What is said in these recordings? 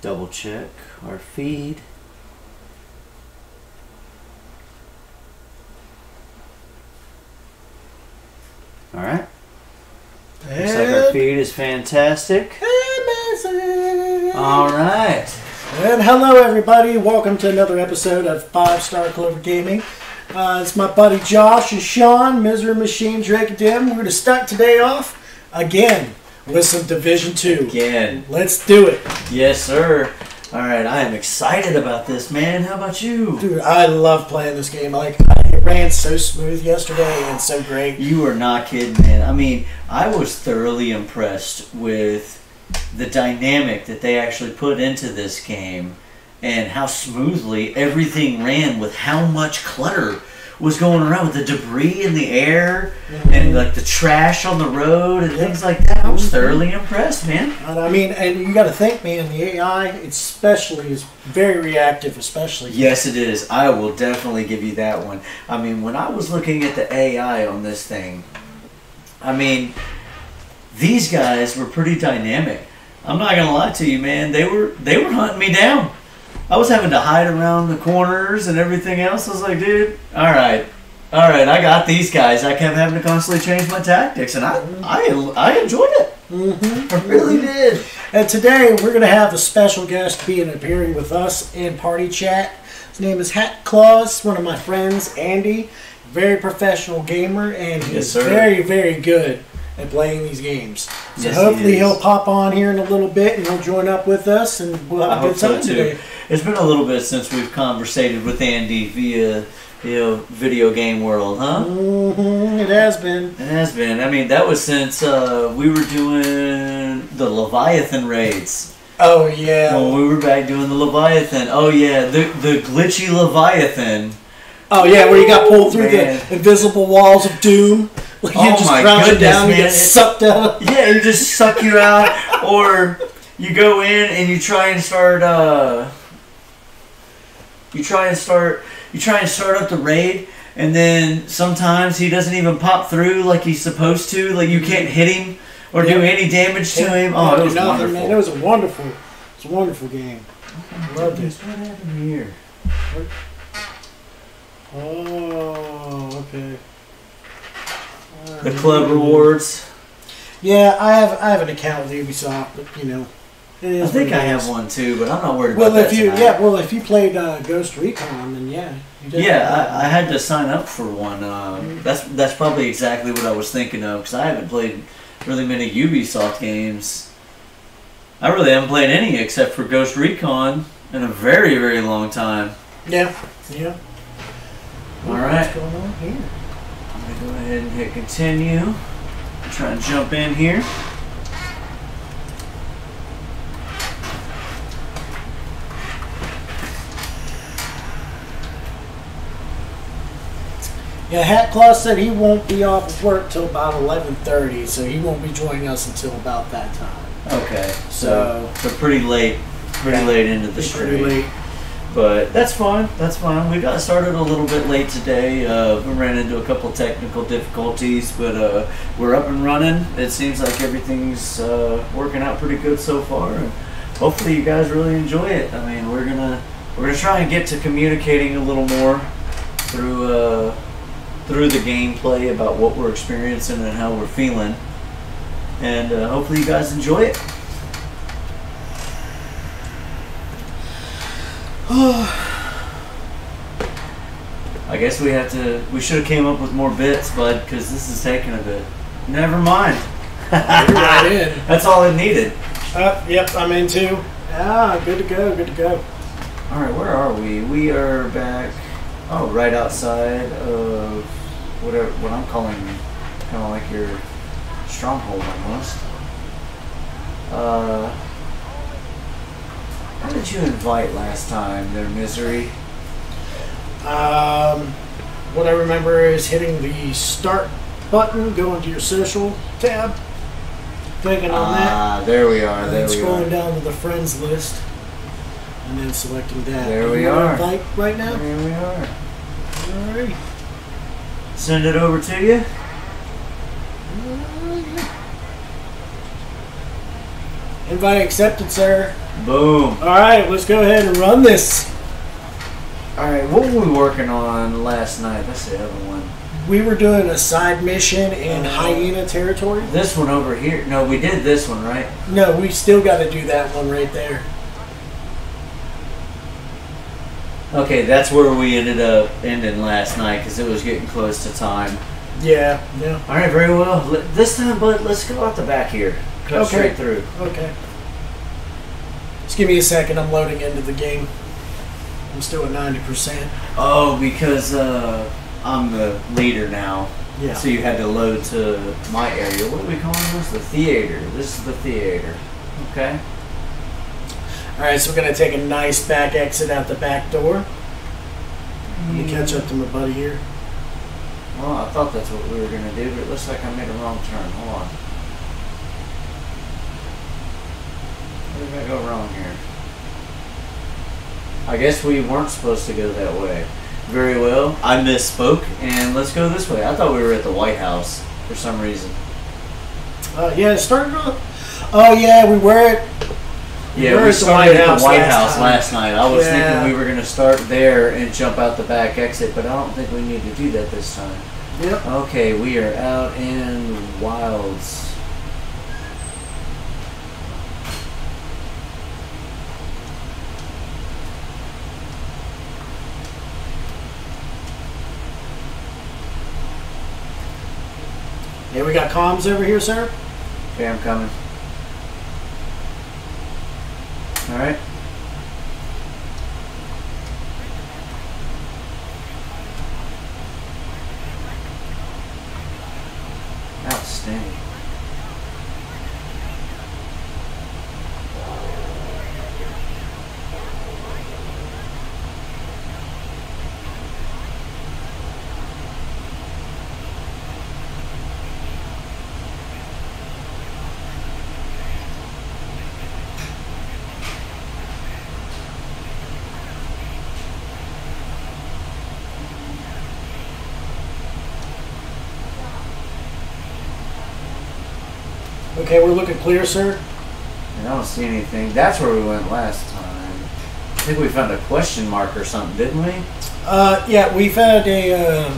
double check our feed. All right. Looks like our feed is fantastic. amazing. All right. And hello, everybody. Welcome to another episode of Five Star Clover Gaming. Uh, it's my buddy Josh and Sean, Misery Machine, Drakendim. We're going to start today off again with some Division Two. Again. Let's do it, Yes, sir. All right. I am excited about this, man. How about you? dude. I love playing this game. Like it ran so smooth yesterday and so great. You are not kidding, man. I mean, I was thoroughly impressed with the dynamic that they actually put into this game and how smoothly everything ran with how much clutter was going around with the debris in the air and like the trash on the road and things like that. I was mm-hmm. thoroughly impressed, man. And I mean, and you got to think, man, the AI especially is very reactive, especially. Yes, it is. I will definitely give you that one. I mean, when I was looking at the AI on this thing, I mean, these guys were pretty dynamic. I'm not gonna lie to you, man. They were they were hunting me down. I was having to hide around the corners and everything else. I was like, dude, all right, all right, I got these guys. I kept having to constantly change my tactics, and I I, I enjoyed it. Mm-hmm. I really did. And today we're going to have a special guest being appearing with us in party chat. His name is Hat Claus, one of my friends, Andy. Very professional gamer, and he's Yes, very, very good at playing these games. So Yes, hopefully is. he'll pop on here in a little bit, and he'll join up with us, and we'll have a good time too. today. It's been a little bit since we've conversated with Andy via you know video game world, huh? hmm it has been. It has been. I mean, that was since uh, we were doing the Leviathan raids. Oh yeah. When we were back doing the Leviathan. Oh yeah, the the glitchy Leviathan. Oh yeah, where you got pulled through Man. the invisible walls of doom. Like you Oh, just my goodness, down, man. get sucked out. Yeah, it just suck you out, or you go in and you try and start. Uh, you try and start. You try and start up the raid, and then sometimes he doesn't even pop through like he's supposed to. Like you can't hit him or do any damage to him. Yeah, Oh, it was nothing, wonderful. Man. It was a wonderful, it was a wonderful game. Loved it. What happened here? Oh, okay. The club rewards. Yeah, I have I have an account with Ubisoft, but you know, it I think I have one too, but I'm not worried Well, about if that Well, if you yeah, well if you played uh, Ghost Recon, then yeah. You Yeah, I, I had to sign up for one. Um, that's that's probably exactly what I was thinking of because I haven't played really many Ubisoft games. I really haven't played any except for Ghost Recon in a very very long time. yeah, yeah. All right. What's going on here? I'm go ahead and hit continue. Try and jump in here. Yeah, Hat Claus said he won't be off of work till about eleven thirty, so he won't be joining us until about that time. Okay, so so pretty late, pretty Yeah, late into the stream. pretty late. But that's fine. That's fine. We got started a little bit late today. Uh, we ran into a couple technical difficulties, but uh, we're up and running. It seems like everything's uh, working out pretty good so far, and hopefully you guys really enjoy it. I mean, we're gonna we're gonna try and get to communicating a little more through uh, through the gameplay about what we're experiencing and how we're feeling, and uh, hopefully you guys enjoy it. I guess we have to. We should have came up with more bits, bud, because this is taking a bit. Never mind. You're right in. That's all it needed. Uh, yep, I'm in too. Ah, good to go, good to go. All right, where are we? We are back. Oh, right outside of whatever what I'm calling kind of like your stronghold almost. Uh, how did you invite last time? Their misery. Um, what I remember is hitting the start button, going to your social tab, clicking on that, Ah, there we are. and There then scrolling down to the friends list, and then selecting that. There we are. Invite right now. There we are. Alright. Send it over to you. Invite accepted, sir. Boom. All right, let's go ahead and run this. All right, what were we working on last night? That's the other one. We were doing a side mission in Uh, hyena territory. This one over here. No, we did this one, right? No, we still got to do that one right there. Okay, that's where we ended up ending last night because it was getting close to time. Yeah, yeah. All right, very well. This time, bud, let's go out the back here. Cut Okay. straight through. Okay. Just give me a second. I'm loading into the game. I'm still at 90%. Oh, because uh, I'm the leader now. Yeah. So you had to load to my area. What are we calling this? The theater. This is the theater. Okay. All right, so we're going to take a nice back exit out the back door. Let me catch up to my buddy here. Well, I thought that's what we were gonna do, but it looks like I made a wrong turn. Hold on. Where did I go wrong here? I guess we weren't supposed to go that way. Very well. I misspoke, and let's go this way. I thought we were at the White House for some reason. Uh, yeah, it started off. Oh, yeah, we were at. Yeah, We're we at started at the White last House time. last night. I was Yeah. thinking we were gonna start there and jump out the back exit, but I don't think we need to do that this time. Yep. Okay, we are out in wilds. Yeah, we got comms over here, sir. Okay, I'm coming. All right. Outstanding. Okay, we're looking clear, sir. I don't see anything. That's where we went last time. I think we found a question mark or something, didn't we? Uh, yeah, we found a uh,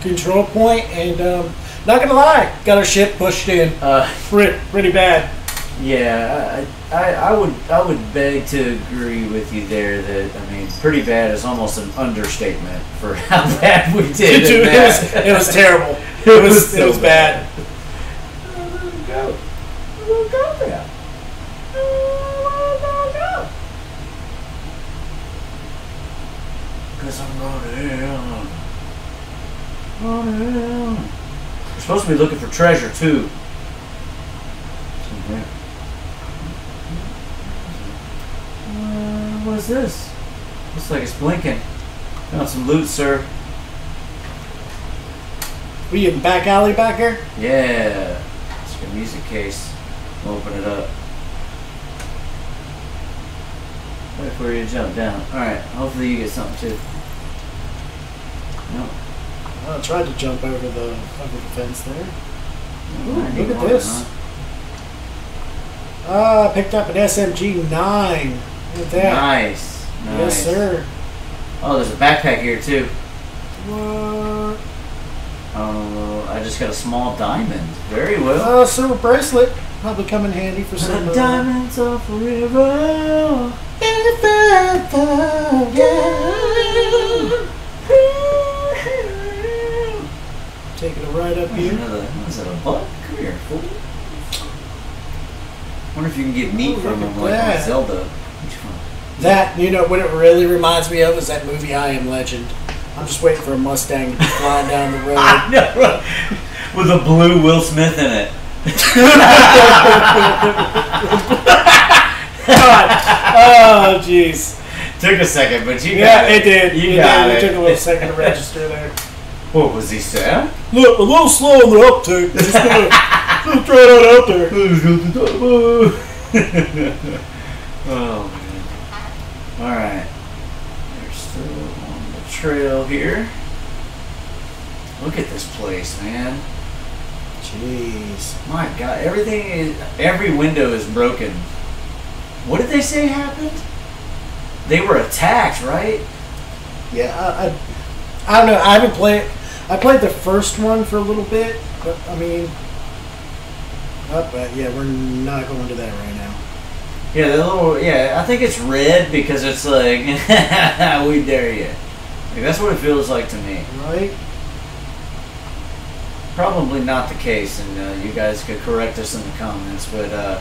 control point, and um, not gonna lie, got our ship pushed in Uh, pretty, pretty bad. yeah, I, I, I would, I would beg to agree with you there. That I mean, pretty bad is almost an understatement for how bad we did. Dude, it was, it was terrible. It was, it so was bad. Go, go, there. Cause I'm going down. Going down. We're supposed to be looking for treasure too. Uh, what is this? Looks like it's blinking. Found some loot, sir. We in back alley back here? Yeah. It's a music case. Open it up. Wait for you to jump down. Alright, hopefully you get something too. No. I tried to jump over the over the fence there. Ooh, look at this. huh? Ah, I picked up an SMG nine. Look at that. Nice. nice. Yes, sir. Oh, there's a backpack here too. What? Oh, I just got a small diamond. Very well. Uh, silver bracelet. Probably come in handy for some. The uh, diamonds are forever. Taking a ride up What's here. another? What is that? A buck? Come here, fool. Wonder if you can get meat Ooh, from look them at like that. on Zelda. Which one? That you know what it really reminds me of is that movie I Am Legend. I'm just waiting for a Mustang to be flying down the road. I know. With a blue Will Smith in it. Oh, jeez. Took a second, but you Yeah, got it did. You it got did. it. It took a little second to register there. What was he saying? Look, a little slow on the uptake. Just gonna, just throw it out there. oh man. Alright. They're still on the trail here. Look at this place, man. Jeez. My God, everything is every window is broken. What did they say happened? They were attacked, right? Yeah, I, I, I don't know. I haven't played. I played the first one for a little bit, but I mean, oh, but yeah, we're not going to that right now. Yeah, the little yeah. I think it's red because it's like we dare you. Like, that's what it feels like to me. Right? Probably not the case, and uh, you guys could correct us in the comments. But uh,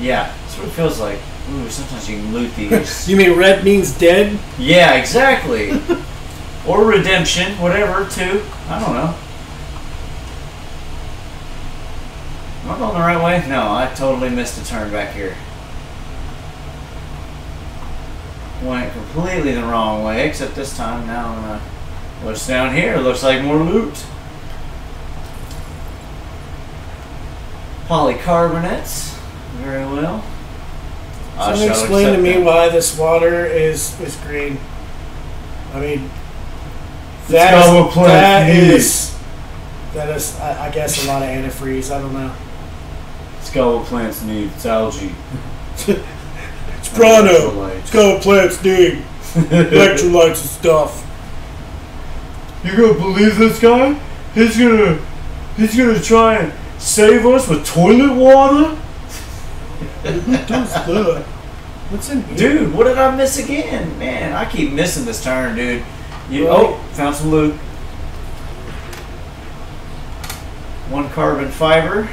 yeah, that's what it feels like. Ooh, sometimes you can loot these. You mean red means dead? yeah, exactly. or redemption, whatever. Too. I don't know. Am I going the right way? No, I totally missed a turn back here. Went completely the wrong way, except this time now gonna. What's down here? Looks like more loot. Polycarbonates. Very well. I Someone shall explain to me them. why this water is is green. I mean, It's that got is what plants that need. is that is I, I guess a lot of antifreeze. I don't know. It's got what plants need. It's algae. It's Brawndo. It's got what plants need. Electrolytes and stuff. You gonna believe this guy? He's gonna he's gonna try and save us with toilet water? Who does that? What's in here? Dude, what did I miss again? Man, I keep missing this turn, dude. You oh, Right. oh, found some loot. One carbon fiber.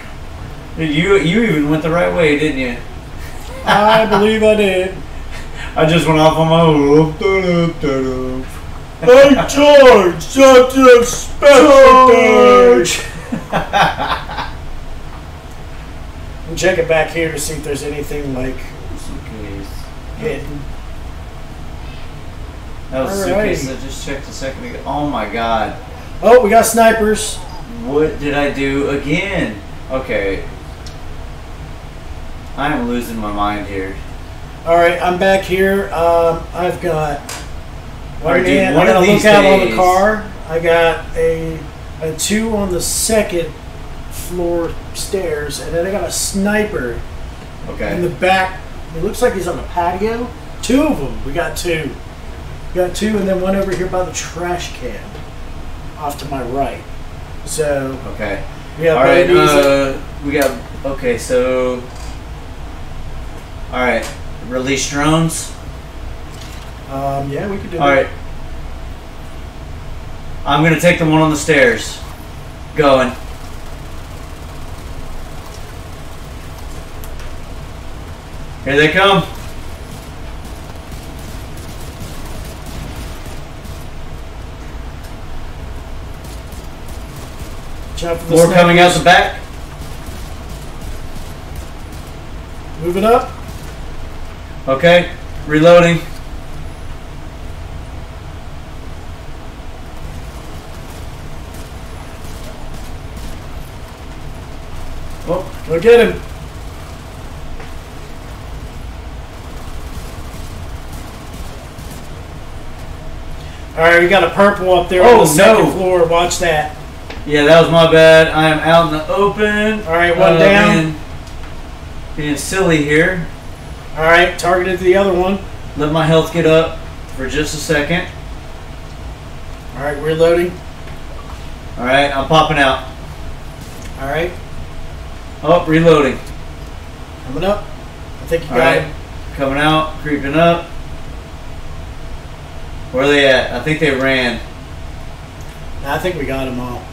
Dude, you you even went the right way, didn't you? I believe I did. I just went off on my own. Hey George, something special. George! I'm checking back here to see if there's anything like Suitcase. hidden. That was Alrighty. suitcase I just checked a second ago. Oh my god. Oh, we got snipers. What did I do again? Okay. I am losing my mind here. All right, I'm back here. Um, I've got. All right, One dude, one I got a lookout on the car. I got a a two on the second floor stairs, and then I got a sniper Okay. in the back. It looks like he's on the patio. Two of them. We got two. We got two, and then one over here by the trash can, off to my right. So Okay. Yeah. All right. Uh, we got. Okay, so. All right. Release drones. um, yeah, we could do All that. right. I'm gonna take the one on the stairs. Going. Here they come. More coming out the back. Moving up. Okay. Reloading. Oh, go get him. All right, we got a purple up there on Oh, the second no. floor. Watch that. Yeah, that was my bad. I am out in the open. All right, one Uh, down. Being, being silly here. All right, targeted the other one. Let my health get up for just a second. All right, reloading. All right, I'm popping out. All right, Oh, reloading. coming up. I think you got right, him. coming out, creeping up. Where are they at? I think they ran. I think we got them all.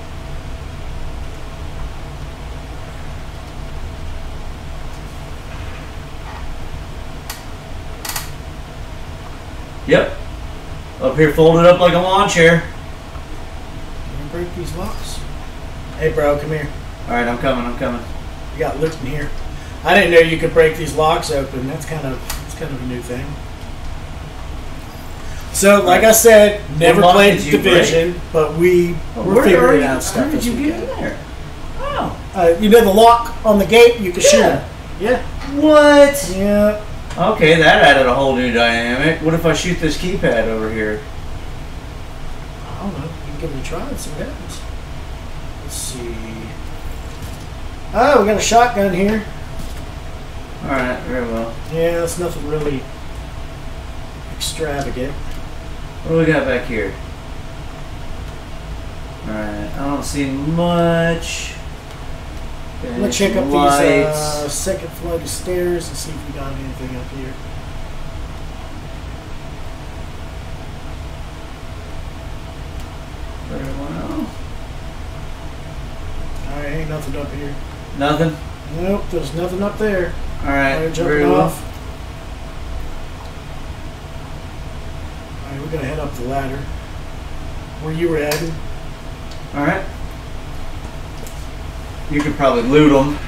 Yep. Up here, folded up like a lawn chair. Can you break these locks? Hey, bro, come here. All right, I'm coming. I'm coming. You got loot in here. I didn't know you could break these locks open. That's kind of that's kind of a new thing. So, like I said, never lock played did you Division, but we Oh, we're where are figuring you- out stuff. How did you get in there? Oh. Uh, you know the lock on the gate? You can shoot Yeah. it. Yeah. What? Yeah. Okay, that added a whole new dynamic. What if I shoot this keypad over here? I don't know. You can give it a try and see what happens. Let's see. Oh, we got a shotgun here. All right, very well. Yeah, that's nothing really extravagant. What do we got back here? All right, I don't see much. Okay, I'm gonna check up some these uh, second flight of stairs and see if we got anything up here. Very well. All right, ain't nothing up here. Nothing. Nope, there's nothing up there. All right, All right, jumping very well. off. We're gonna head up the ladder. Where you were heading? All right. You could probably loot them.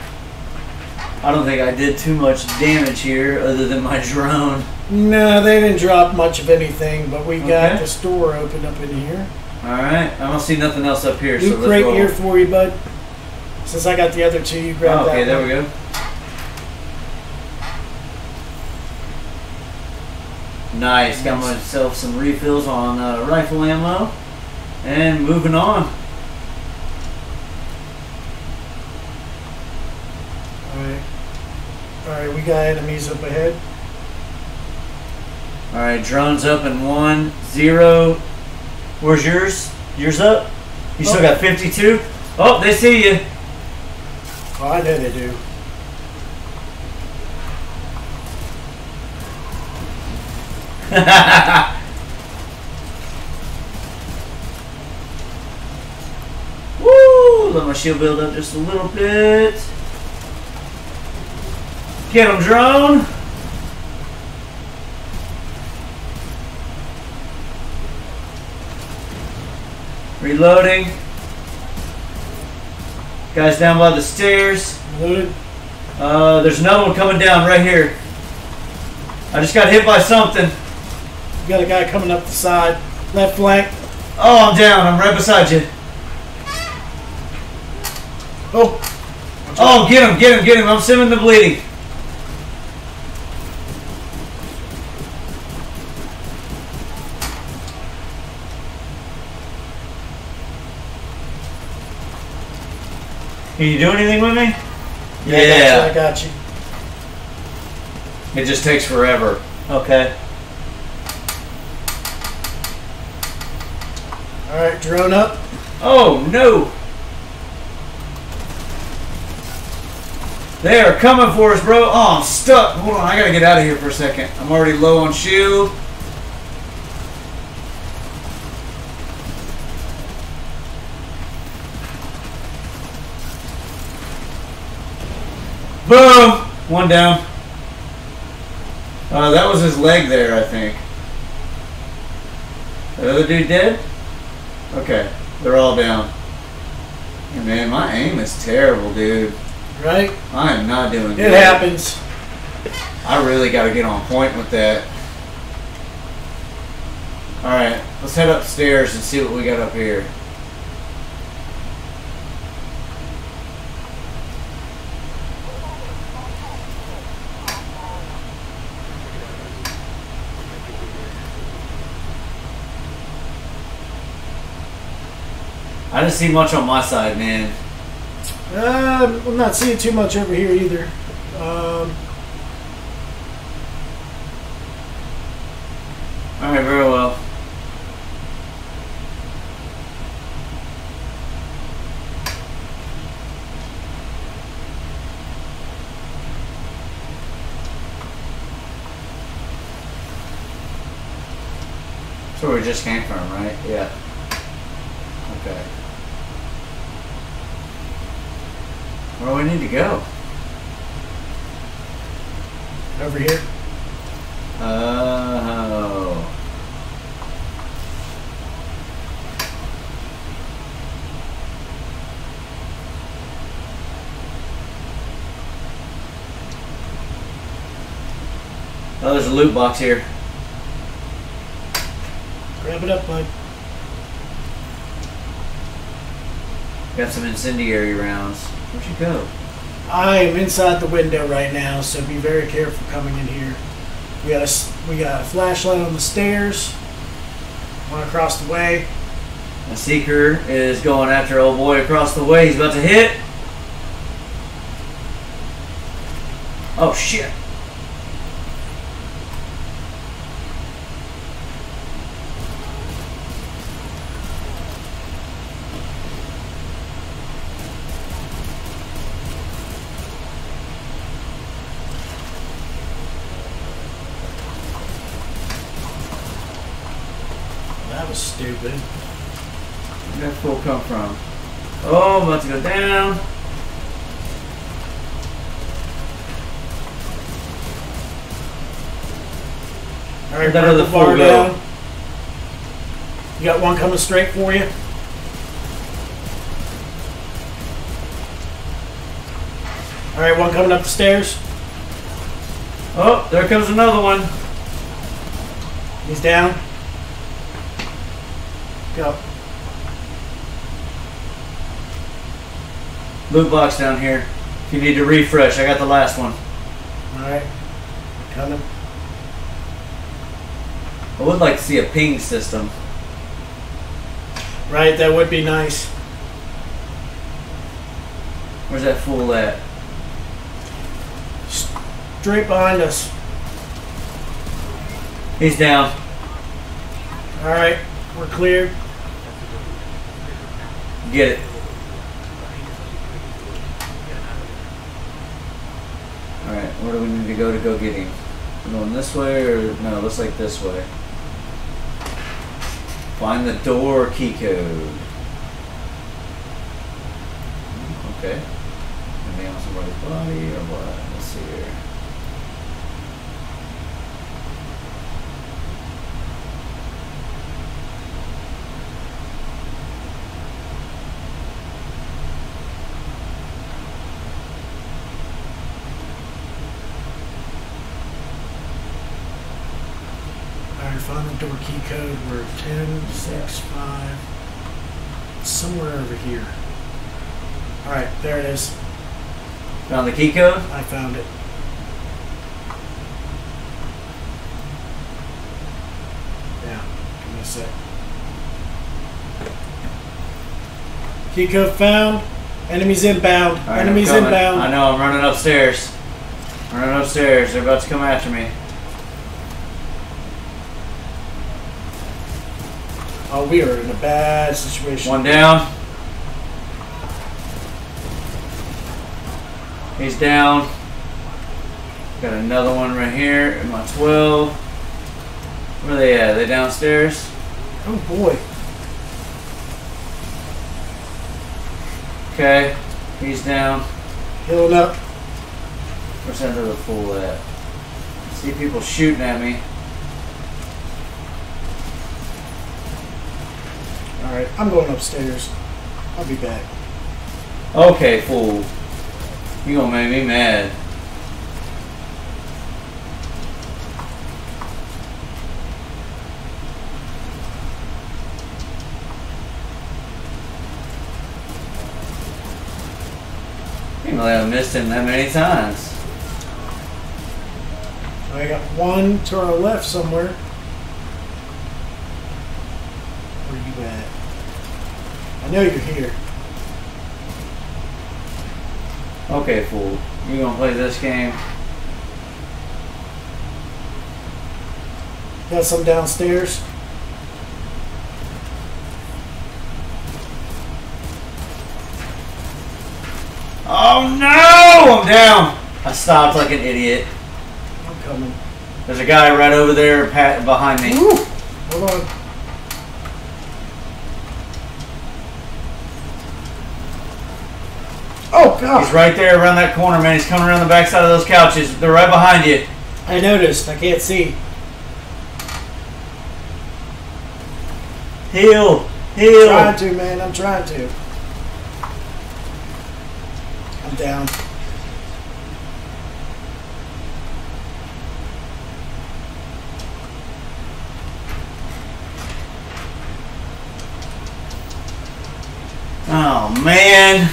I don't think I did too much damage here, other than my drone. No, they didn't drop much of anything, but we got Okay. the store open up in here. All right, I don't see nothing else up here. so Loot let's crate here for you, bud. Since I got the other two, you grab Oh, that okay, there one. we go. Nice. Got myself some refills on uh, rifle ammo, and moving on. All right. All right, we got enemies up ahead. All right, drones up in one zero. Where's yours? Yours up? You still Oh. got fifty-two. Oh, they see you. Oh, I know they do. Woo! Let my shield build up just a little bit. Get him, drone. Reloading. Guys down by the stairs. Loaded. Uh, there's another one coming down right here. I just got hit by something. You got a guy coming up the side, left flank. Oh, I'm down. I'm right beside you. Oh, Oh, get him, get him, get him. I'm simming the bleeding. Can you do anything with me? I got you. I got you. It just takes forever. Okay. All right, drone up. Oh, no. They are coming for us, bro. Oh, I'm stuck. Hold on, I gotta get out of here for a second. I'm already low on shield. Boom! One down. Uh, that was his leg there, I think. The other dude dead? Okay, they're all down. Man, my aim is terrible, dude. Right? I am not doing It good. happens. I really got to get on point with that. All right, let's head upstairs and see what we got up here. I didn't see much on my side, man. Uh, I'm not seeing too much over here either. Um, All right, very well. That's where we just came from, right? Yeah. Okay. Where do we need to go? over here. Oh. Oh, there's a loot box here. Grab it up, bud. Got some incendiary rounds. Where'd you go? I am inside the window right now, so be very careful coming in here. We got a, we got a flashlight on the stairs. One across the way. A seeker is going after old boy across the way. He's about to hit. Oh shit! Stupid. Where that fool come from? Oh, I'm about to go down. All right, That put other the bar fool go. down. You got one coming straight for you. All right, one coming up the stairs. Oh, there comes another one. He's down. Go. Loot box down here. If you need to refresh, I got the last one. All right, coming. I would like to see a ping system. Right, that would be nice. Where's that fool at? Straight behind us. He's down. All right, we're cleared. Get it. Alright, where do we need to go to go get him? We're going this way or no, it looks like this way. Find the door key code. Okay. Anything on somebody's body or what? Let's see here. All right, find the door key code. 10, 6, 5. Somewhere over here. All right, there it is. Found the key code? I found it. Yeah, give me a sec. Key code found. Enemies inbound. Alright, I'm Enemies inbound. I know, I'm running upstairs. running upstairs. They're about to come after me. Oh, we are in a bad situation. One down. He's down. Got another one right here in my 12. Where are they at? Are they downstairs? Oh boy. Okay. He's down. Healing up. Where's that other fool at? I see people shooting at me. All right, I'm going upstairs. I'll be back. Okay, fool. You gonna make me mad. You know, I haven't missed him that many times. I got one to our left somewhere. Where you at? I know you're here. Okay, fool. You gonna play this game? Got some downstairs. Oh no! I'm down! I stopped like an idiot. I'm coming. There's a guy right over there pat- behind me. Woo! Hold on. Oh god! He's right there around that corner, man. He's coming around the backside of those couches. They're right behind you. I noticed. I can't see. Heal! heal. I'm trying to, man. I'm trying to. I'm down. Oh man.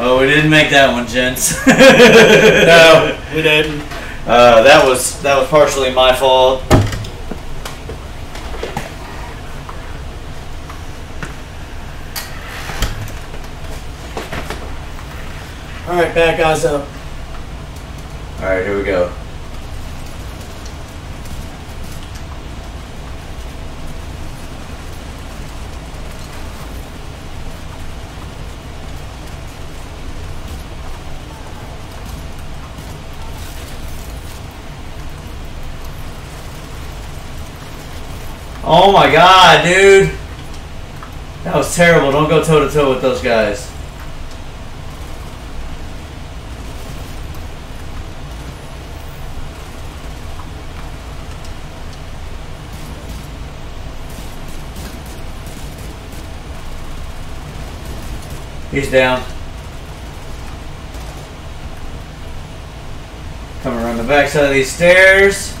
Well, we didn't make that one, gents. No, we didn't. Uh, that was that was partially my fault. All right, bad guys up. All right, here we go. Oh my god, dude. That was terrible. Don't go toe to toe with those guys. He's down. Come around the backside of these stairs.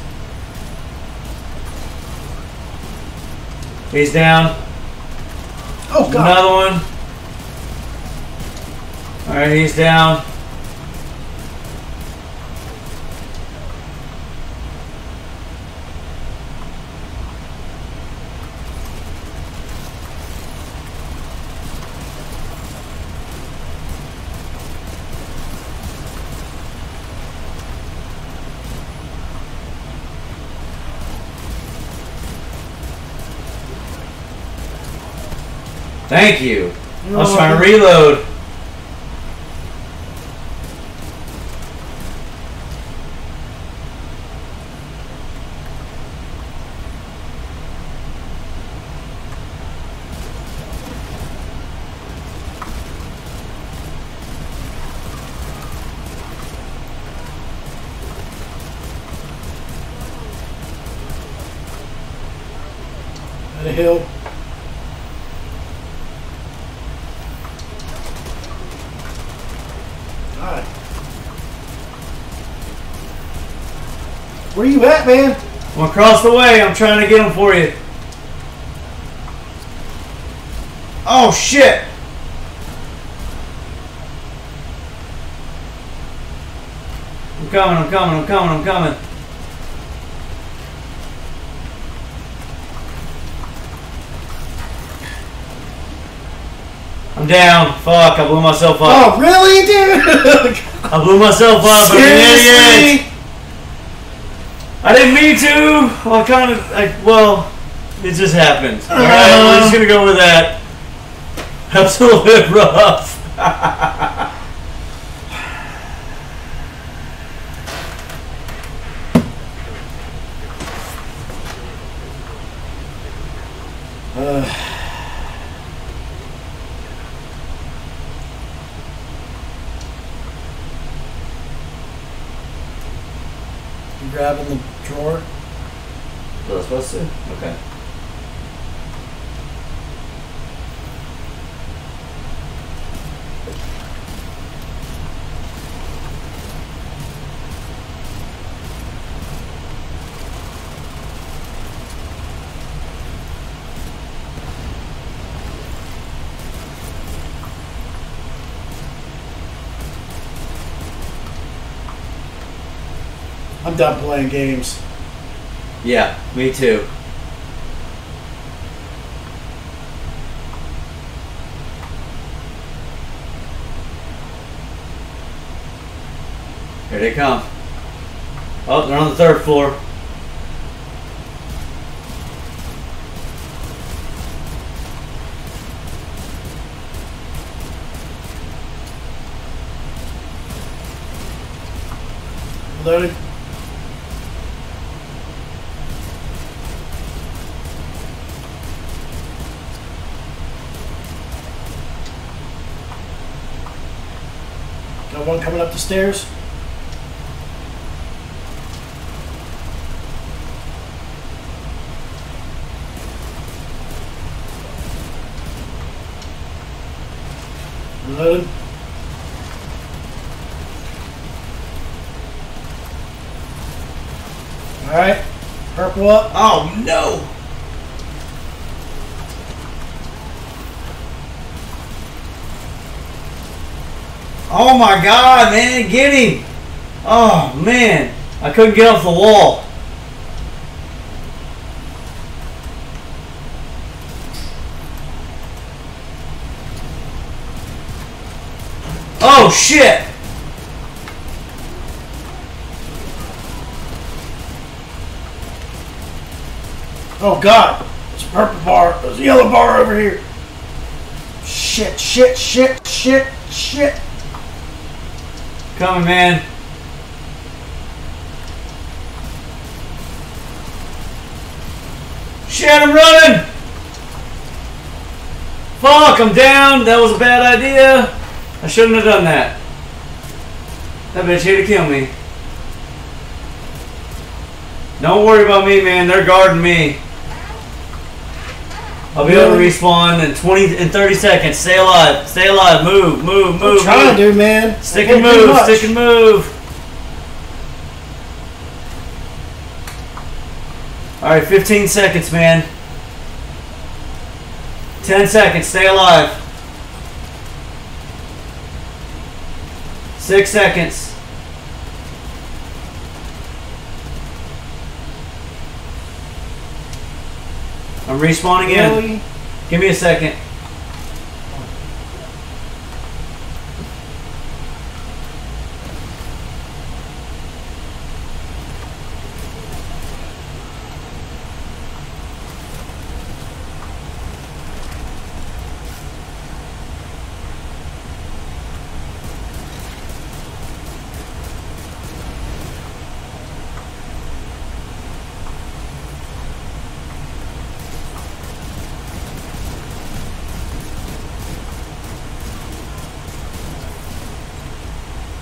He's down. Oh god. Another one. Alright, he's down. Thank you. I was trying to reload. Man? I'm across the way. I'm trying to get them for you. Oh shit! I'm coming, I'm coming, I'm coming, I'm coming. I'm down. Fuck, I blew myself up. Oh, really, dude? I blew myself up. I'm an idiot. Seriously? I didn't mean to. Well, I kind of. I, well, it just happened. All right, we're just gonna go with that. That's a little bit rough. You grabbing the drawer? Was I supposed to? Okay. I'm done playing games. Yeah, me too. Here they come. Oh, they're on the third floor. Stairs. Alright. Purple up. Oh man. Get him. Oh, man. I couldn't get off the wall. Oh, shit. Oh, God. It's a purple bar. There's a yellow bar over here. Shit, shit, shit, shit, shit. Coming, man. Shit, I'm running! Fuck, I'm down. That was a bad idea. I shouldn't have done that. That bitch here to kill me. Don't worry about me, man. They're guarding me. I'll be able to respawn in 20 in 30 seconds. Stay alive. Stay alive. Move, move, I'm move. trying move. to do, man. Stick and move, stick and move. Alright, 15 seconds, man. 10 seconds, stay alive. 6 seconds. I'm respawning in. Give me a second.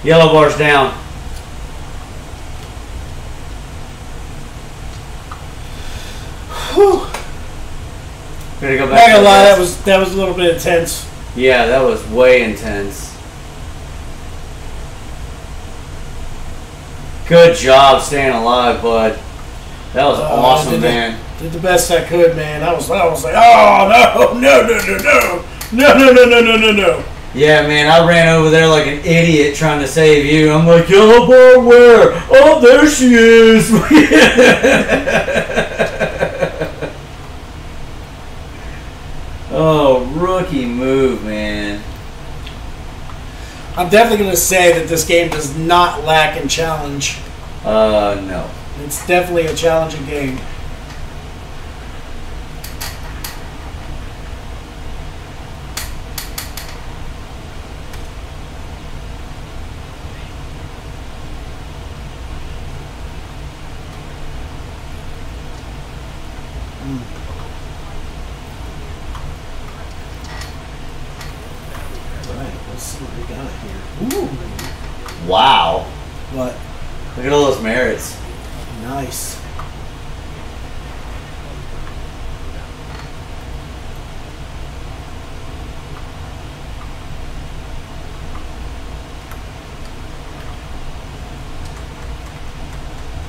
Yellow bar's down. Whew. Gotta go Not gonna lie, that was that was a little bit intense. Yeah, that was way intense. Good job staying alive, bud. That was Uh, awesome, did man. It, did the best I could, man. I was I was like, oh no, no, no, no, no, no, no, no, no, no, no, no. Yeah, man, I ran over there like an idiot trying to save you. I'm like, yellow bar where? Oh, there she is. oh, rookie move, man. I'm definitely gonna say that this game does not lack in challenge. Uh, no. It's definitely a challenging game. Right, let's see what we got here. Ooh. Wow. What? Look at all those merits. Nice.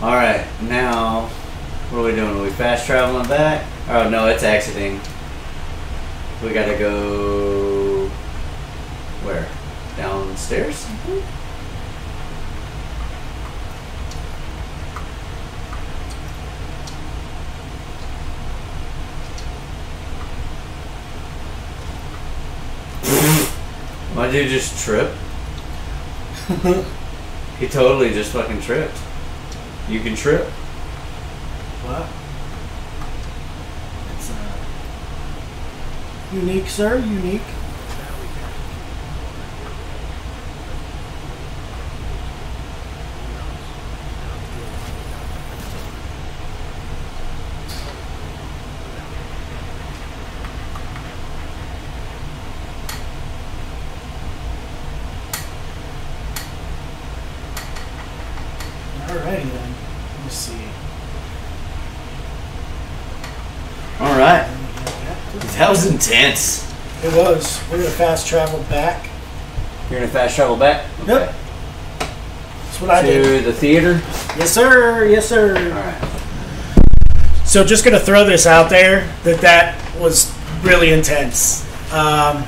Alright, now, what are we doing? Are we fast traveling back? Oh, no, it's exiting. We gotta go. Where? Downstairs? My dude just tripped. He totally just fucking tripped. You can trip. What? It's uh, unique, sir. Unique. Alrighty then. Let me see. Alright. That was intense. It was. We're gonna fast travel back. You're gonna fast travel back? Yep. That's what I did. To the theater? Yes, sir. Yes, sir. Alright. So just gonna throw this out there that that was really intense. Um,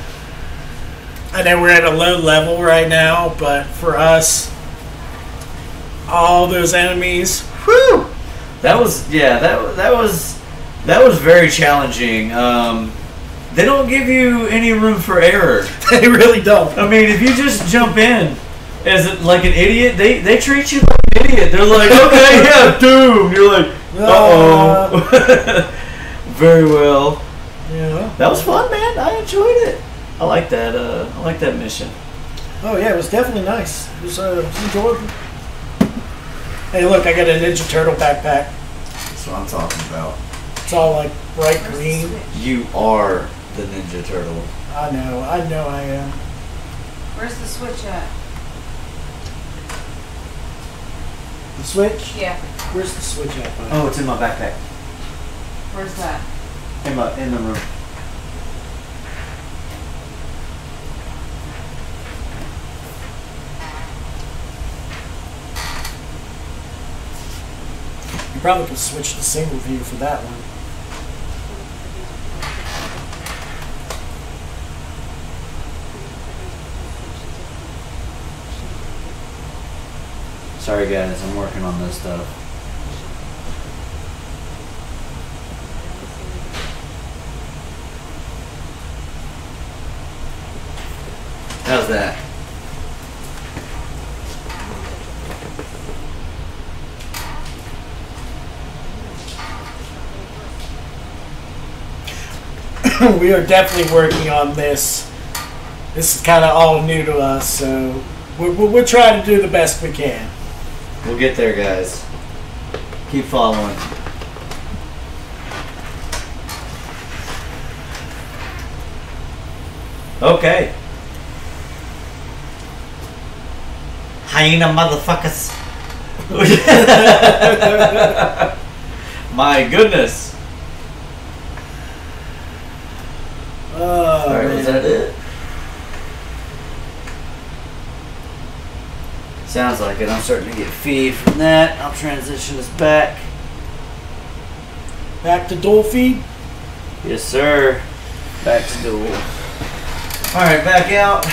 I know we're at a low level right now, but for us, all those enemies, whew, That was yeah, that that was that was very challenging. Um, they don't give you any room for error. they really don't. I mean, if you just jump in as like an idiot, they they treat you like an idiot. They're like, okay, yeah, doom. You're like, uh oh. very well. Yeah. That was fun, man. I enjoyed it. I like that. Uh, I like that mission. Oh yeah, it was definitely nice. It was, uh, it was enjoyable. Hey, look, I got a Ninja Turtle backpack. That's what I'm talking about. It's all like bright green. You are the Ninja Turtle. I know, I know, I am. Where's the switch at? The switch. Yeah. Where's the switch at? bud? Oh, it's in my backpack. Where's that? In my in the room. You probably could switch to single view for that one. Sorry, guys. I'm working on this stuff. How's that? we are definitely working on this. This is kind of all new to us, so we're, we're, trying to do the best we can. We'll get there, guys. Keep following. Okay. Hyena motherfuckers. My goodness. Oh, Alright, was man. that it? Sounds like it. I'm starting to get feed from that. I'll transition this back. Back to dual feed. Yes, sir. Back to dual. Alright, back out.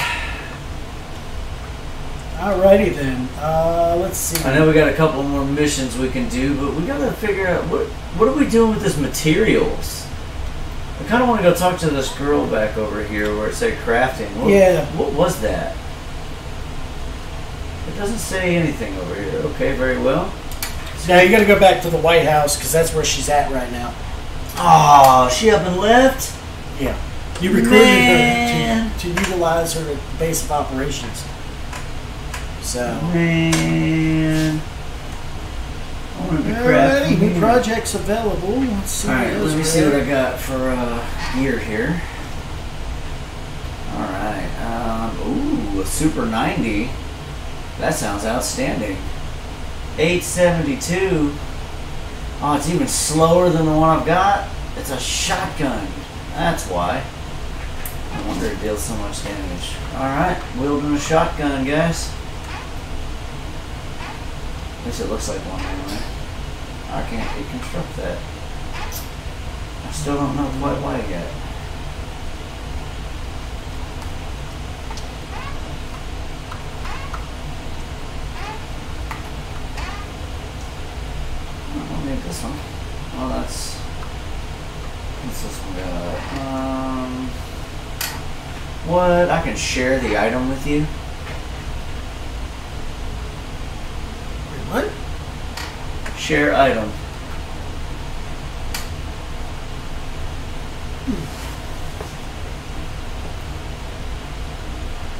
Alrighty then. Uh, let's see. I know we got a couple more missions we can do, but we gotta figure out what what are we doing with this materials? I kind of want to go talk to this girl back over here where it said crafting. What, Yeah. What was that? It doesn't say anything over here. Okay, very well. Now you got to go back to the White House because that's where she's at right now. Oh, she up and left. Yeah. You recruited Man. her to, to utilize her base of operations. So. Man. I want to be Alrighty, new projects available. Let's see. Alright, let me see what. I got for uh, gear here. Alright, um, ooh, a Super 90. That sounds outstanding. 872. Oh, it's even slower than the one I've got. It's a shotgun. That's why. I wonder it deals so much damage. Alright, wielding a shotgun, guys. At least it looks like one anyway. I can't deconstruct that. I still don't know quite why yet. Oh, this one. Well, that's. What's this one got? Um. What? I can share the item with you? What? Share item.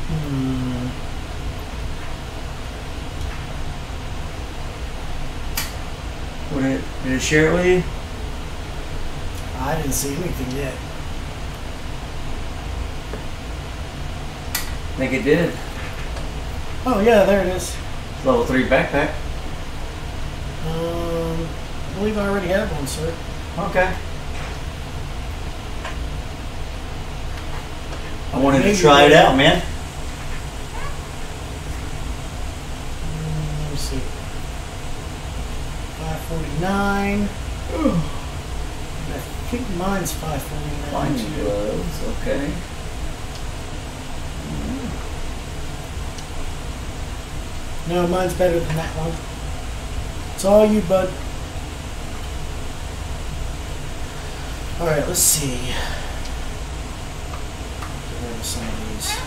Hmm. Would it? Did it share it with you? I didn't see anything yet. I think it did. Oh yeah, there it is. Level three backpack. Um, I believe I already have one, sir. Okay. I wanted to try it out, man. Mm, Let me see. 549. I think mine's 549. Binding too. gloves. Okay. No, mine's better than that one. It's all you, bud. Alright, let's see. Get rid of some of these.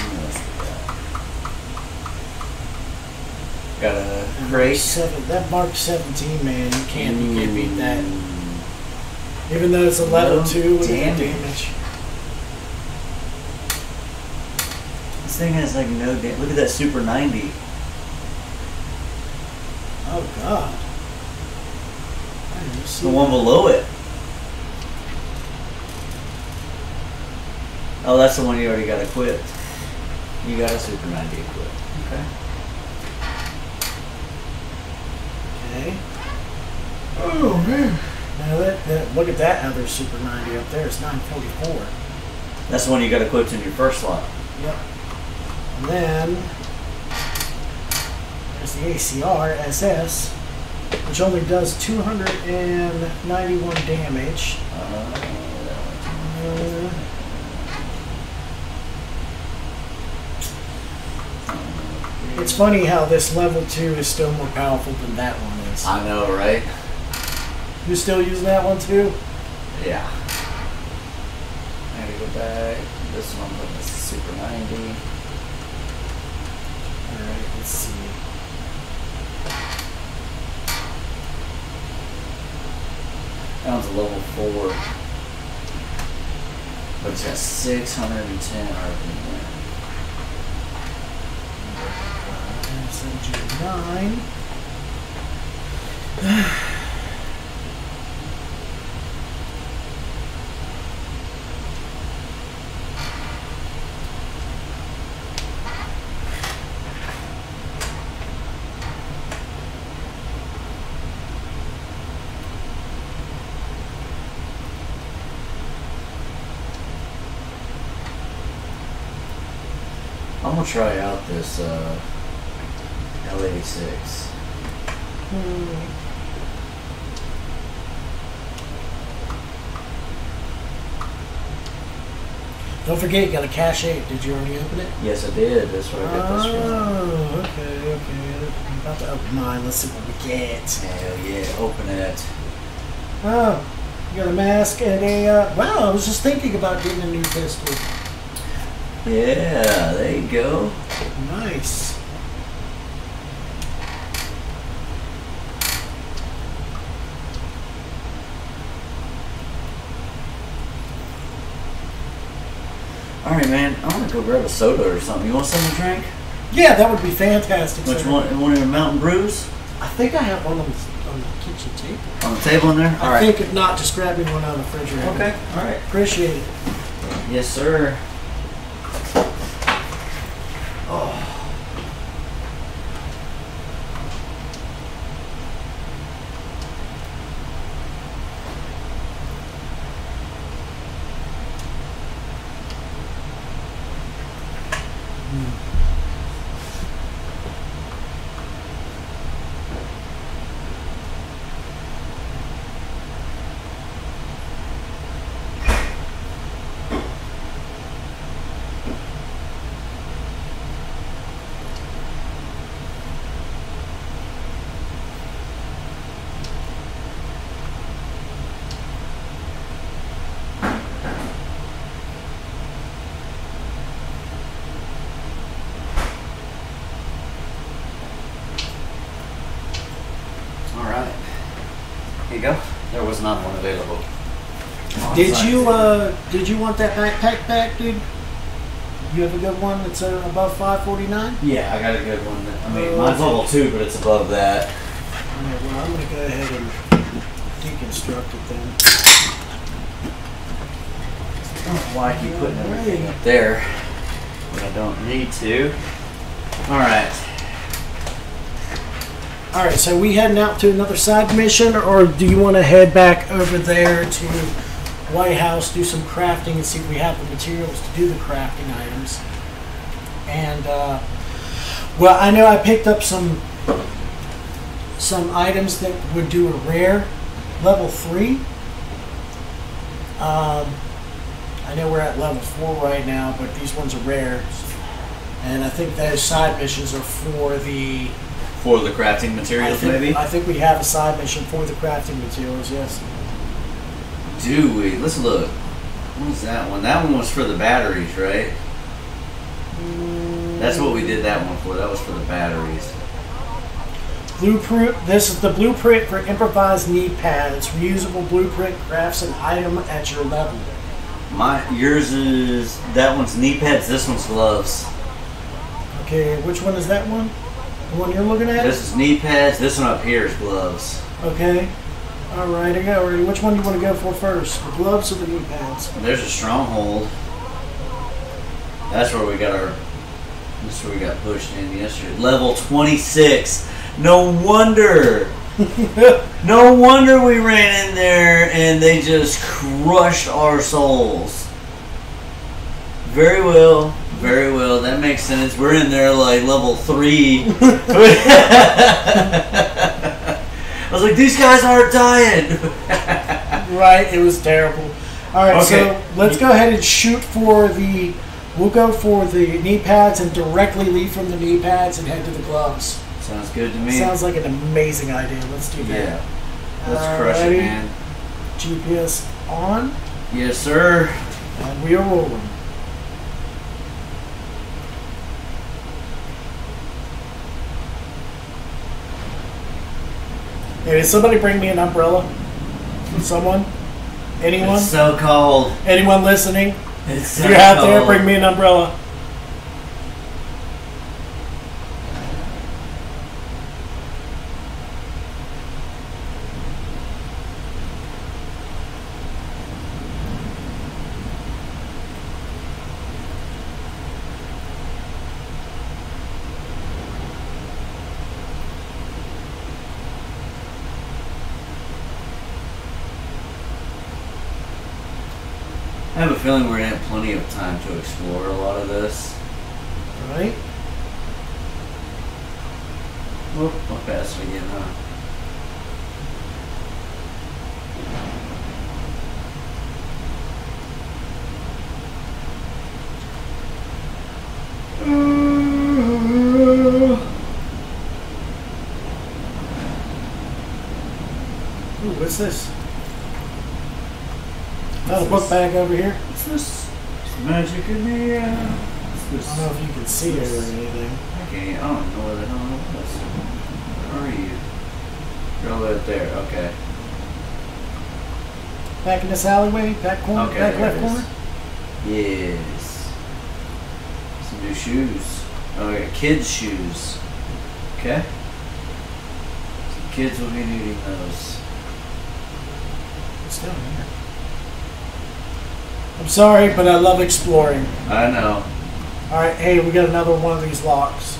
What else we got? Got a And. Seven, that Mark 17, man, you can't, you can't beat that. Even though it's a level No 2 with the damage. damage. This thing has like no damage. Look at that Super 90. Oh, God. I didn't It's see the one below it. Oh, that's the one you already got equipped. You got a Super 90 equipped. Okay. Okay. Oh, man. Now, that, that, look at that other Super 90 up there. It's 944. That's the one you got equipped in your first slot. Yep. And then there's the ACR SS, which only does 291 damage. Uh, Uh, it's funny how this level 2 is still more powerful than that one is. I know, right? You still using that one too? Yeah. I gotta go back. This one was Super 90. Alright, let's see. That one's a level 4. But it's got 610 RPM. SMG9. I'm gonna try out this uh, L86. Hmm. Don't forget, you got a cache eight. Did you already open it? Yes, I did. That's where I got this from. Oh, okay, okay. I'm about to open mine. Let's see what we get. Hell yeah, open it. Oh, you got a mask and a. Uh, wow, I was just thinking about getting a new pistol. Yeah, there you go. Nice. Man. I'm gonna go grab a soda or something. You want something to drink? Yeah, that would be fantastic. Which sir. one? One of your Mountain Brews I think I have one on the, on the kitchen table. on the table in there. All I right. think if not, just grab me one out of the refrigerator. Okay. All right. Appreciate it. Yes, sir. Oh. All right. Here you go. There was not one available. Did you uh did you want that backpack back, dude? You have a good one that's uh, above 549? Yeah, I got a good one. I mean, Uh, mine's level two, but it's above that. Alright, well I'm gonna go ahead and deconstruct it then. I don't know why I keep putting everything up there when I don't need to. All right. Alright, so we heading out to another side mission or do you want to head back over there to White House, do some crafting and see if we have the materials to do the crafting items? And uh well I know I picked up some some items that would do a rare level three. Um, I know we're at level four right now, but these ones are rare. And I think those side missions are for the. For the crafting I materials, think, maybe? I think we have a side mission for the crafting materials. Yes. Do we? Let's look. What was that one? That one was for the batteries, right? That's what we did that one for. That was for the batteries. Blueprint. This is the blueprint for improvised knee pads. Reusable blueprint crafts an item at your level. My yours is that one's knee pads. This one's gloves. Okay, which one is that one? The one you're looking at? This is knee pads. This one up here is gloves. Okay. All right, I got ready. Which one do you want to go for first? The gloves or the knee pads? There's a stronghold. That's where we got our. That's where we got pushed in yesterday. Level 26. No wonder. no wonder we ran in there and they just crushed our souls. Very well. Very well. That makes sense. We're in there like level 3. I was like, these guys aren't dying. Right, it was terrible. All right, Okay. so let's go ahead and shoot for the. We'll go for the knee pads and directly leave from the knee pads and head to the gloves. Sounds good to me. Sounds like an amazing idea. Let's do that. yeah. Let's crush it, man. GPS on, Yes, sir. and we are rolling. Hey, did somebody bring me an umbrella? Someone? Anyone? It's so cold. Anyone listening? It's so If you're out there, bring me an umbrella. I have a feeling we're gonna have plenty of time to explore a lot of this. Right? Whoop, how fast we get, huh? Ooh, what's this? Got a book bag over here. What's this? It's magic in the air. What's I don't know this? if you can see it or anything. I can't. I don't know where the hell it was. Where are you? You're all the way up there. Okay. Back in this alleyway, back corner, Okay, back left corner. Yes. Some new shoes. Oh, yeah, kids' shoes. Okay. Some kids will be needing those. It's down here. I'm sorry, but I love exploring. I know. All right, hey, we got another one of these locks.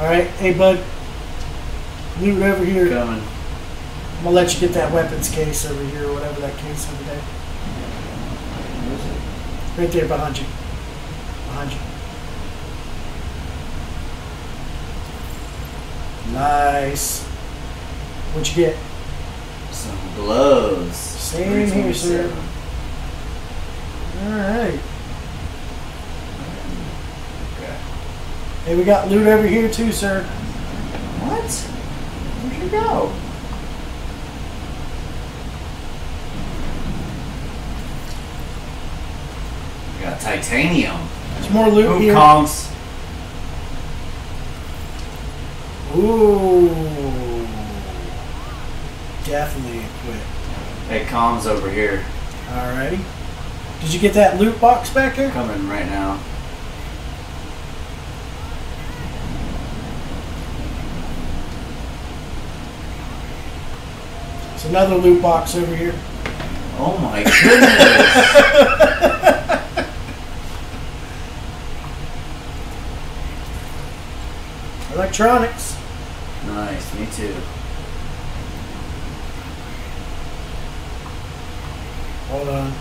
All right, hey, bud. Loot over here. Coming. I'm gonna let you get that weapons case over here, or whatever that case over there. Where is it? Right there behind you. Behind you. Nice. What'd you get? Some gloves. Same here, sir. 327. Alright. Okay. Hey, we got loot over here too, sir. What? Where'd you go? We got titanium. There's more loot Who here. comes? Ooh. Definitely equipped. Hey, comms over here. Alrighty. Did you get that loot box back there? Coming right now. Another loot box over here. Oh my goodness! Electronics. nice, me too. Hold on.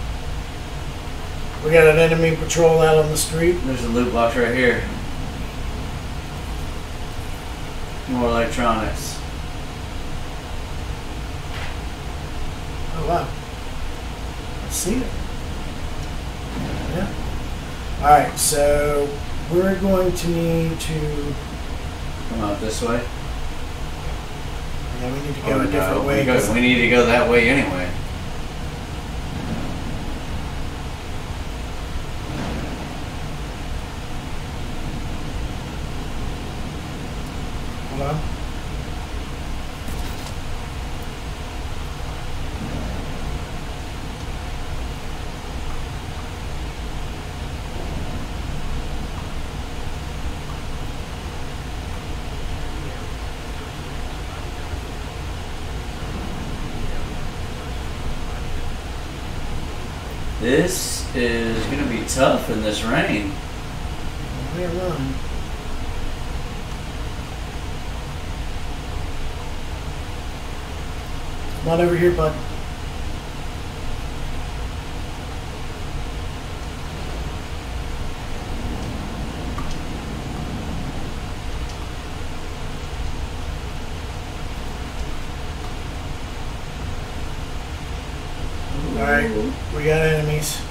We got an enemy patrol out on the street. There's a loot box right here. More electronics. Oh wow. I see it. Yeah. Alright, so we're going to need to Come out this way. yeah, we need to Oh, go a no, different way. We, go- we need to go that way anyway. Hold on. This is gonna be tough in rain. Run. Come on over here, bud. Alright, we got enemies.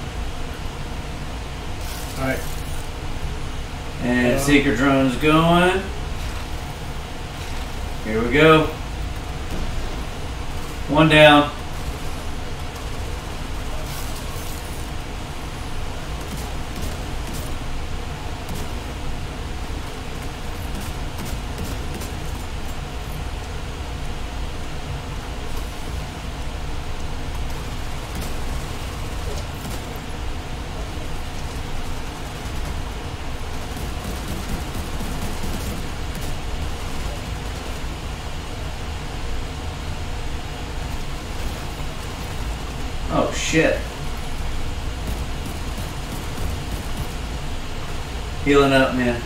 Alright, And Yeah. seeker drone's going. Here we go. One down. Oh shit. Healing up, man.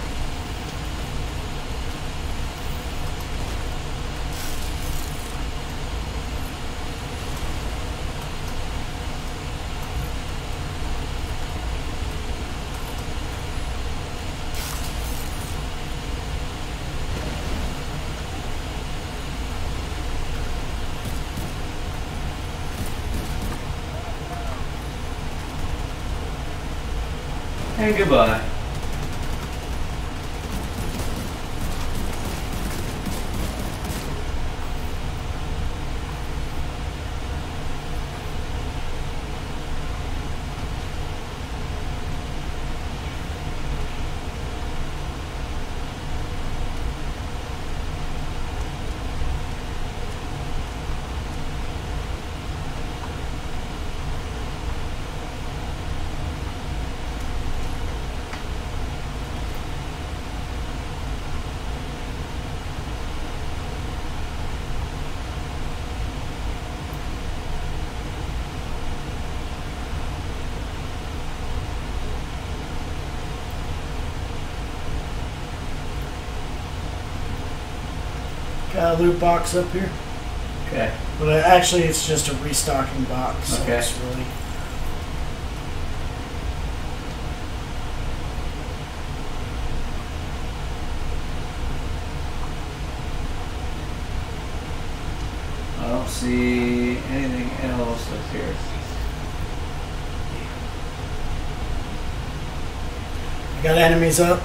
And goodbye. Loot box up here. Okay. But uh, actually, it's just a restocking box. So Okay. it's really. I don't see anything else up here. I got enemies up.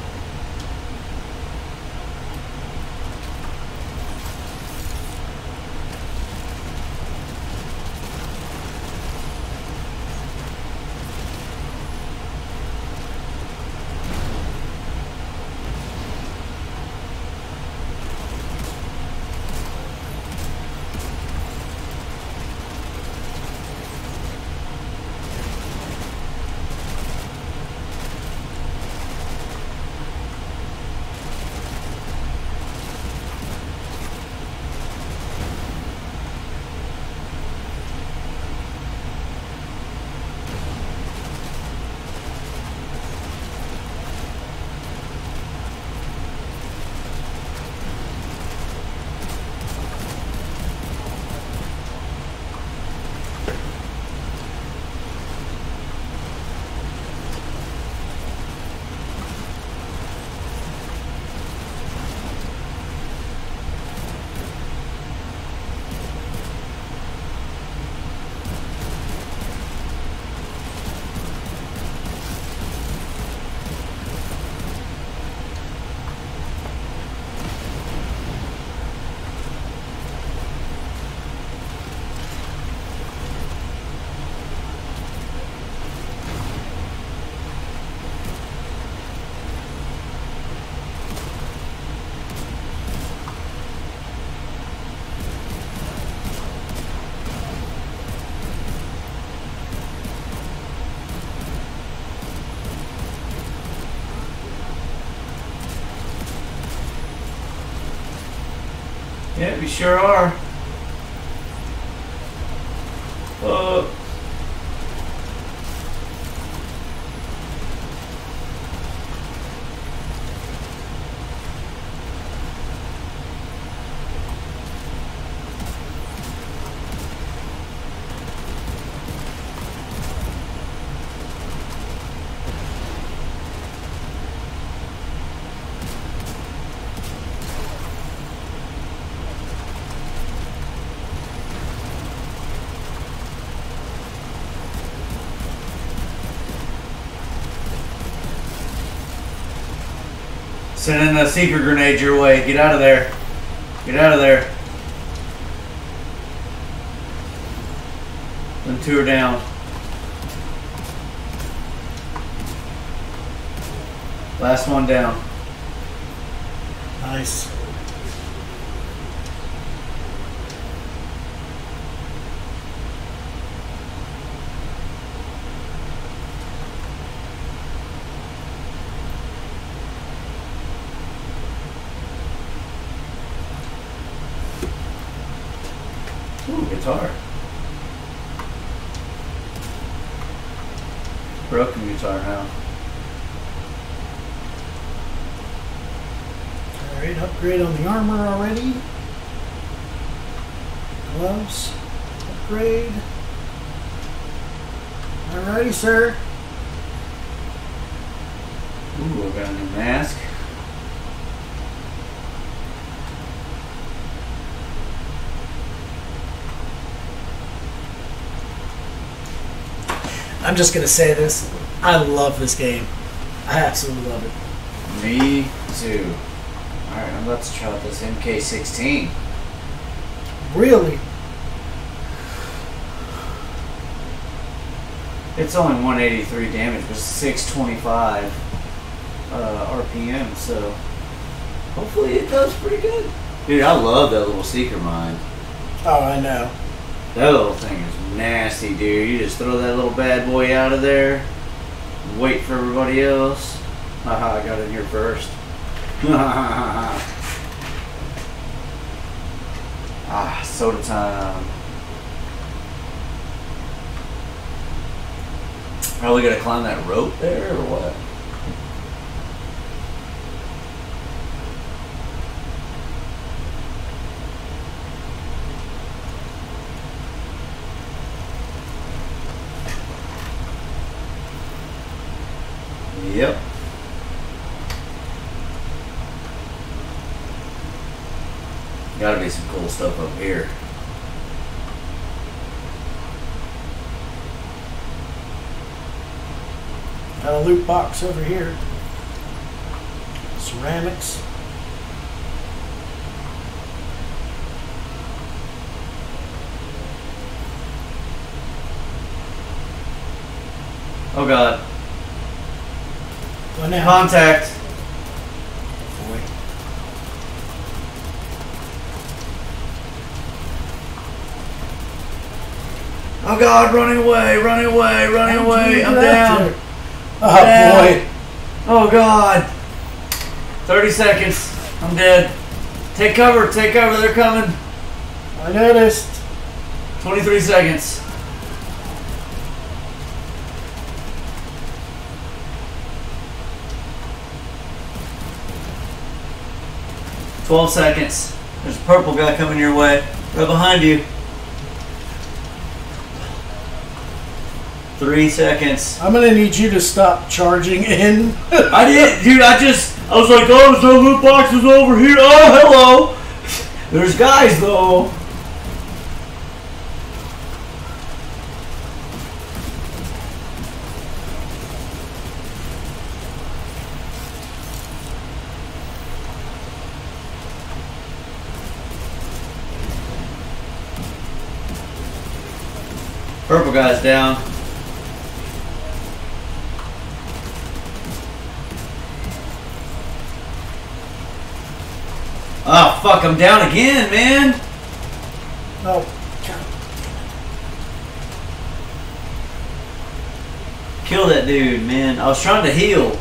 We sure are. Uh, sending a seeker grenade your way. Get out of there. Get out of there. Them two are down. Last one down. Nice. Ooh, guitar. Broken guitar now. Alright, upgrade on the armor already. Gloves. Upgrade. Alrighty, sir. Ooh, I got a new mask. I'm just gonna say this. I love this game. I absolutely love it. Me too. Alright, I'm about to try this MK16. Really? It's only 183 damage, but 625 uh, RPM, so hopefully it does pretty good. Dude, I love that little seeker mine. Oh, I know. That little thing is nasty, dude. You just throw that little bad boy out of there, wait for everybody else. Haha, I got in here first. ah, soda time. Are we gonna climb that rope there or what? Yep. Gotta be some cool stuff up here. Got a loot box over here. Ceramics. Oh god. Well, now. Contact. Oh god, running away, running away, running away. I'm down. there? Oh Down. boy. Oh god. 30 seconds. I'm dead. Take cover, take cover, they're coming. I noticed. 23 seconds. Twelve seconds. There's a purple guy coming your way. Right behind you. Three seconds. I'm gonna need you to stop charging in. I did, dude. I just, I was like, oh, there's no loot boxes over here. Oh, hello. There's guys though. Purple guy's down. Oh fuck, I'm down again, man. oh, God. Kill that dude, man. I was trying to heal.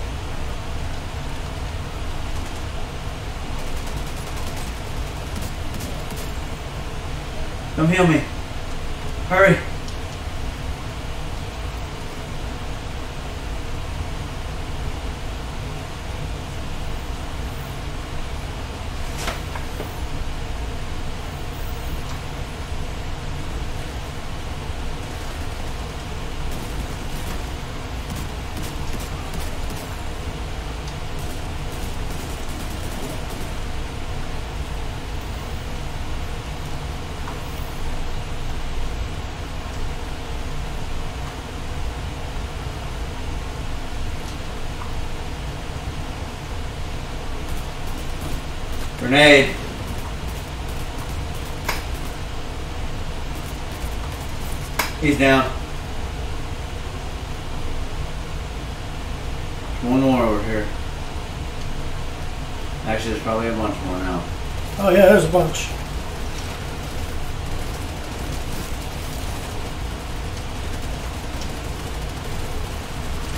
Come heal me. Hurry. Grenade. He's down. One more over here. Actually, there's probably a bunch more now. Oh yeah, there's a bunch.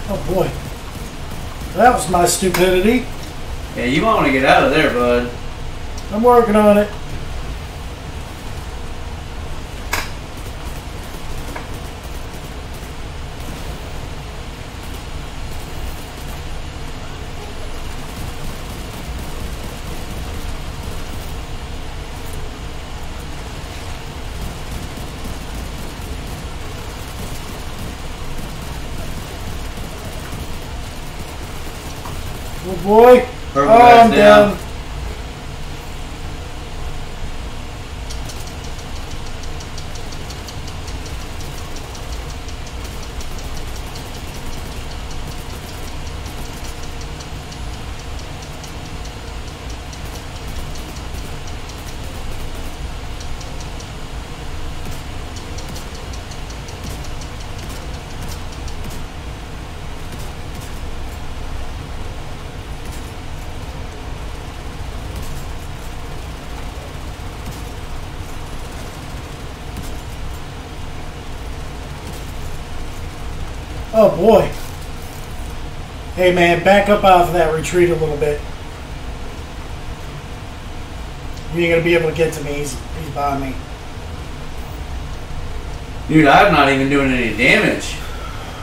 Oh boy. That was my stupidity. Yeah, you might want to get out of there, bud. I'm working on it. Oh boy. Purple oh, guy's I'm down. Oh boy. Hey man, back up off of that retreat a little bit. You ain't gonna be able to get to me. He's, he's behind me. Dude, I'm not even doing any damage.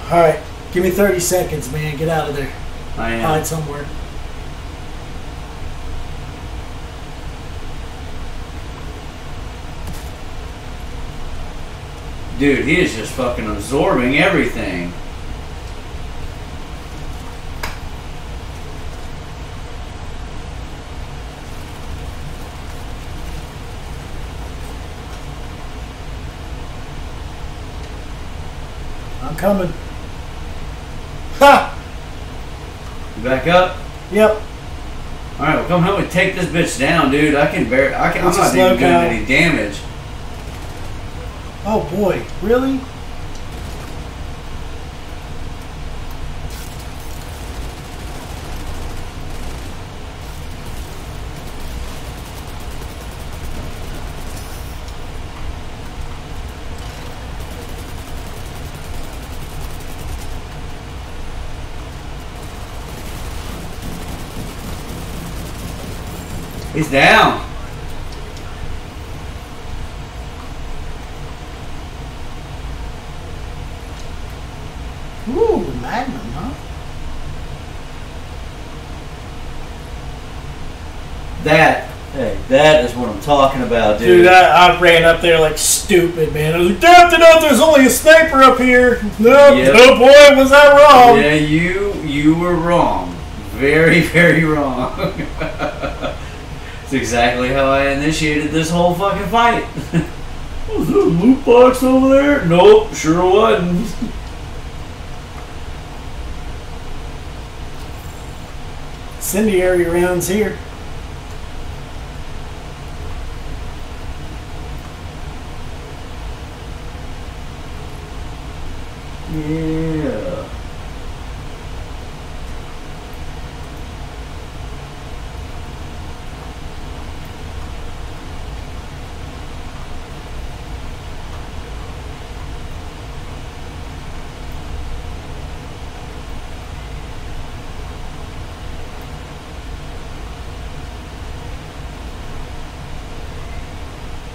Alright, give me 30 seconds, man. Get out of there. I am. Hide somewhere. Dude, he is just fucking absorbing everything. Coming. Ha! You back up? Yep. All right, well, come help me take this bitch down, dude. I can bear. I can. I'm not even doing any damage. Oh boy, really? He's down. Ooh, Magnum, huh? That. Hey, that is what I'm talking about, dude. Dude, I, I ran up there like stupid, man. I was like, Captain, no, there's only a sniper up here. Nope, Yep. oh boy, was I wrong. Yeah, you you were wrong. Very, very wrong. It's exactly how I initiated this whole fucking fight. Oh, Was there a loot box over there? Nope, sure wasn't. Incendiary rounds here. Yeah.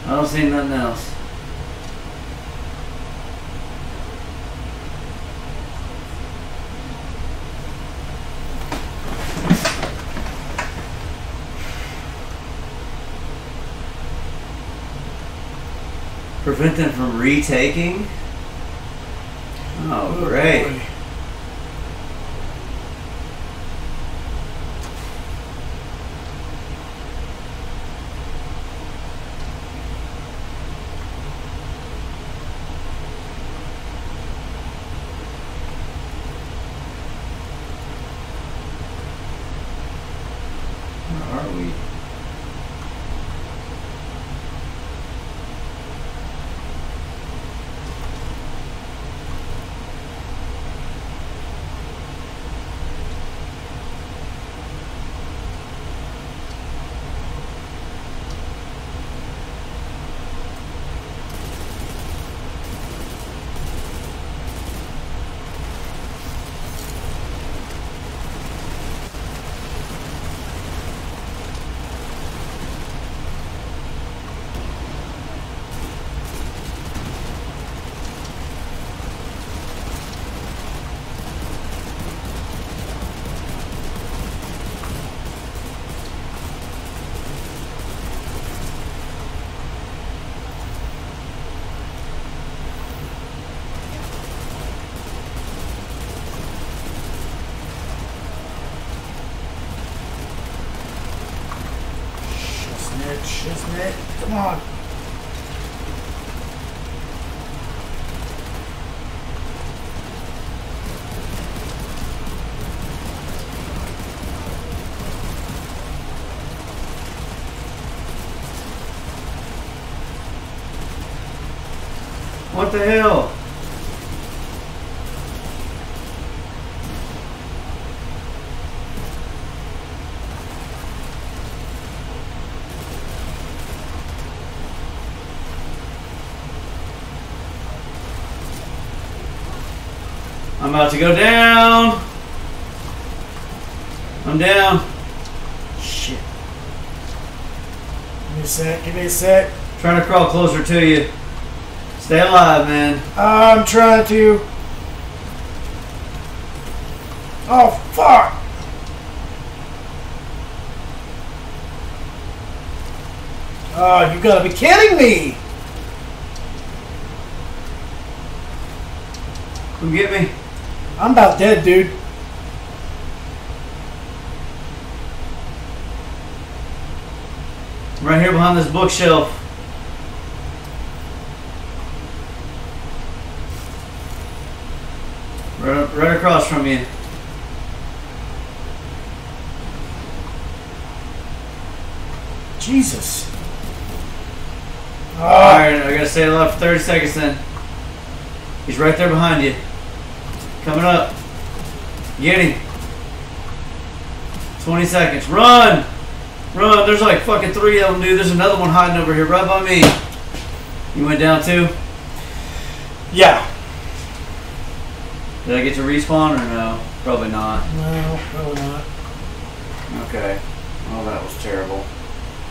I don't see nothing else. Prevent them from retaking? Oh, great. boy. Where are we? Shiznit, shiznit. Come on. What the hell? I'm about to go down. I'm down. Shit. Give me a sec, give me a sec. Trying to crawl closer to you. Stay alive, man. I'm trying to. Oh, fuck! Oh, you gotta be kidding me! Come get me. I'm about dead, dude. Right here behind this bookshelf. Right, right across from you. Jesus. Oh, Alright, I gotta stay alive for 30 seconds then. He's right there behind you. Coming up. Get him. 20 seconds. Run! Run! There's like fucking three of them, dude. There's another one hiding over here right by me. You went down too? yeah. Did I get to respawn or no? Probably not. No, probably not. Okay. Well, that was terrible.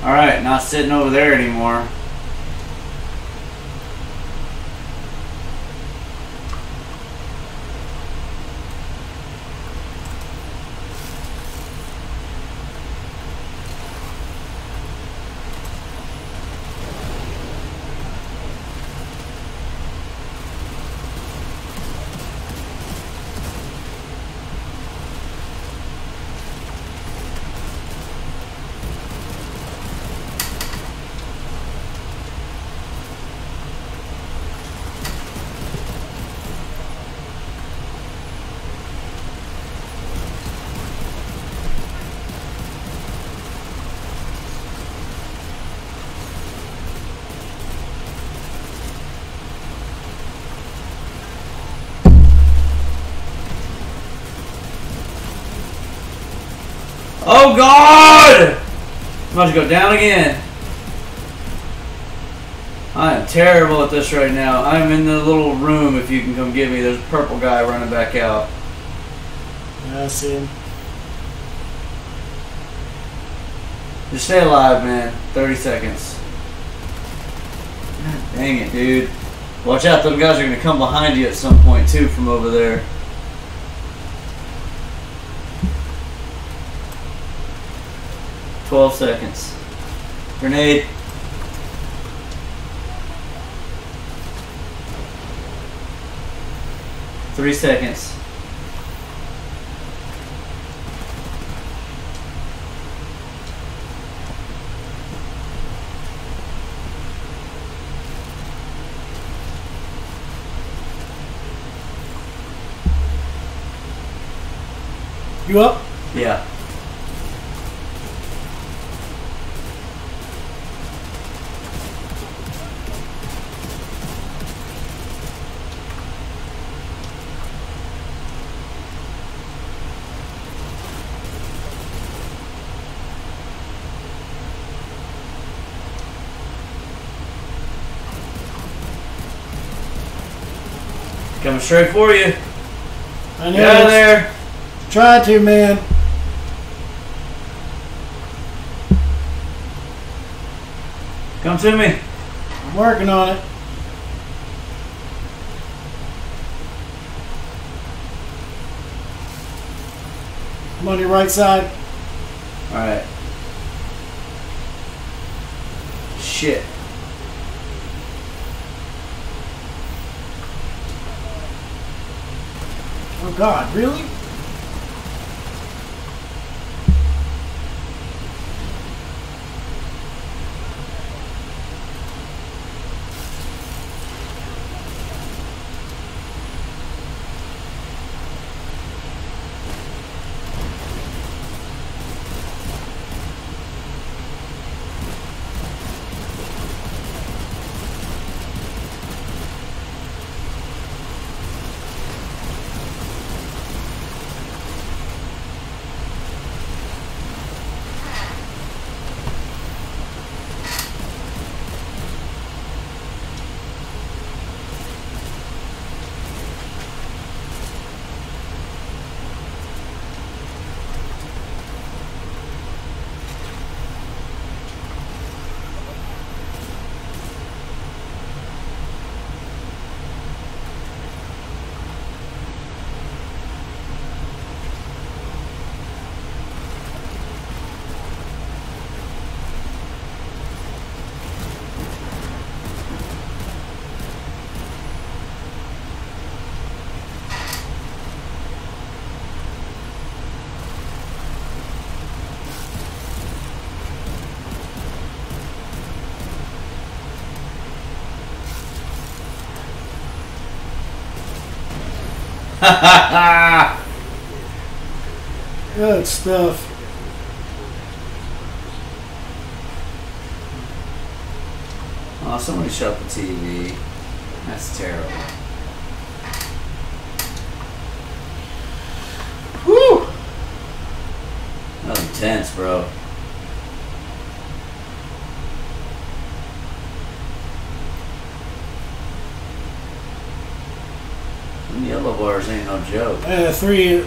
Alright, not sitting over there anymore. Oh God! I'm about to go down again. I am terrible at this right now. I'm in the little room if you can come get me. There's a purple guy running back out. Yeah, I see him. Just stay alive, man. 30 seconds. God dang it, dude. Watch out, them guys are going to come behind you at some point, too, from over there. 12 seconds. Grenade. Three seconds. You up? Yeah. Straight for you. I know. Get out of there. Try to, man. Come to me. I'm working on it. I'm on your right side. Alright. Shit. God, really? Good stuff. oh, somebody shut the TV. That's terrible. Whew. That was intense, bro. Them yellow bars ain't no joke. Uh, three,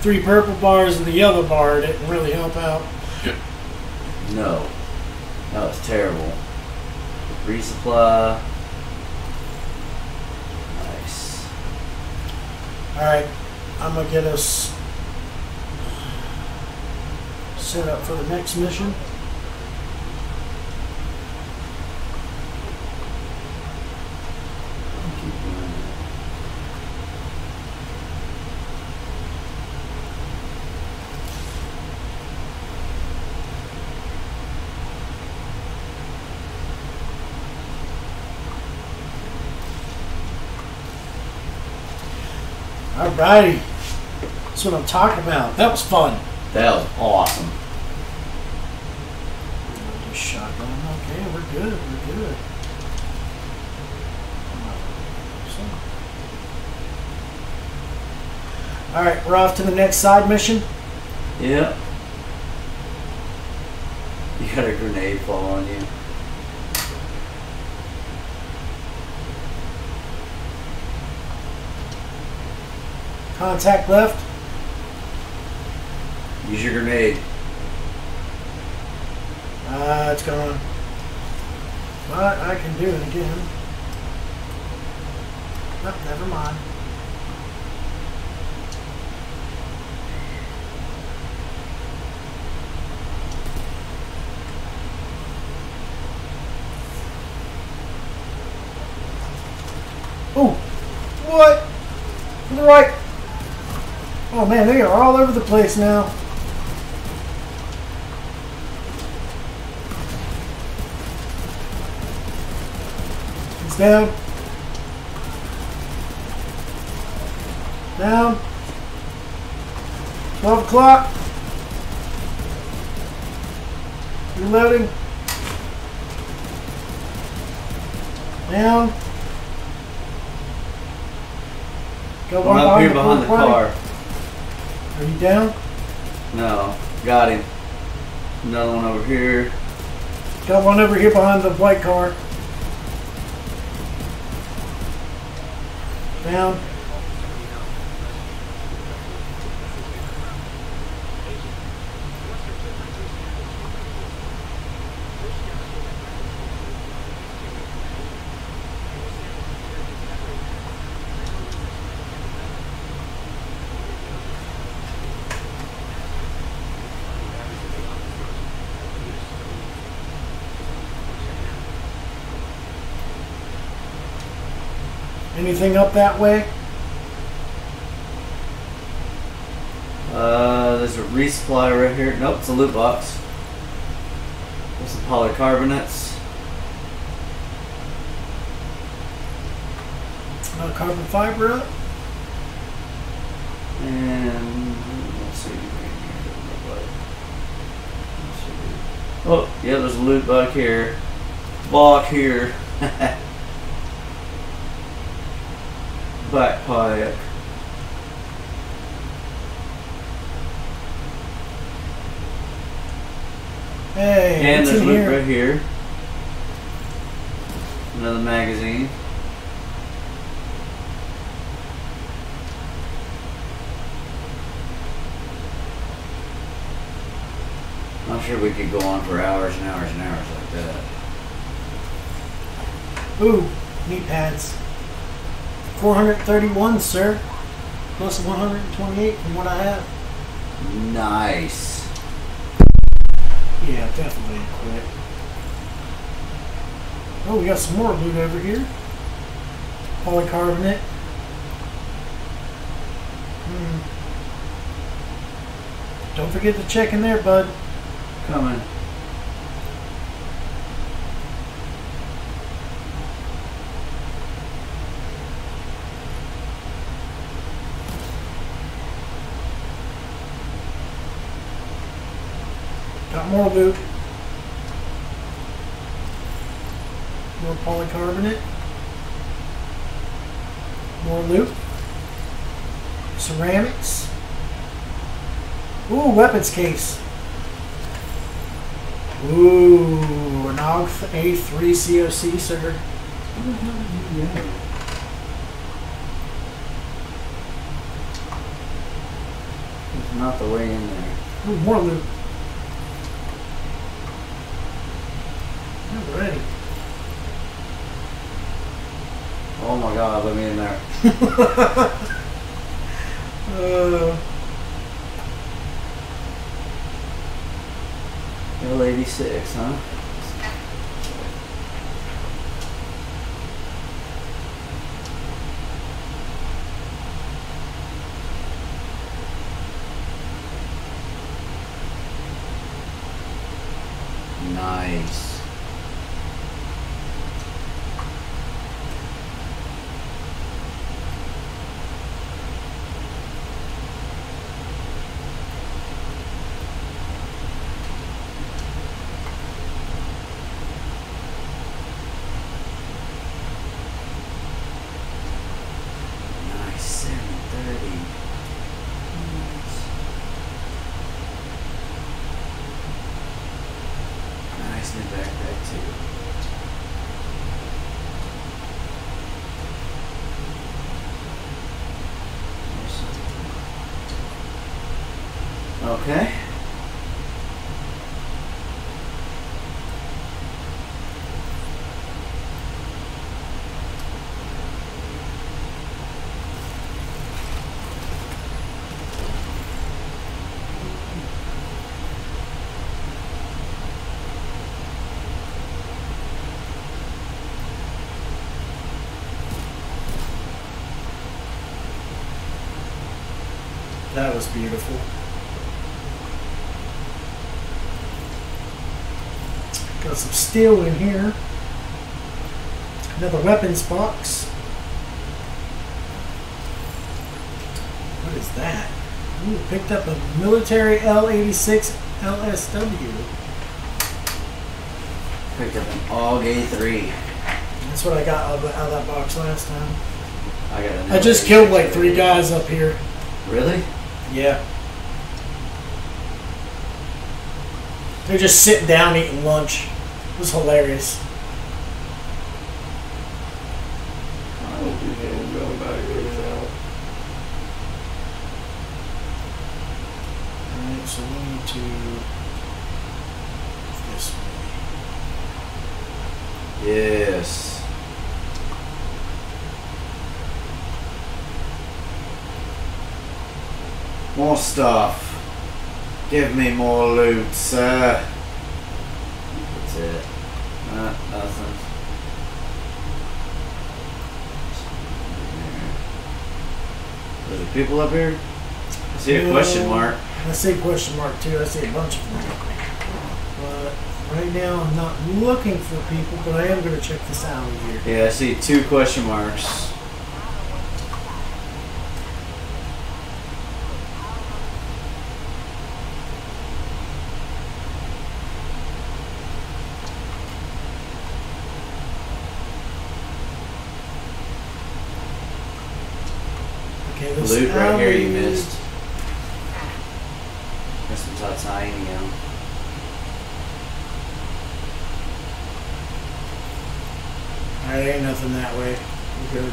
three purple bars and the yellow bar didn't really help out. No. That was terrible. Resupply. Nice. All right, I'm gonna get us set up for the next mission. Keep doing that. Righty, that's what I'm talking about. That was fun. That was awesome. Shotgun. Okay, we're good. We're good. All right, we're off to the next side mission. Yep. You got a grenade fall on you. Contact left. Use your grenade. Ah, it's gone. But I can do it again. Oh, never mind. Oh, what? To the right. Oh man, they are all over the place now. It's down. Down. 12 o'clock. Reloading. Down. Go One up here behind the car. Are you down? No, got him. Another one over here. Got one over here behind the white car. Down. Anything up that way? Uh, there's a resupply right here. Nope, it's a loot box. There's some polycarbonates. Uh, carbon fiber up. And let's see. Oh, yeah, there's a loot back here. Block here. Backpack. Hey, And there's loot here? right here. Another magazine. I'm sure we could go on for hours and hours and hours like that. Ooh, knee pads. 431, sir. Plus 128 from what I have. Nice. Yeah, definitely quit. Oh, we got some more loot over here. Polycarbonate. Hmm. Don't forget to check in there, bud. Coming. Got more loot. More polycarbonate. More loot. Ceramics. Ooh, weapons case. Ooh, an AUG A3 COC, sir. It's not the way in there. Ooh, more loot. Alrighty. Oh my god, let me in there. Uh, L86, huh? That was beautiful. Got some steel in here. Another weapons box. What is that? Ooh, picked up a military L86 LSW. Picked up an AUG A3. That's what I got out of, the- out of that box last time. I got I just killed like three guys up here. Really? Yeah. They're just sitting down eating lunch. It was hilarious. Alright, so we need to this way. Yes. More stuff. Give me more loot, sir. That's it. Nothing. Are there people up here? I see a question mark. I see a question mark too. I see a bunch of them. But right now I'm not looking for people, but I am going to check this out here. Yeah, I see two question marks. Loot right here you alley- missed. There's some titanium. Alright, ain't nothing that way. We're good.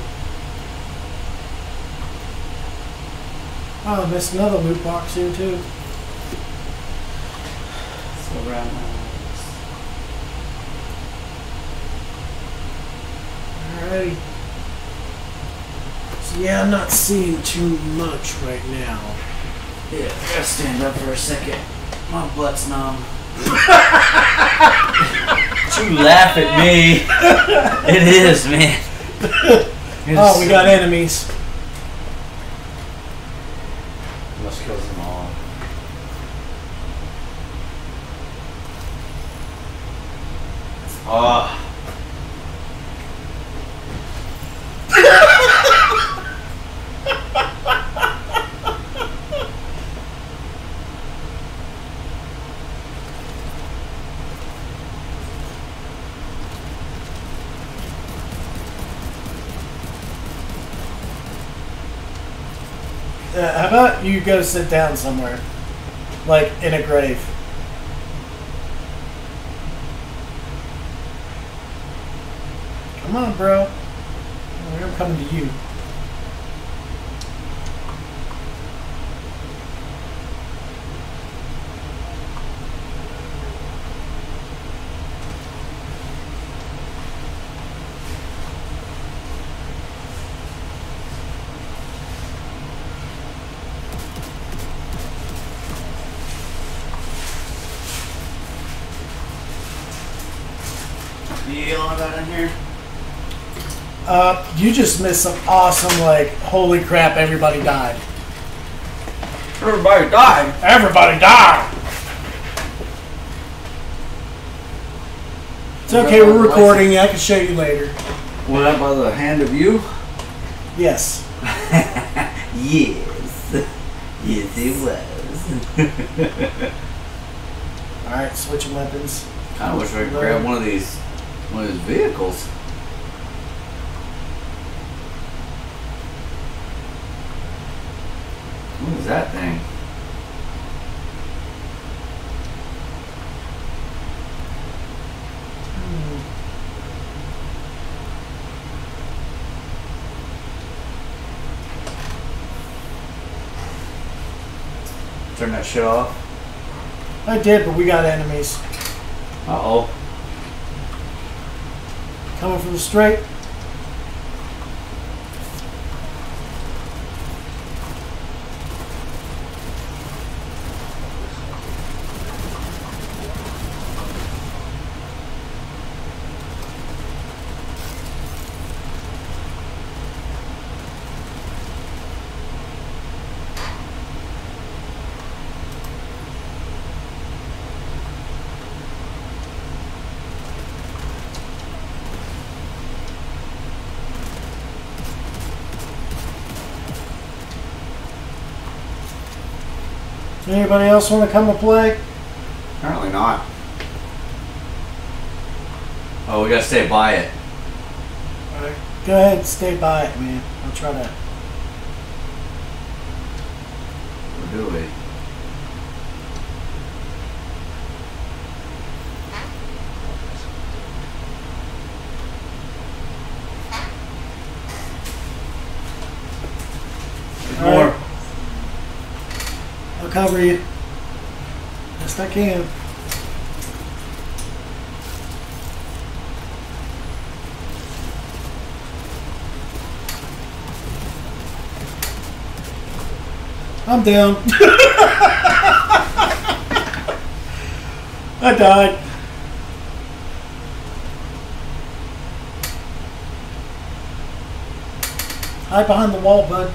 Oh, I missed another loot box here too. So right Alrighty. So yeah, I'm not seeing too much right now. Yeah, I gotta stand up for a second. My butt's numb. you laugh at me. It is, man. Oh, we got enemies. Must kill them all. Oh. Uh, how about you go sit down somewhere? Like in a grave. Come on, bro. I'm coming to. You yelling about in here? Uh, you just missed some awesome, like, holy crap, everybody died. Everybody died. Everybody died! It's okay, we're recording. Yeah, I can show you later. Went up by the hand of you? Yes. yes. Yes, it was. Alright, switching weapons. I wish I could grab one of these, one of these vehicles. What is that thing? Turn that shit off. I did, but we got enemies. Uh oh. Coming from the straight. Else want to come and play? Apparently not. Oh, we gotta stay by it. Go ahead and stay by it, man. I'll try to. Or do we? There's All more. right. I'll cover you. I'm down. I died. Hide behind the wall, bud.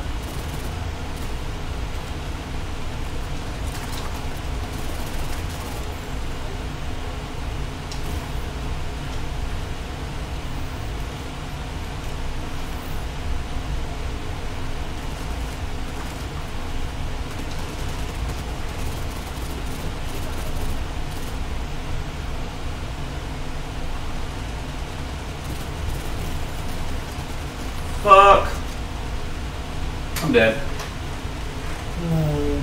Fuck. I'm dead. Hmm.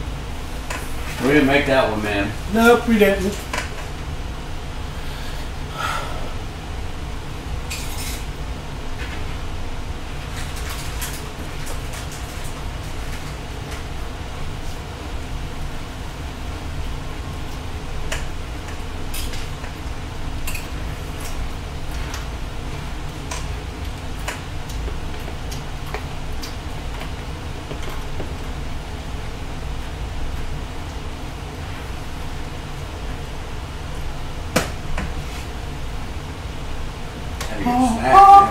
We didn't make that one, man. Nope, didn't. Had to get a snack, man.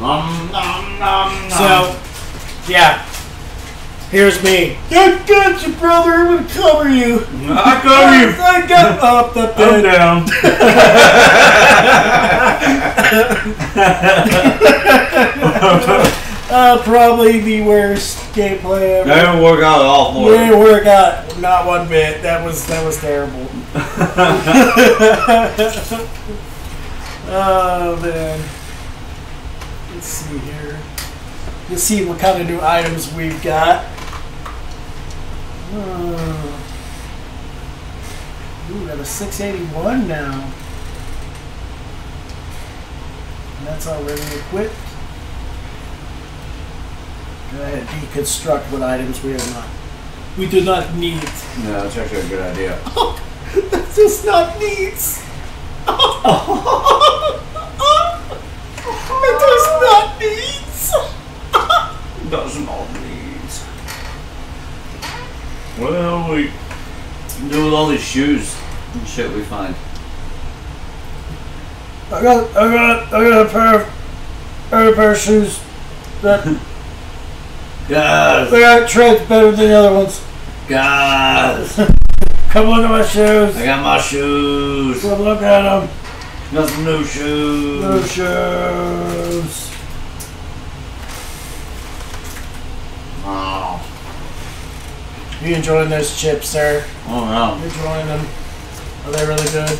Nom, nom, nom, nom. So, yeah. Here's me. I got you, brother. I'm gonna cover you. I cover you. I got up that I'm bed. down. Uh, probably the worst gameplay ever. That didn't work out at all for We you. didn't work out not one bit. That was that was terrible. oh man. Let's see here. Let's see what kind of new items we've got. Ooh, we got a 681 now. And that's already equipped. Go ahead, deconstruct what items we have not. We do not need. No, that's actually a good idea. That's just not needs. it does not needs. Doesn't all needs. What the hell we do with all these shoes and shit we find? I got, I got, I got a pair of, I got a pair of shoes that Guys, they got treads better than the other ones. guys, Come look at my shoes. I got my shoes. Come look at them. Got some new shoes. New shoes. Oh, You enjoying those chips, sir? oh no. You enjoying them? Are they really good?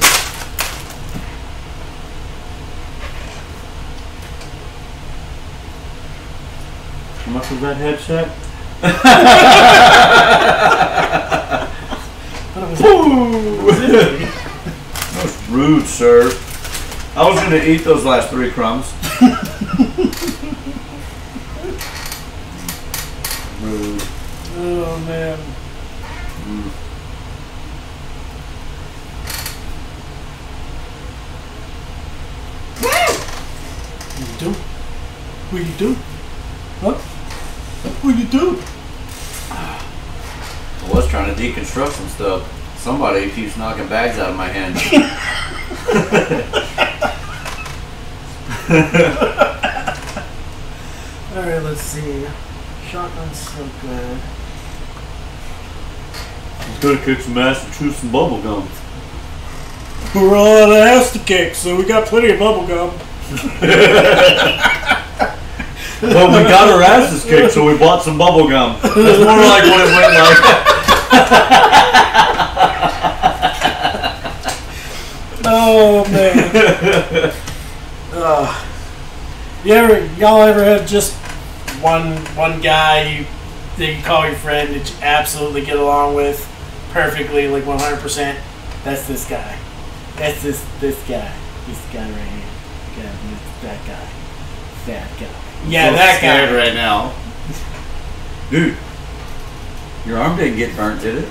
How much was that it was That's rude, sir. I was gonna eat those last three crumbs. rude. Oh man. What you do? What you do? Huh? What you do? I was trying to deconstruct some stuff. Somebody keeps knocking bags out of my hand. Alright, let's see. Shotgun's so good. Gonna kick some ass and chew some bubble gum. We're all out of ass to kick, so we got plenty of bubble gum. well, we got our asses kicked, so we bought some bubble gum. That's more like what it went like. Oh man. Ugh. you ever y'all ever have just one one guy you that you call your friend that you absolutely get along with perfectly, like one hundred percent? That's this guy. That's this this guy. This guy right here. Yeah, that guy. That guy. Yeah, So that scared guy. right now. Dude, your arm didn't get burnt, did it?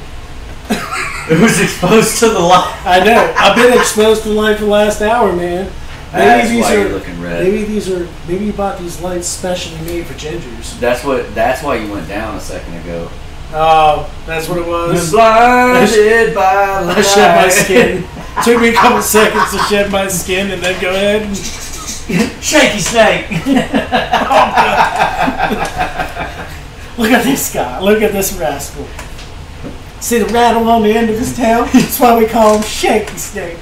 it was exposed to the light. I know. I've been exposed to the light for the last hour, man. Maybe That's these why are you're looking red. maybe these are maybe you bought these lights specially made for gingers. That's what. That's why you went down a second ago. Oh, that's what it was. Blinded by I shed my skin. Took me a couple seconds to shed my skin and then go ahead and Shaky snake. look at this guy. Look at this rascal. See the rattle on the end of his tail? That's why we call him Shaky Snake.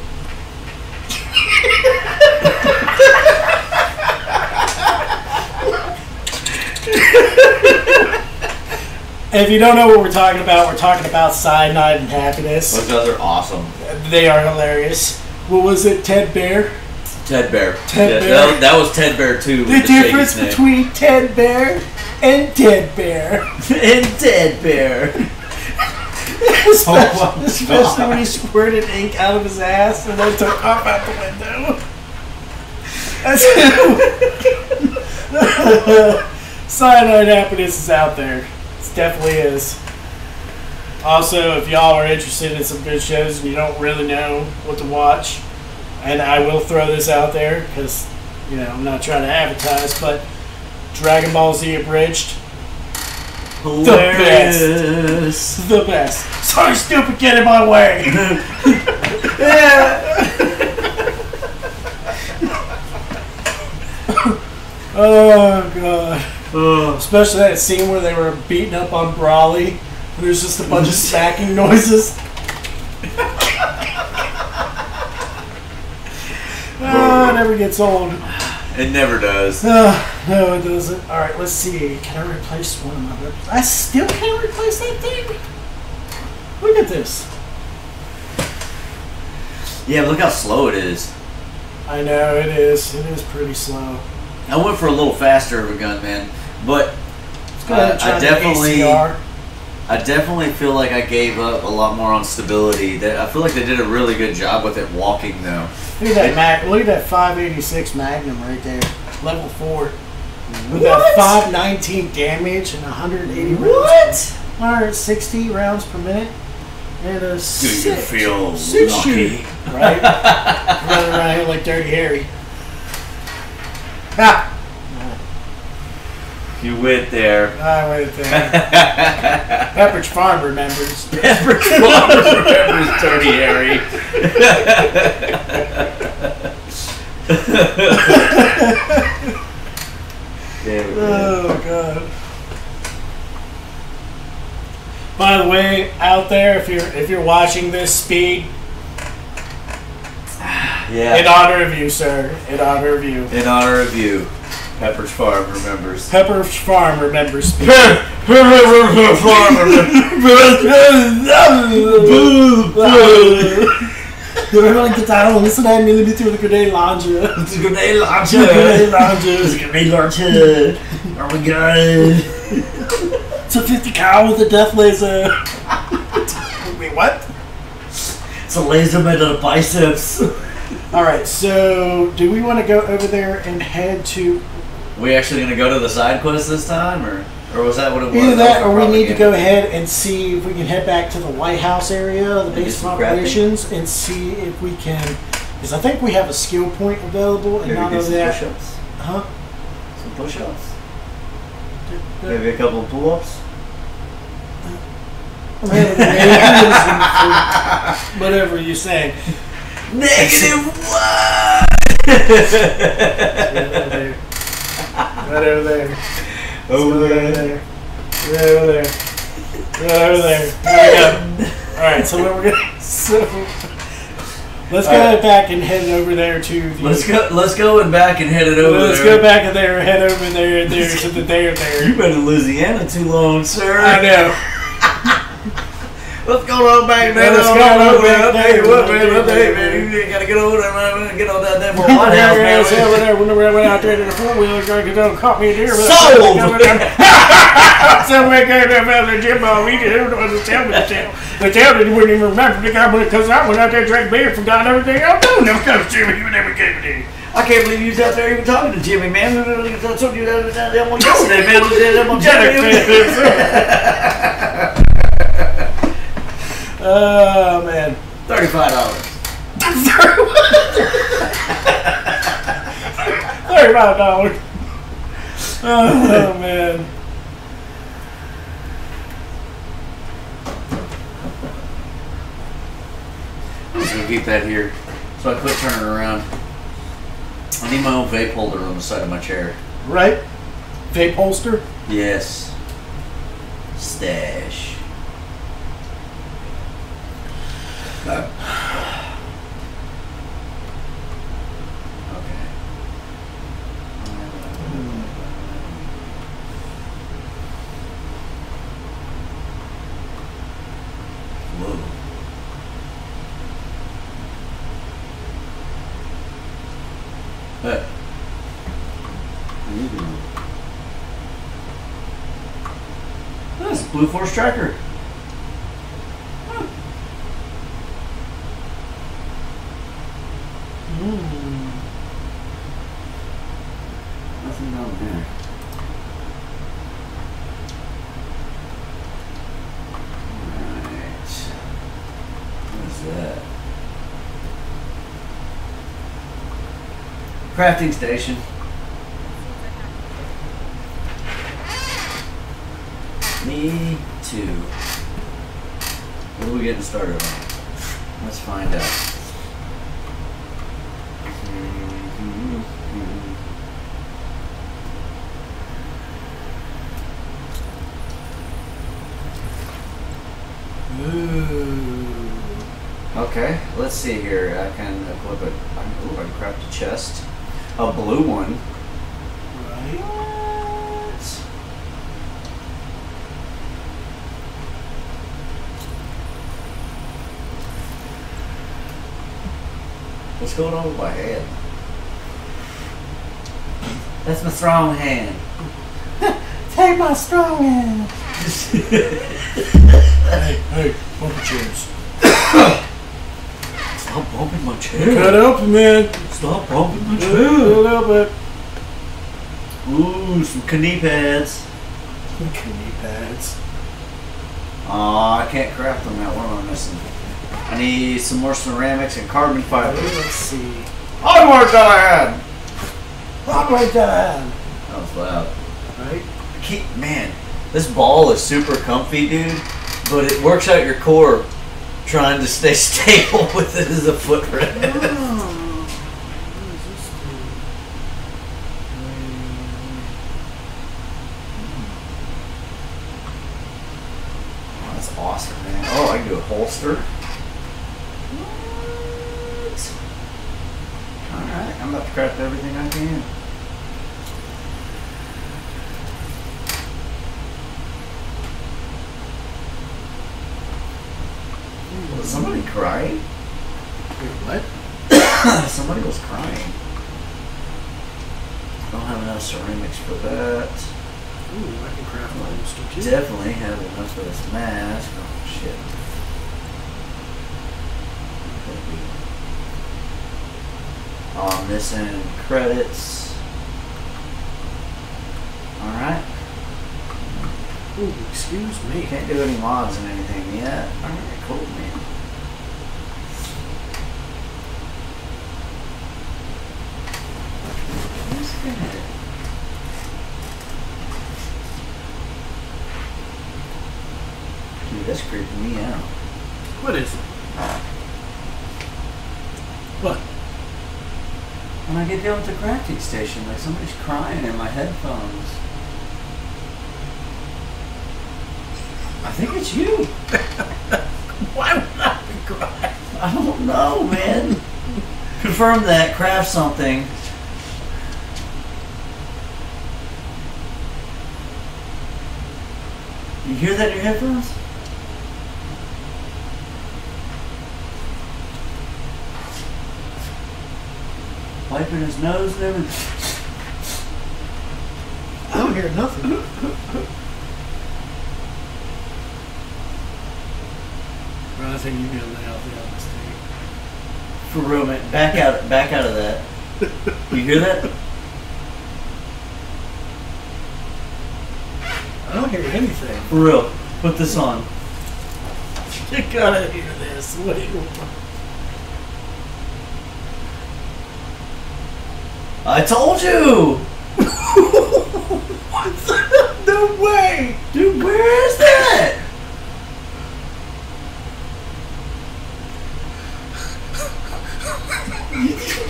If you don't know what we're talking about, we're talking about cyanide and happiness. Those guys are awesome. They are hilarious. What was it, Ted Bear? Ted Bear. Ted Yeah, Bear. That, that was Ted Bear too. The shaky difference between Ted Bear and Ted Bear. and Ted Bear. especially, Oh especially when he squirted ink out of his ass and then took off out the window. That's Cyanide happiness is out there. It definitely is. Also, if y'all are interested in some good shows and you don't really know what to watch, and I will throw this out there because, you know, I'm not trying to advertise, but Dragon Ball Z Abridged, Hilarious. the best. Sorry, stupid, get in my way. oh god. Oh, Especially that scene where they were beating up on Broly. And there's just a bunch of smacking noises. oh, it never gets old. it never does. Ah, no, it doesn't. Alright, let's see. Can I replace one of my weapons? I still can't replace that thing? Look at this. Yeah, look how slow it is. I know, it is. It is pretty slow. I went for a little faster of a gun, man, but Let's go ahead and Uh, I definitely- I definitely feel like I gave up a lot more on stability. That I feel like they did a really good job with it walking though. Look at that mag. Look at that 586 Magnum right there, level four, with that 519 damage and 180 rounds, What? 160 rounds per minute, and a Do you feel six lucky? right? Running around here like Dirty Harry. You went there. Ah, I went there. Pepperidge Farm remembers. Pepper Farmer remembers Dirty Harry. There we go. Oh god. By the way, out there, if you're if you're watching this speed, in honor of you, sir, in honor of you, In honor of you, Pepper's Farm remembers. Pepperidge Farm remembers speed. You remember get down and listen to that millimeter with the grenade launcher. It's a grenade Grenade launcher. launcher. It's a grenade launcher. Oh my god. It's a 50 cal with a death laser. Wait, what? It's a laser made out of biceps. All right, so do we want to go over there and head to We actually gonna go to the side quest this time, or or was that what it was? either that, or we need to go ahead and see if we can head back to the White House area, the base of operations, and see if we can. Because I think we have a skill point available, and Maybe not only that, push-ups. huh? Some push-ups. Maybe a couple of pull-ups. I'm having negatives whatever you're saying. Negative one. Right over there. Right over there. Over Right there. over there. Right over there. Right over there. There we go. All right, so what we're gonna so Let's go right. back and head over there to the. Let's go. Let's go and back and head it over Let's there. go back in there, head over there, there to the there there. You've been in Louisiana too long, sir. I know. What's going on back there? What's going on man? back I'll tell you there? what, man. You, man. You gotta get over there, man. Get on that damn White House, man. else over there, whenever I went out there to the four wheeler, going to go caught me a deer. Sold! Somewhere going there about the gym ball, we didn't know what to tell me to tell. The tell didn't even remember the guy when it comes out, went out there, drank beer, forgot everything. Oh, no, never comes me, you never gave it I can't believe you was out there even talking to Jimmy, man. I told you that one yesterday, man. That one Jimmy. Oh, man. Thirty-five dollars. Thirty-five dollars. Oh man. I'm just gonna keep that here, so I quit turning around. I need my own vape holder on the side of my chair. Right? Vape holster. Yes. Stash. Okay. Whoa. Hey. How you doing? That's Blue Force Tracker. Huh. Nothing down there. Alright. What is that? Crafting station. Me too. What are we getting started on? Let's find out. Okay, let's see here. I can equip it. Ooh, I can craft a chest. A blue one. Right. What? What's going on with my hand? That's my strong hand. Take my strong hand. Hey, hey, bump your chairs. Stop bumping my chair. Cut up, man. Stop bumping my chair A little bit. Ooh, some knee pads. Knee pads. Aw, I can't craft them now. What am I missing? I need some more ceramics and carbon fiber. Let's see. Onward that! Rock right down. That was loud. Right? I keep, man, this ball is super comfy, dude, but it works out your core trying to stay stable with it as a footrest. Oh, that's awesome, man. Oh, I can do a holster. What? Alright, I'm about to craft everything I can. Was somebody crying? Wait, what? somebody was crying. Don't have enough ceramics for that. Ooh, I can craft my own stuff too. Definitely have enough for this mask. Oh shit. Oh, I'm missing credits. Alright. Ooh, excuse me. Can't do any mods and anything yet. Alright, cool, man. That's good. Dude, that's creeping me out. What is it? What? When I get down with the crafting station, like somebody's crying in my headphones. I think it's you. Why would I be crying? I don't know, man. confirm that. Craft something. You hear that in your headphones? Wiping his nose and everything. I don't hear nothing. I think you nailed it out the honest For real, man. Back out, back out of that. You hear that? I don't hear anything. For real. Put this on. You gotta hear this. What do you I told you! What the? No way! Dude, where is that?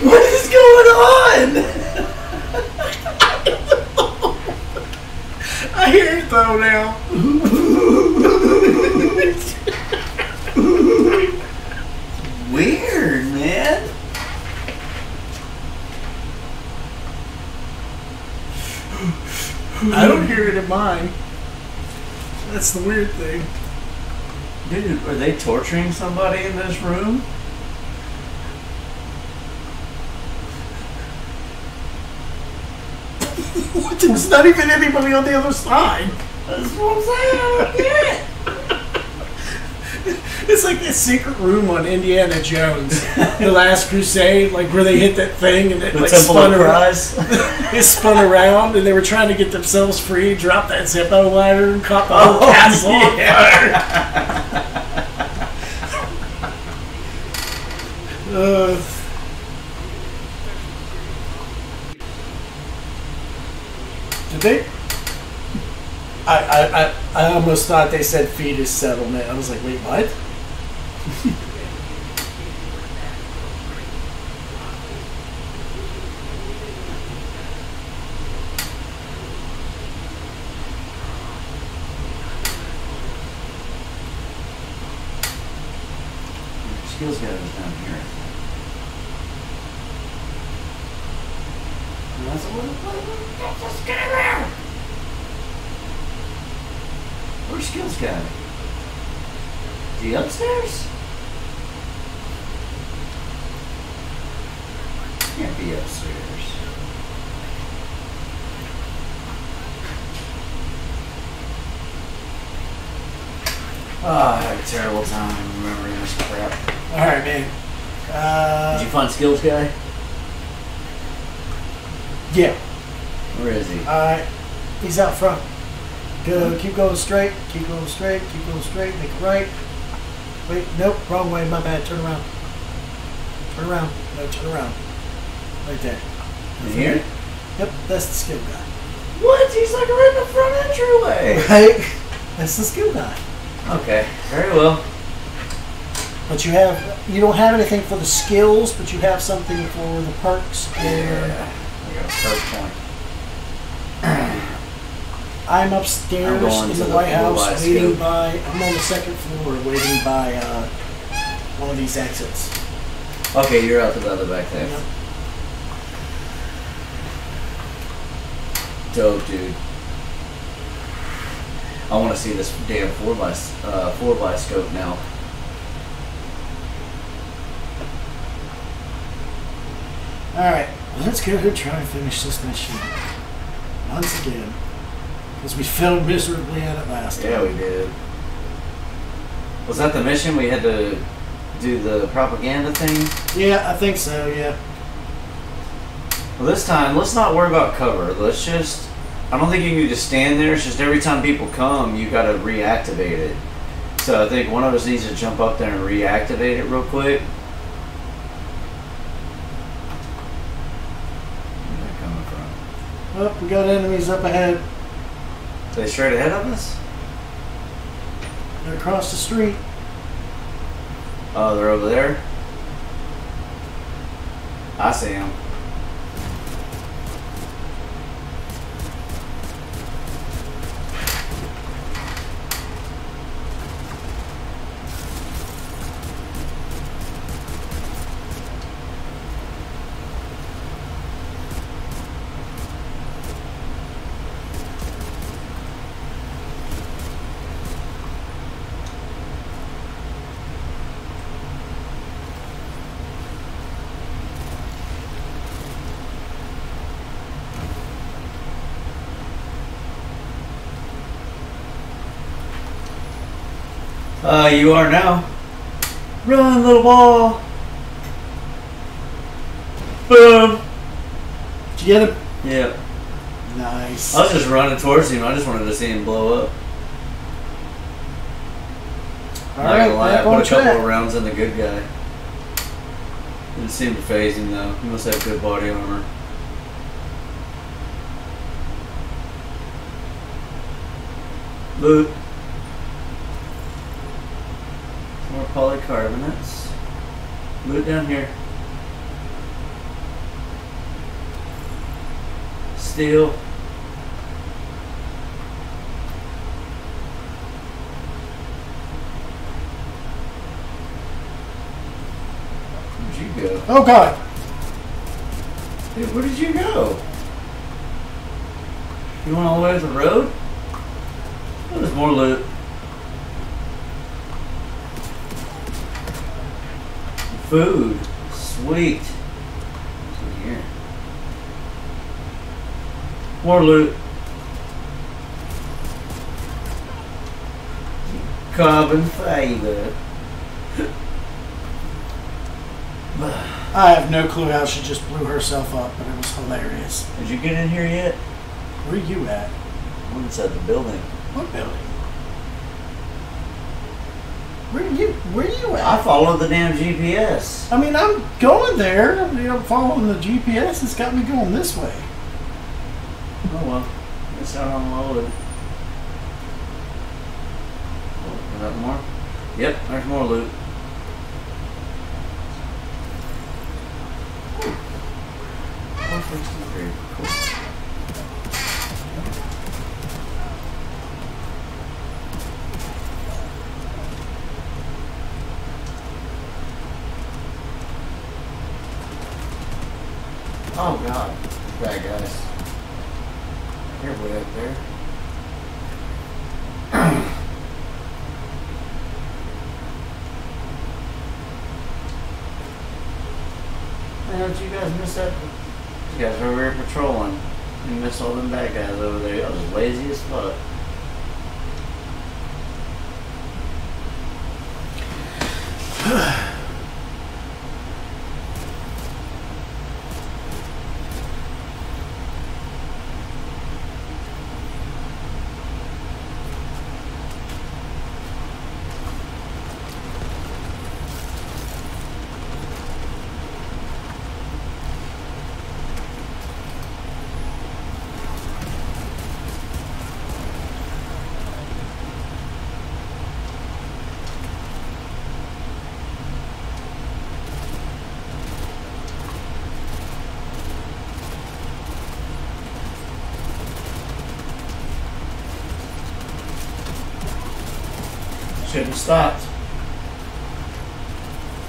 what is going on? I hear it though now. Weird, man. I don't hear it in mine. That's the weird thing. Dude, are they torturing somebody in this room? There's not even anybody on the other side. That's what I'm saying. I don't get it. It's like that secret room on Indiana Jones, The Last Crusade, like where they hit that thing and it The like spun of around. It spun around and they were trying to get themselves free, drop that Zippo ladder and caught the whole Oh, castle on fire. Uh, did they? I, I, I, almost thought they said fetus settlement. I was like, wait, what? Skills guy was down here. That's what Just get in there. Where's Skills guy? Is he upstairs? Can't be upstairs. Oh, I had a terrible time remembering this crap. All right, man. Did Uh, you find Skills guy? yeah. Where is he? All right. He's out front. Go. Keep going straight. Keep going straight. Keep going straight. Make it right. Wait. Nope. Wrong way. My bad. Turn around. Turn around. No. Turn around. Right there. In here? Yep. That's the skill guy. What? He's like right in the front entryway. Right. That's the skill guy. Okay, very well. But you have you don't have anything for the skills, but you have something for the perks. And I got a first point. I'm I'm upstairs in the the White House, waiting by. I'm on the second floor, waiting by uh, one of these exits. Okay, you're out the other back there. Yep. Dope, dude. I want to see this damn four by uh, four by scope now. All right, let's go and try and finish this mission once again, because we failed miserably at it last time. Yeah, we did. Was that the mission? We had to do the propaganda thing. Yeah, I think so. Yeah. Well, this time, let's not worry about cover. Let's just. I don't think you need to stand there. It's just every time people come, you got to reactivate it. So I think one of us needs to jump up there and reactivate it real quick. Where's that coming from? Oh, we got enemies up ahead. They straight ahead of us? They're across the street. Oh, they're over there. I see them. You are now. Run, little ball. Boom. Did you get him? Yeah. Nice. I was just running towards him. I just wanted to see him blow up. All Not right, gonna lie, I put a couple of rounds in the good guy. Didn't seem to phase him though. He must have good body armor. Loot. More polycarbonates. Loot down here. Steel. Where'd you go? Oh god. Dude, where did you go? You went all the way to the road? Oh, there's more loot. Food. Sweet. What's in here? More loot. Carbon fiber. I have no clue how she just blew herself up, but it was hilarious. Did you get in here yet? Where are you at? I'm inside the building. What building? Where are you? Where are you I at? followed the damn GPS. I mean, I'm going there. You know, following the GPS. It's got me going this way. Oh well. It's not unloaded. Oh, is that more? Yep, there's more loot. One sixty-three. Cool. Oh god, bad guys. You're way up there. Man, how'd you guys miss that? You guys were over here patrolling. You missed all them bad guys over there. I was lazy as fuck. Should have stopped.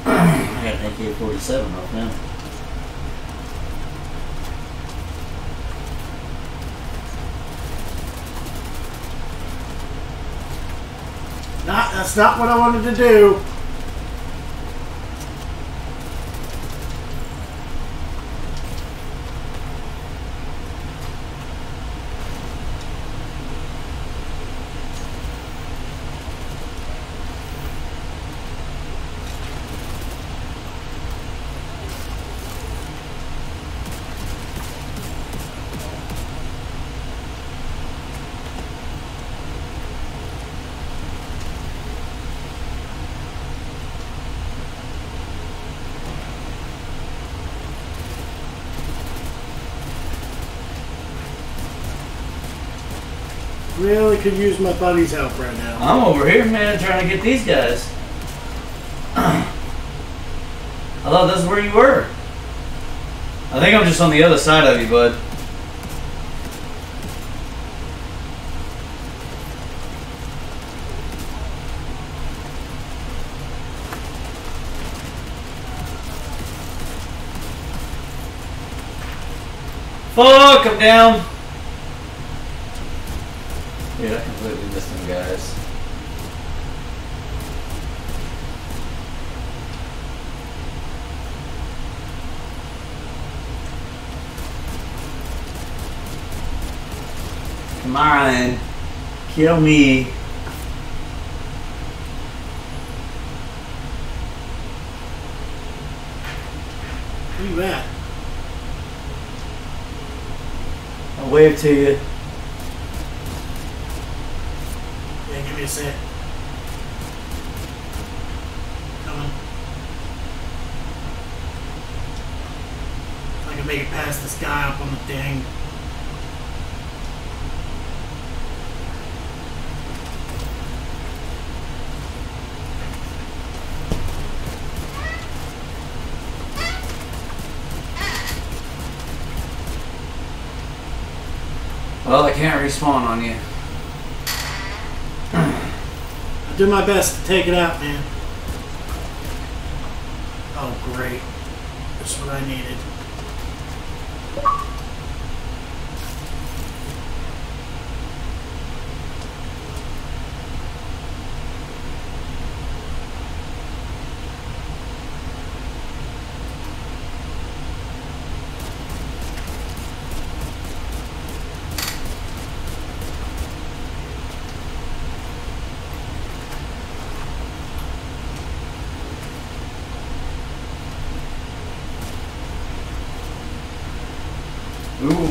I got an AK-47 off now. Not. That's not what I wanted to do. Really could use my buddy's help right now. I'm over here, man, trying to get these guys. I thought this is where you were. I think I'm just on the other side of you, bud. Fuck, I'm down. Mind Kill me. Where you at? I'll wave to you. Yeah, give me a sec. Coming. I can make it past this guy up on the thing. I on you. I do my best to take it out, man. Oh, great. That's what I needed.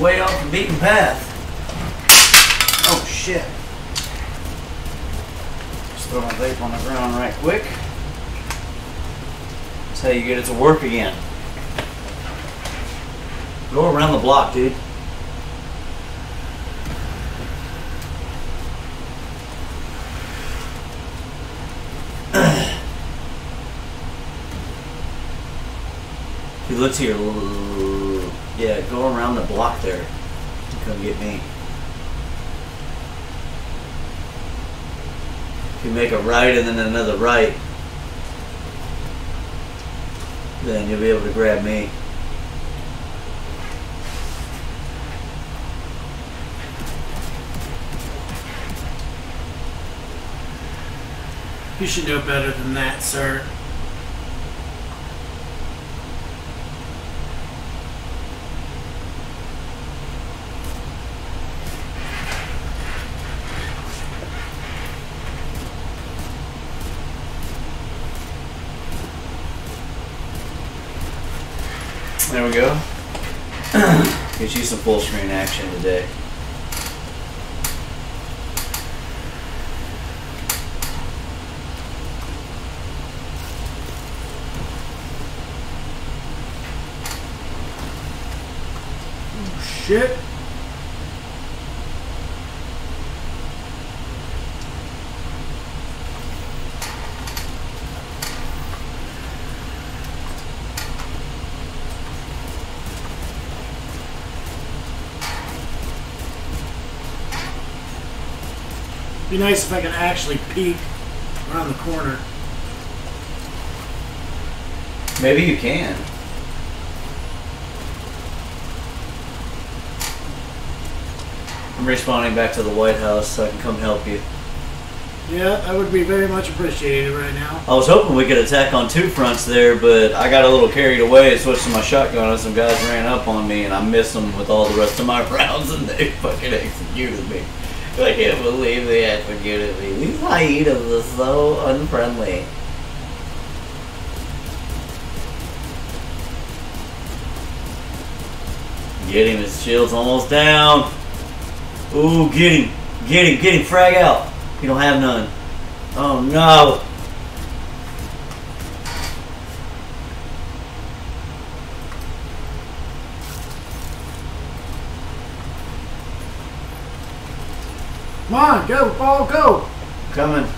Way off the beaten path. Oh shit. Just throw my vape on the ground right quick. That's how you get it to work again. Go around the block, dude. If you look to your l- yeah, go around the block there. and Come get me. If you make a right and then another right, then you'll be able to grab me. You should know better than that, sir. There we go. Get you some full screen action today. Oh Shit. Be nice if I could actually peek around the corner. Maybe you can. I'm respawning back to the White House so I can come help you. Yeah, that would be very much appreciated right now. I was hoping we could attack on two fronts there, but I got a little carried away and switched to my shotgun, and some guys ran up on me, and I missed them with all the rest of my rounds, and they fucking executed me. I can't believe they executed me. These hyenas are so unfriendly. Get him, his shield's almost down. Ooh, get him. Get him, get him, frag out. You don't have none. Oh no. Come on, go, ball, go! Coming.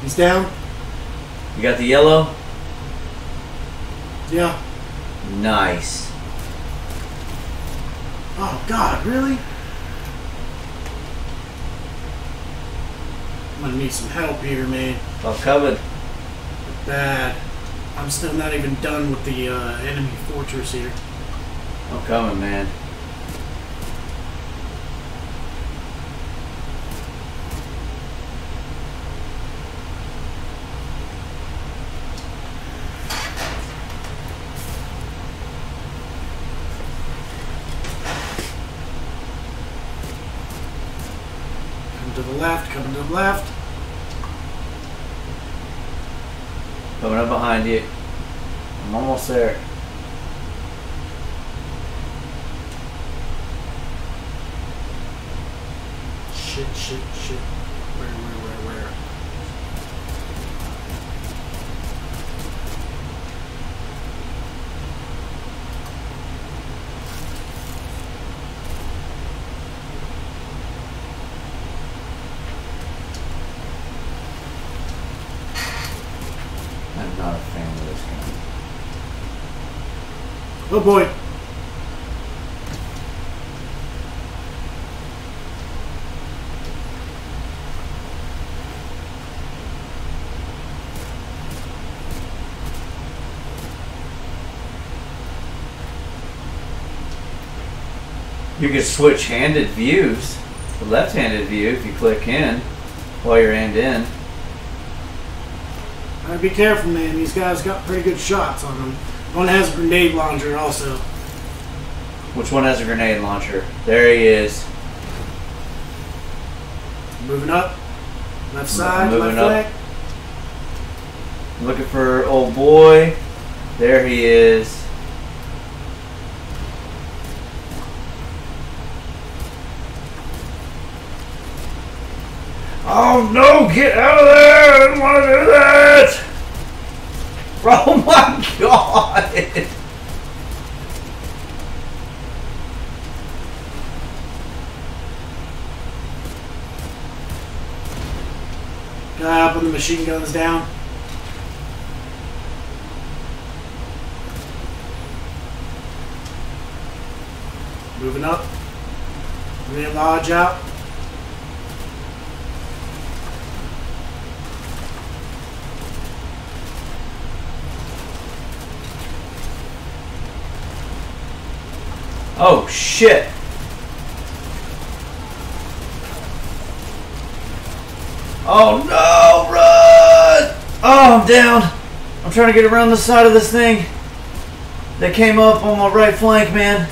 He's down. You got the yellow? Yeah. Nice. Oh God, really? I'm gonna need some help here, man. I'm coming. Bad. I'm still not even done with the uh, enemy fortress here. I'm coming, man. Come to the the left. Coming up behind you. I'm almost there. shit, shit, shit. Where, where, where, where? I'm not a fan of this game. Oh boy. You can switch handed views. The left-handed view, if you click in while you're aimed in. Gotta be careful, man. These guys got pretty good shots on them. One has a grenade launcher also. Which one has a grenade launcher? There he is. Moving up. Left side, Moving left up. leg. Looking for old boy. There he is. Oh no, get out of there! I didn't want to do that! Oh my god! Guy up when the machine guns down. Moving up. Real lodge out. Oh shit! Oh no, run! Oh, I'm down. I'm trying to get around the side of this thing. That came up on my right flank, man.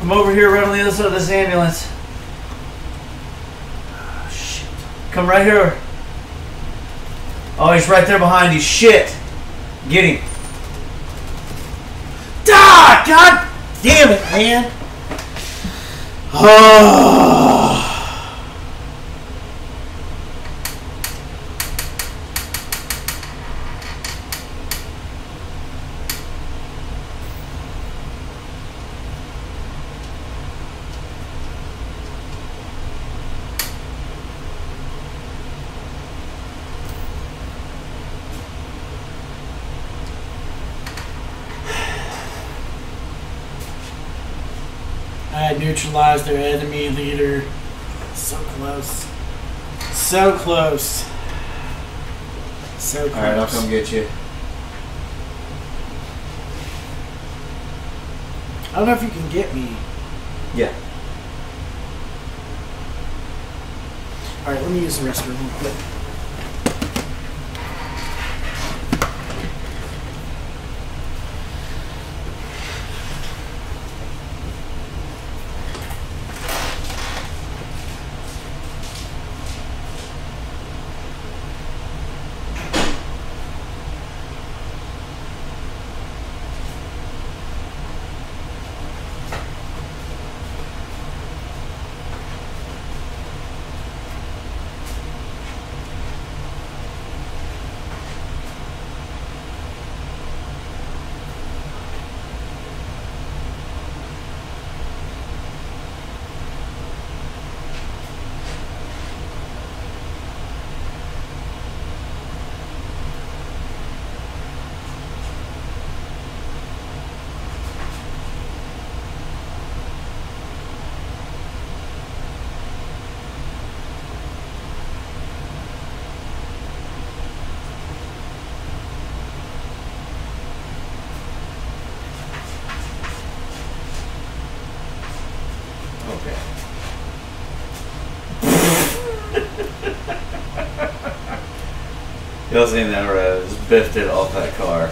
I'm over here right on the other side of this ambulance. Ah, shit. Come right here. Oh, he's right there behind you. Shit. Get him. Ah! God damn it, man! Oh. I had neutralized their enemy leader. So close. So close. So close. Alright, I'll come get you. I don't know if you can get me. Yeah. Alright, let me use the restroom real quick. Okay. Y'all seen that uh, right? Just biffed it off that car.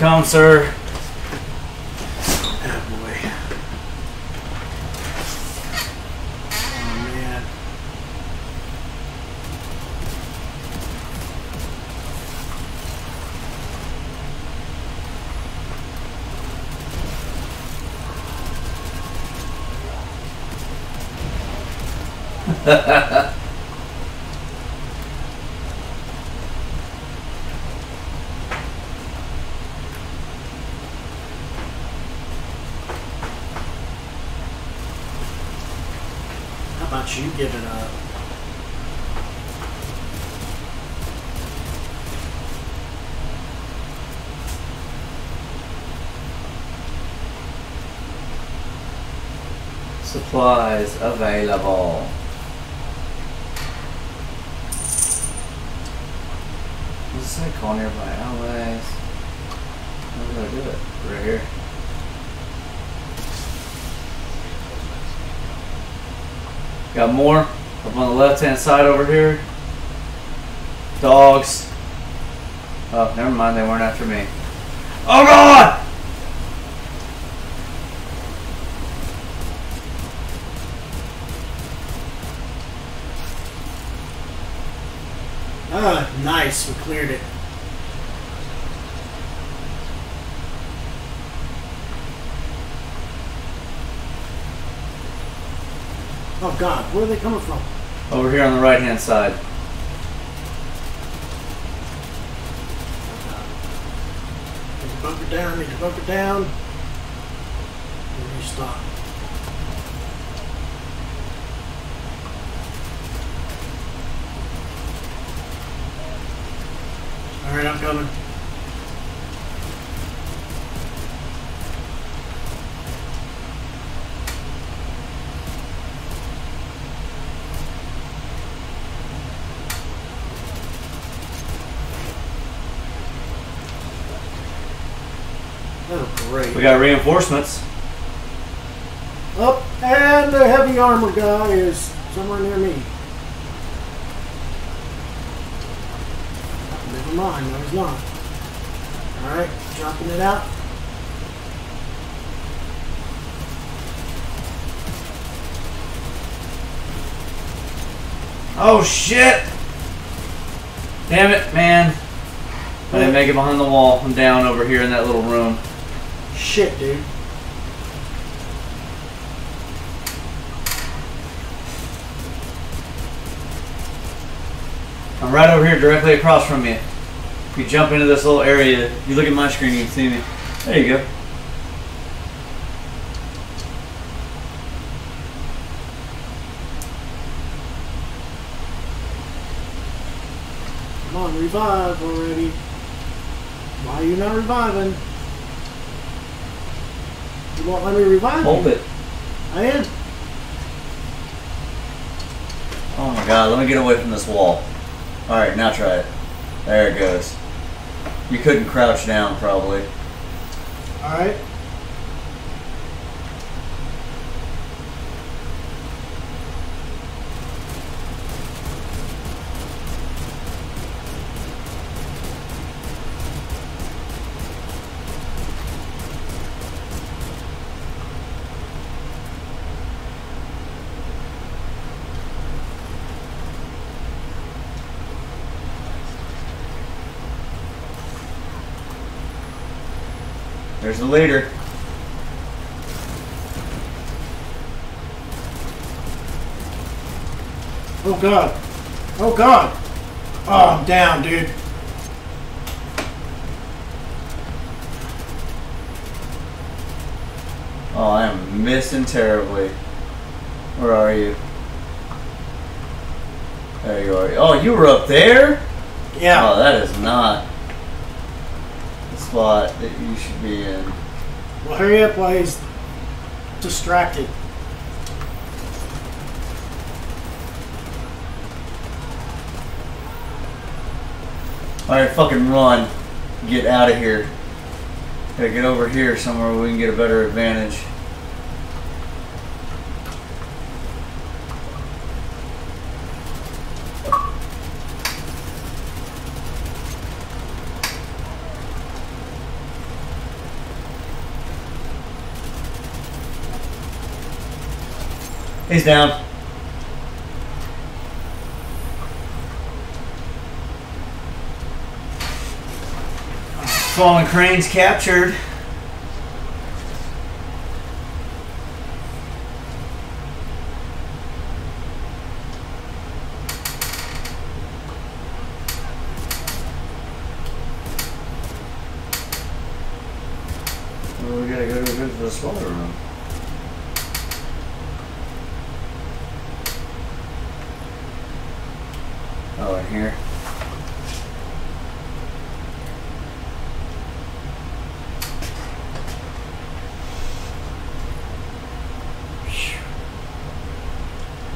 Come, sir. Oh boy. Oh man. How about you give it up? Supplies available. What's it say? Call nearby allies. How do I do it? Right here. Got more up on the left hand side over here. Dogs. Oh, never mind, they weren't after me. Oh god! Ah, nice. We cleared it. Oh God, where are they coming from? Over here on the right hand side. Need to bunker down. Need to bunker down. And restart. All right, I'm coming. Oh, great. We got reinforcements. Up, and the heavy armor guy is somewhere near me. Never mind, no, he's not. Alright, dropping it out. Oh shit! Damn it, man. I didn't make it behind the wall. I'm down over here in that little room. Shit, dude. I'm right over here directly across from you. If you jump into this little area, you look at my screen, you can see me. There you go. Come on, revive already. Why are you not reviving? Let me revive Hold you. it. I am. Oh my god, let me get away from this wall. Alright, now try it. There it goes. You couldn't crouch down, probably. Alright. The. Oh god. Oh god. Oh, I'm down, dude. Oh, I am missing terribly. Where are you? There you are. Oh, you were up there? Yeah. Oh, that is not spot that you should be in. Well, hurry up while he's distracted. Alright, fucking run. Get out of here. Gotta get over here somewhere where we can get a better advantage. He's down. Fallen cranes captured. Well, we gotta go to visit the slaughter room. Oh, in here.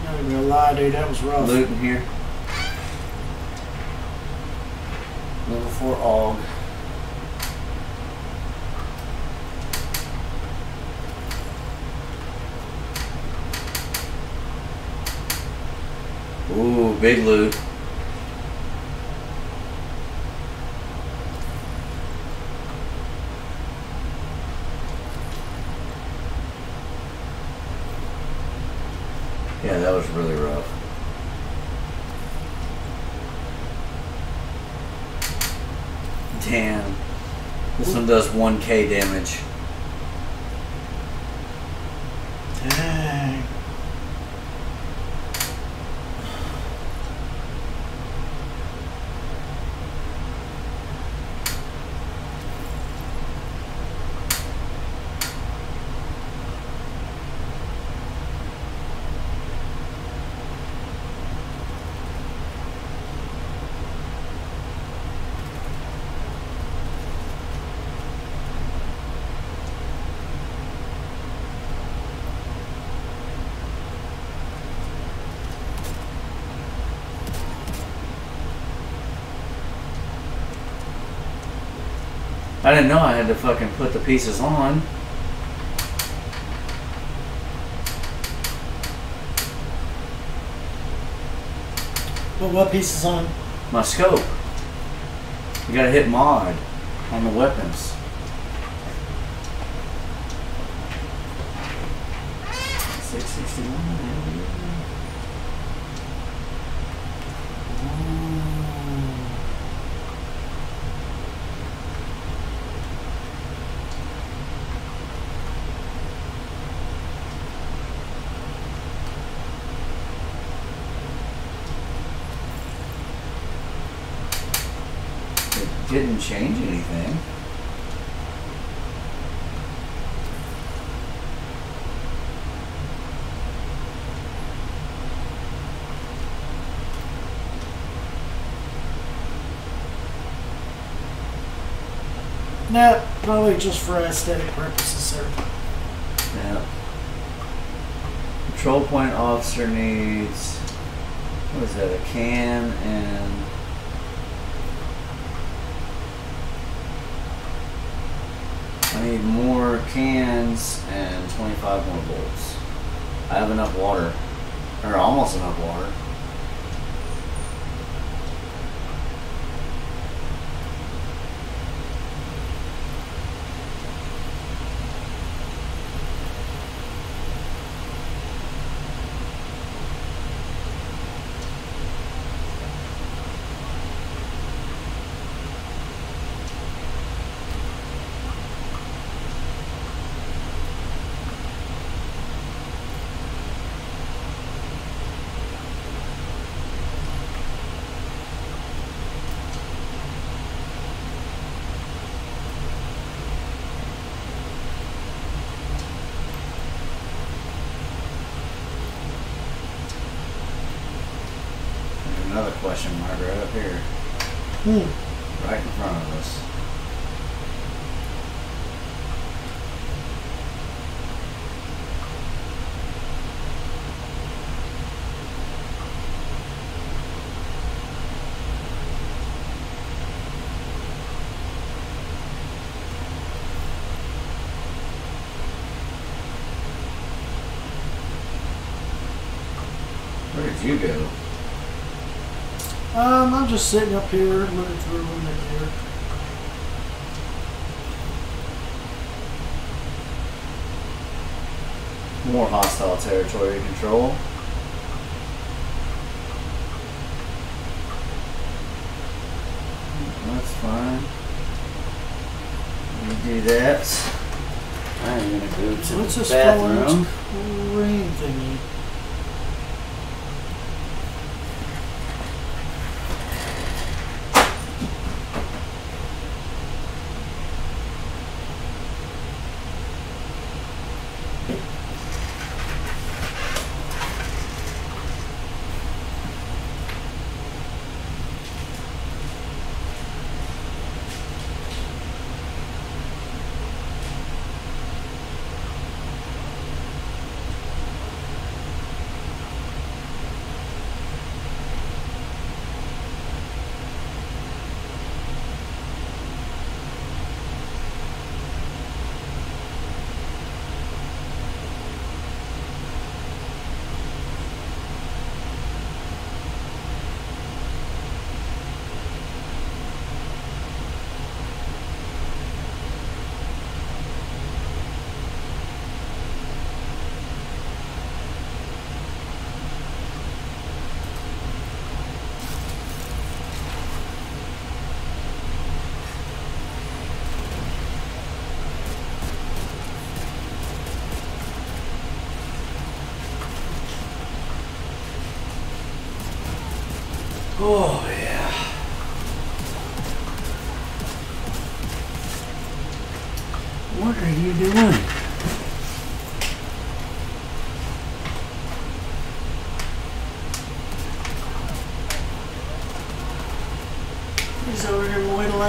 Not even gonna lie, dude, that was rough. Loot in here. Level 4 AUG. Ooh, big loot. Yeah, that was really rough. Damn. This one does 1k damage. Dang. I didn't know I had to fucking put the pieces on. But what pieces on? My scope. You gotta hit mod on the weapons. Six sixty one. It didn't change anything. Nah, probably just for aesthetic purposes, sir. Yeah. Control point officer needs what is that? A can and I need more cans and 25 more bolts. I have enough water, or almost enough water. There's another question mark right up here, Hmm. right in front of us. Where did you go? Um, I'm just sitting up here looking through them here. More hostile territory control. That's fine. We do that. I'm gonna go to What's the this bathroom.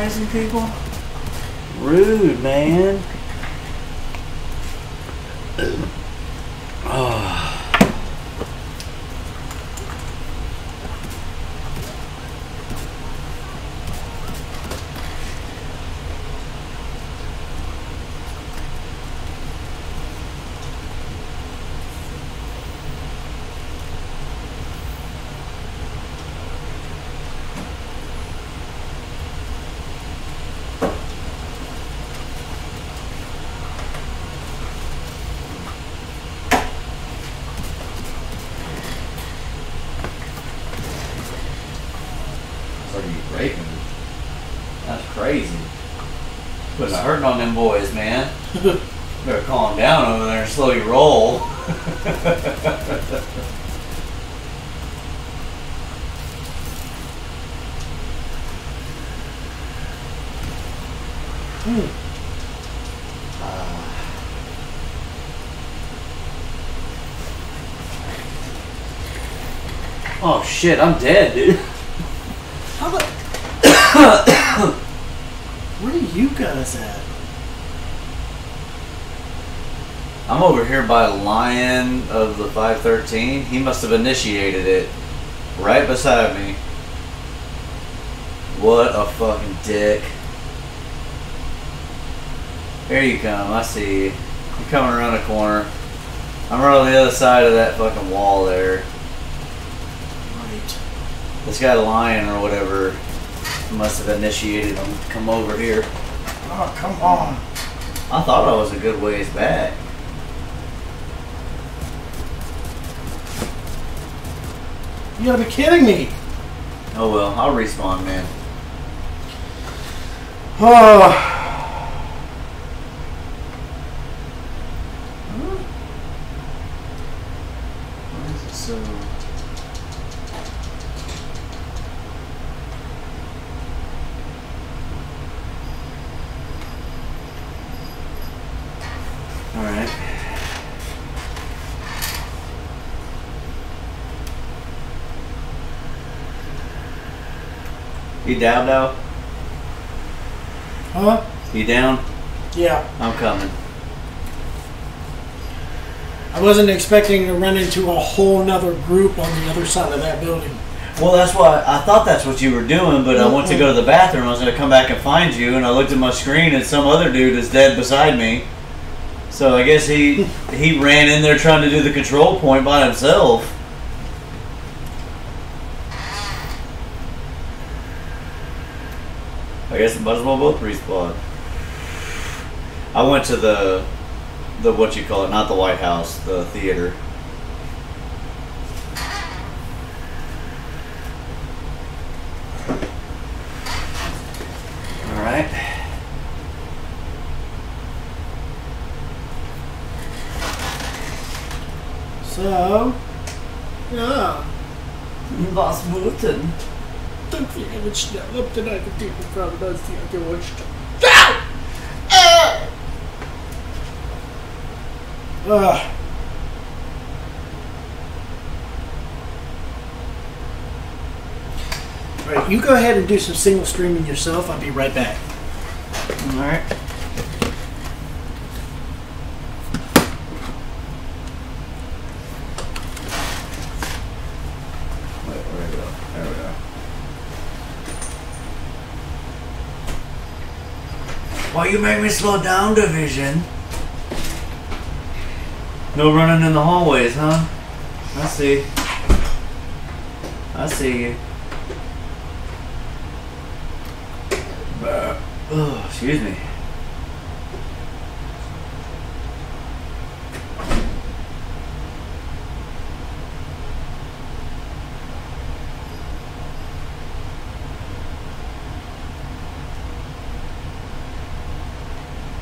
Here loyalizing people. Rude, man. Oh. So you raping? That's crazy. On them boys, man. Better calm down over there and slow your roll. Hmm. Oh shit, I'm dead, dude. How the? Where are you guys at? I'm over here by Lion of the 513. He must have initiated it right beside me. What a fucking dick. Here you come. I see you. You're coming around the corner. I'm right on the other side of that fucking wall there. Right. This guy Lion or whatever must have initiated him to come over here. Oh, come on. I thought I was a good ways back. You gotta be kidding me. Oh well, I'll respawn, man. Oh. Why is it so? All right. You down now? Huh? You down? Yeah. I'm coming. I wasn't expecting to run into a whole nother group on the other side of that building. Well, that's why I thought that's what you were doing, but I went to go to the bathroom. I was going to come back and find you, and I looked at my screen, and some other dude is dead beside me. So I guess he he ran in there trying to do the control point by himself. I guess it might as well both respawn. I went to the the what you call it, not the White House, the theater. All right. So, ja. Was Wurten? Dank für Ihren Schnell auf den Aktiven Frauen, als die gewünscht Ah. All right, you go ahead and do some single streaming yourself. I'll be right back. All right. Wait, where we go? There we go. Why Oh, you make me slow down, Division? No running in the hallways, huh? I see. I see you. Oh, excuse me.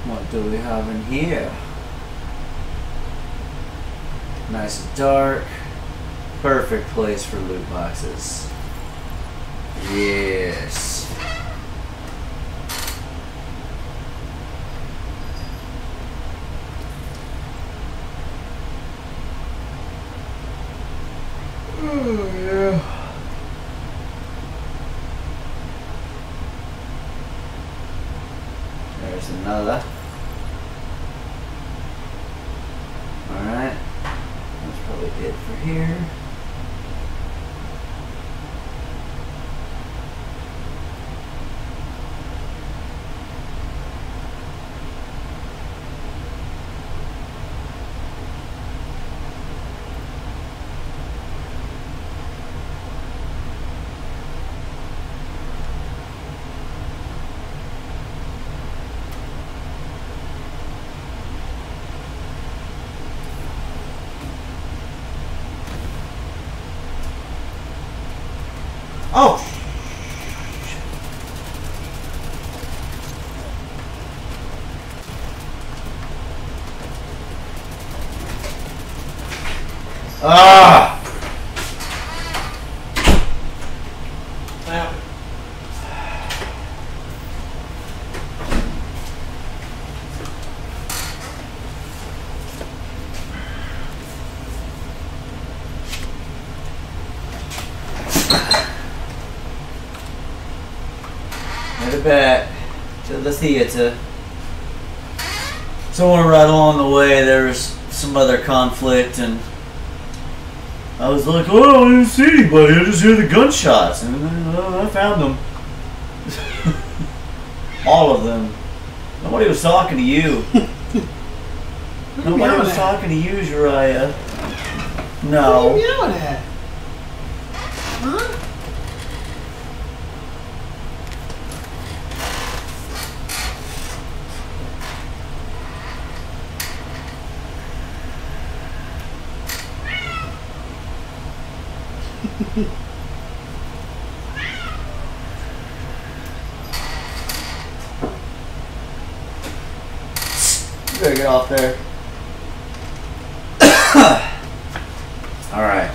What do we have in here? Nice and dark. Perfect place for loot boxes. Yes. Oh, yeah. There's another. Alright. That's probably it for here. Oh! Ah! Headed back to the theater. Somewhere right along the way, there was some other conflict, and I was like, "Oh, I didn't see anybody. I just hear the gunshots." And uh, I found them, all of them. Nobody was talking to you. Nobody was talking to you, Uriah. No. you yelling at? Huh? You better get off there. All right.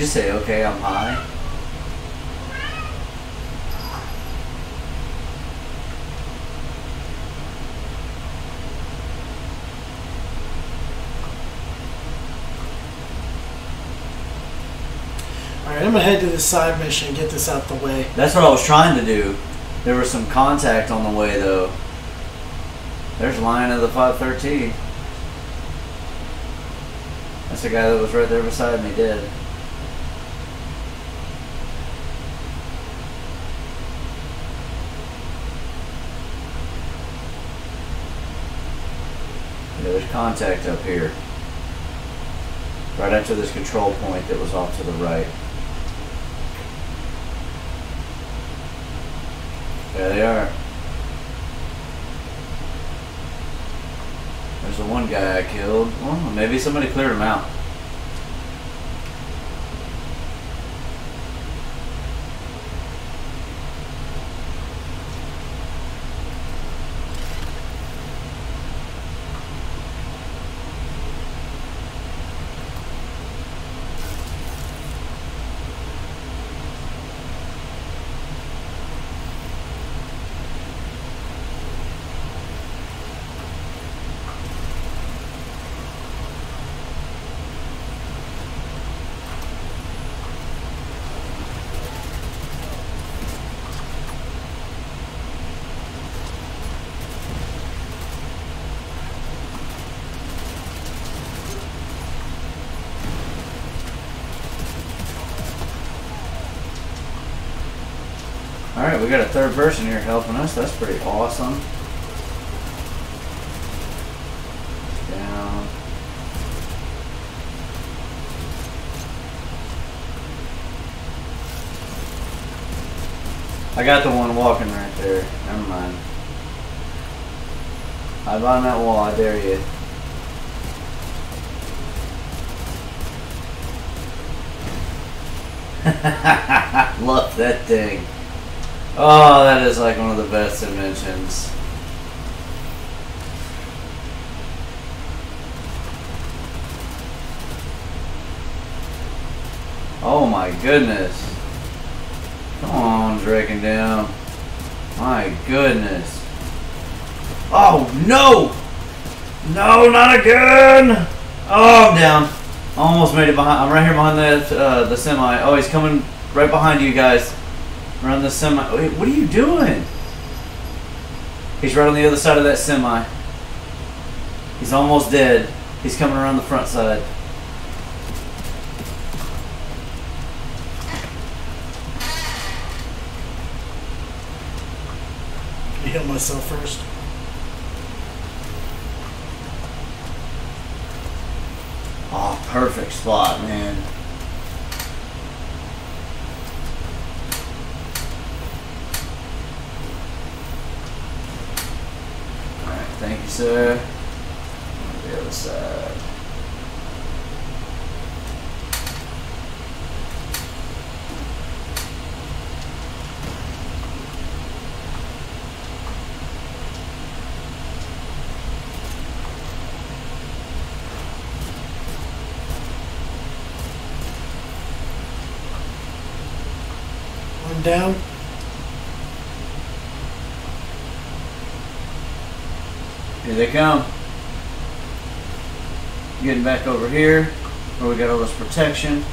She just say, "Okay, I'm high." All right, I'm gonna head to the side mission and get this out the way. That's what I was trying to do. There was some contact on the way, though. There's Lion of the 513. That's the guy that was right there beside me, dead. Contact up here. Right after this control point that was off to the right. There they are. There's the one guy I killed. Well, maybe somebody cleared him out. Got a third person here helping us. That's pretty awesome. Down. I got the one walking right there. Never mind. I'm on that wall, I dare you. Love that thing. Oh, that is like one of the best inventions. Oh my goodness. Come on, Draken down. My goodness. Oh no! No, not again! Oh, I'm down. Almost made it behind. I'm right here behind the uh, the semi. Oh, he's coming right behind you guys. Around the semi. Wait, what are you doing? He's right on the other side of that semi. He's almost dead. He's coming around the front side. Heal myself first. Oh, perfect spot, man. On the other side. Down. Here come. Getting back over here where we got all this protection.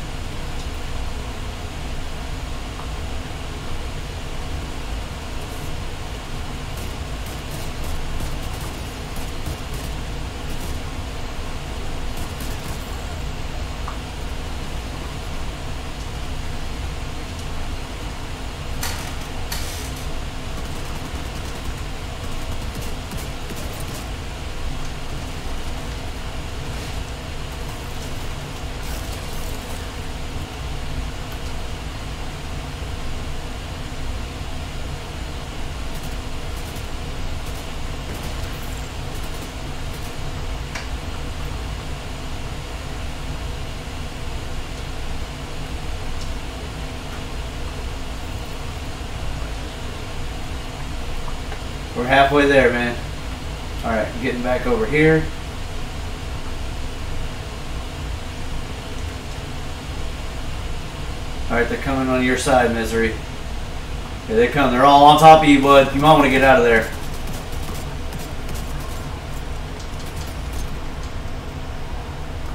We're halfway there, man. Alright, getting back over here. Alright, they're coming on your side, Misery. Here they come. They're all on top of you, bud. You might want to get out of there.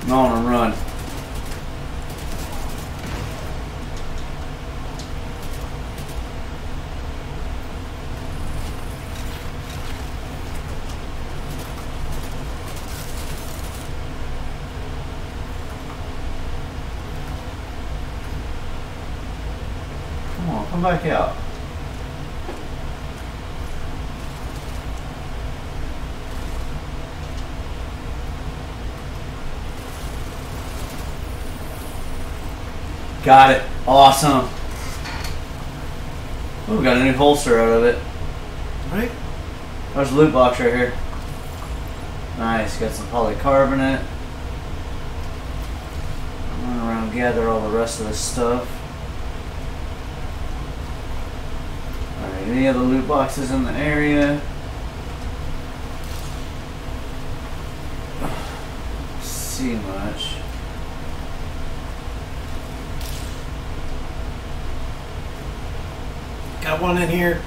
You might want to run. Come on, come back out. Got it. Awesome. Oh, we got a new holster out of it. Right? There's a loot box right here. Nice, got some polycarbonate. Run around, gather all the rest of this stuff. Alright, any other loot boxes in the area? See much. Got one in here.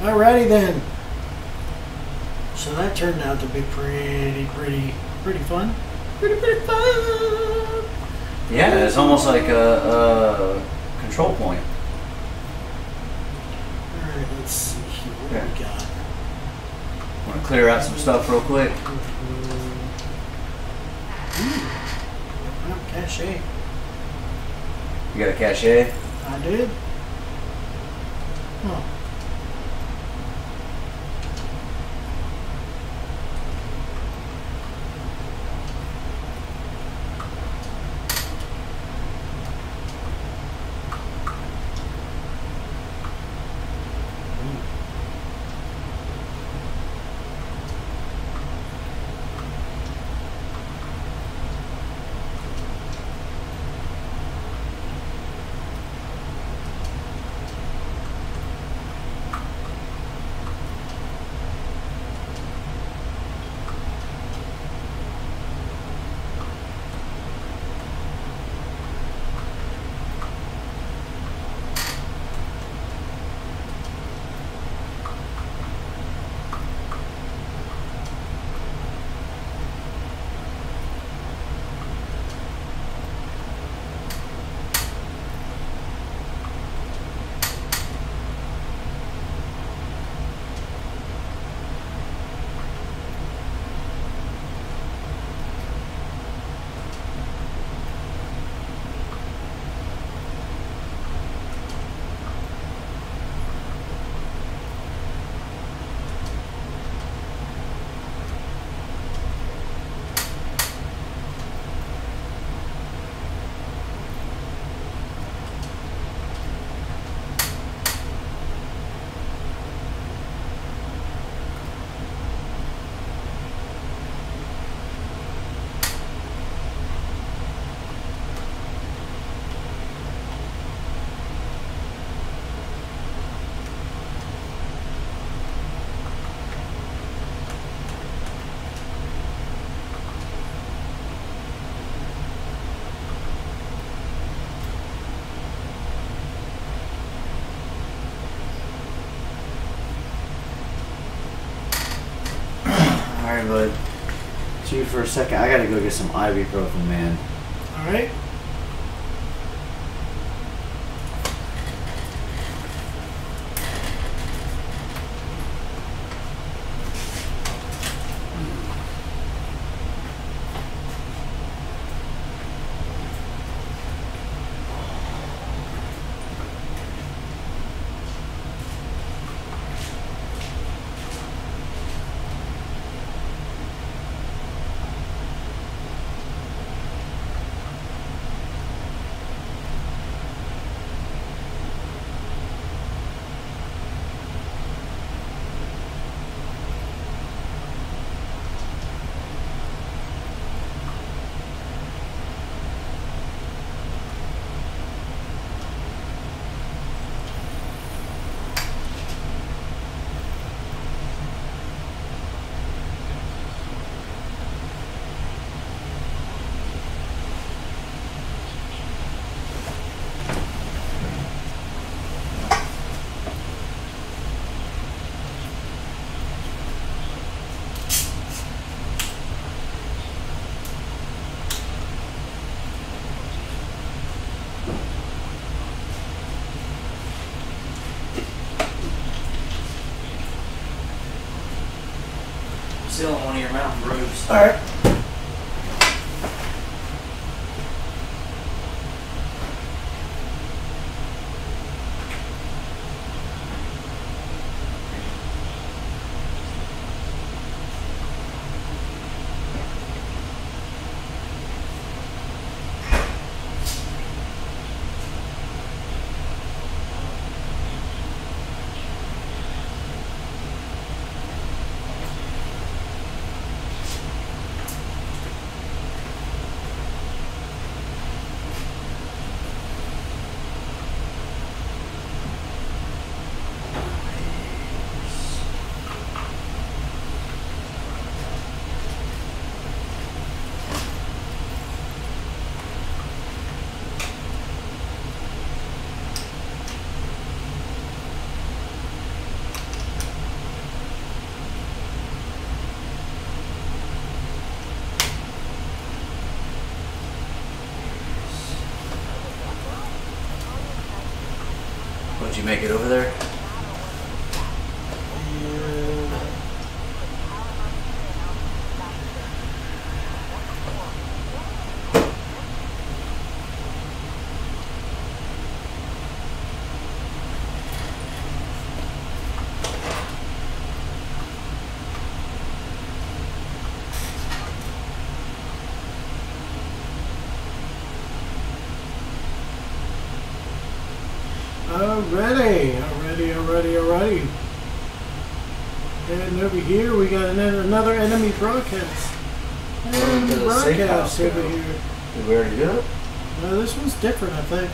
Alrighty then. So that turned out to be pretty, pretty, pretty fun. Pretty, pretty fun. Yeah, it's almost like a, a control point. Alright, let's see. What do we got? Want to clear out some stuff real quick? Mm. Ooh. Oh, cachet. You got a cachet? I did. Bud. Chill for a second. I gotta go get some ibuprofen, man. Alright. Still on one of your mountain roofs. Alright. Did you make it over there? Alrighty, alrighty, alrighty, alrighty. And over here we got another, another enemy broadcast. Enemy did the safe broadcast over here. Did we already do it? No, this one's different, I think.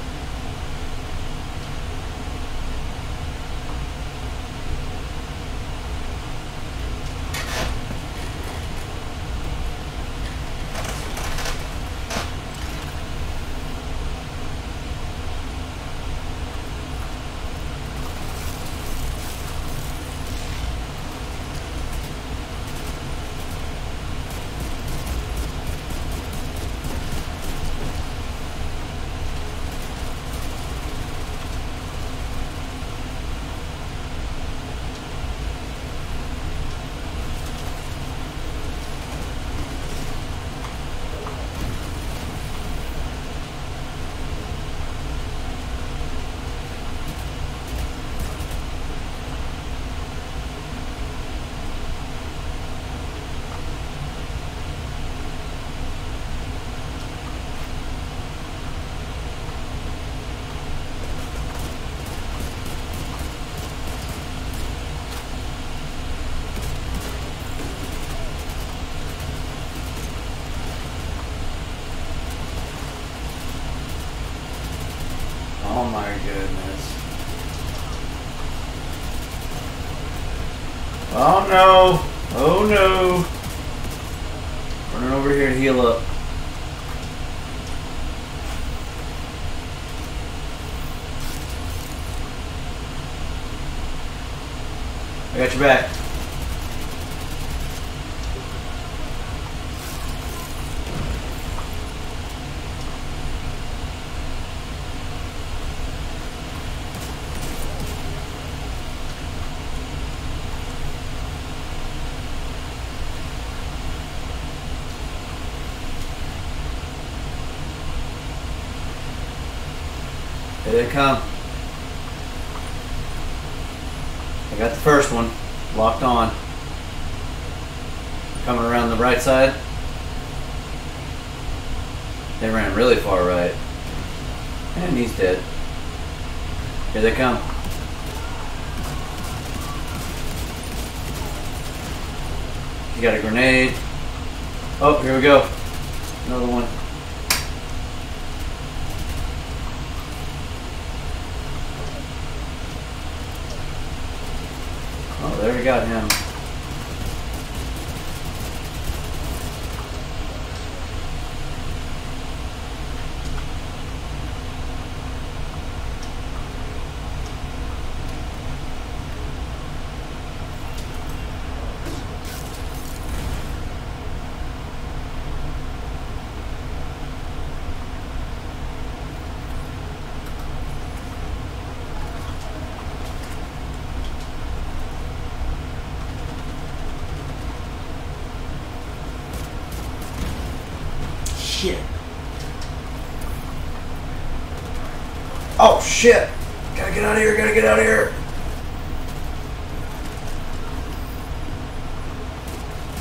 Shit! Gotta get out of here, gotta get out of here!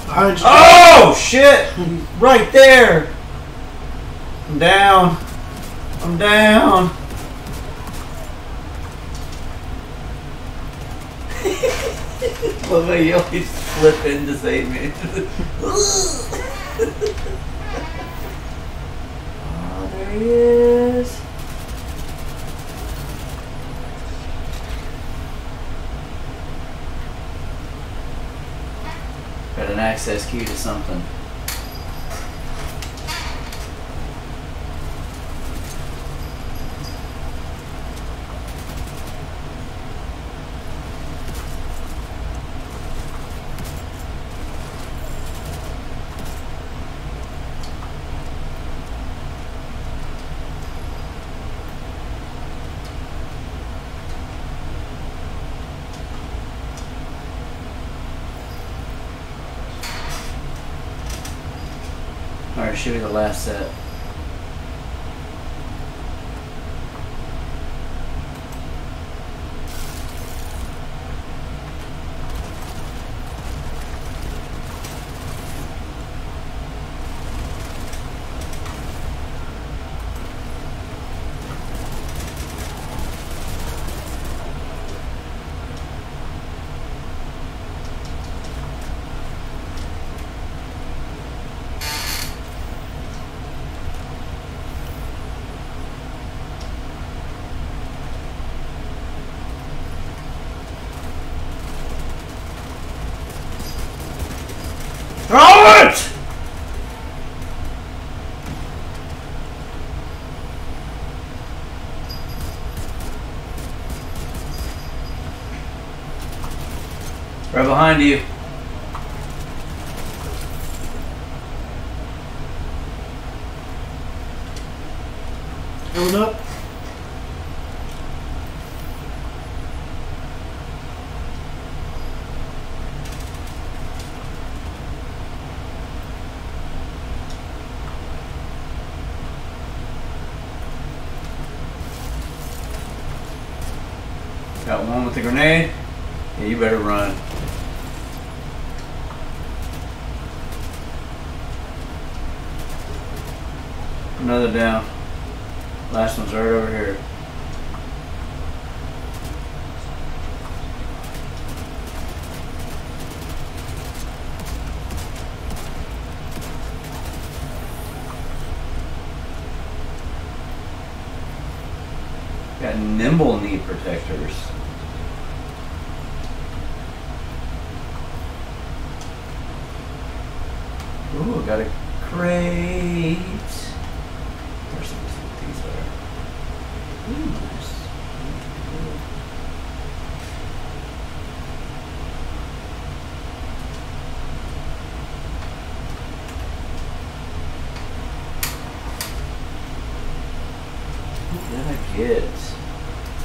Behind you. Oh shit! Right there! I'm down. I'm down. Love how you always flip in to save me. oh, there he is. Got access to something. Be the last set. Throw it! Right behind you. Coming up. Got one with the grenade. Yeah, you better run. Another down. Last one's right over here. Got nimble knee protectors. Ooh, got a crate. There's some these there. Ooh, nice. What did I get?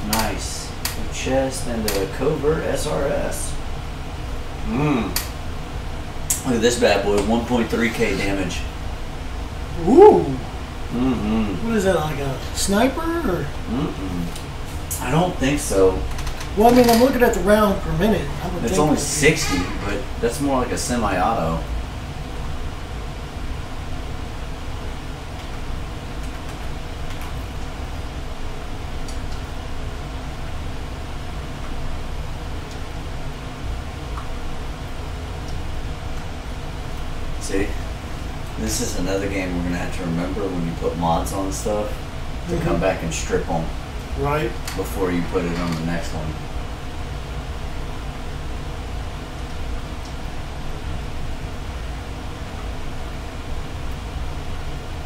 Nice. A chest and a covert SRS. Mmm. Look at this bad boy, 1.3k damage. Ooh. Mm-hmm. What is that, like a sniper? Or? Mm-mm. I don't think so. Well, I mean, I'm looking at the round per minute. It's only it would be- 60, but that's more like a semi-auto. See? This is another game we're gonna have to remember when you put mods on stuff to Mhm. come back and strip them Right. before you put it on the next one.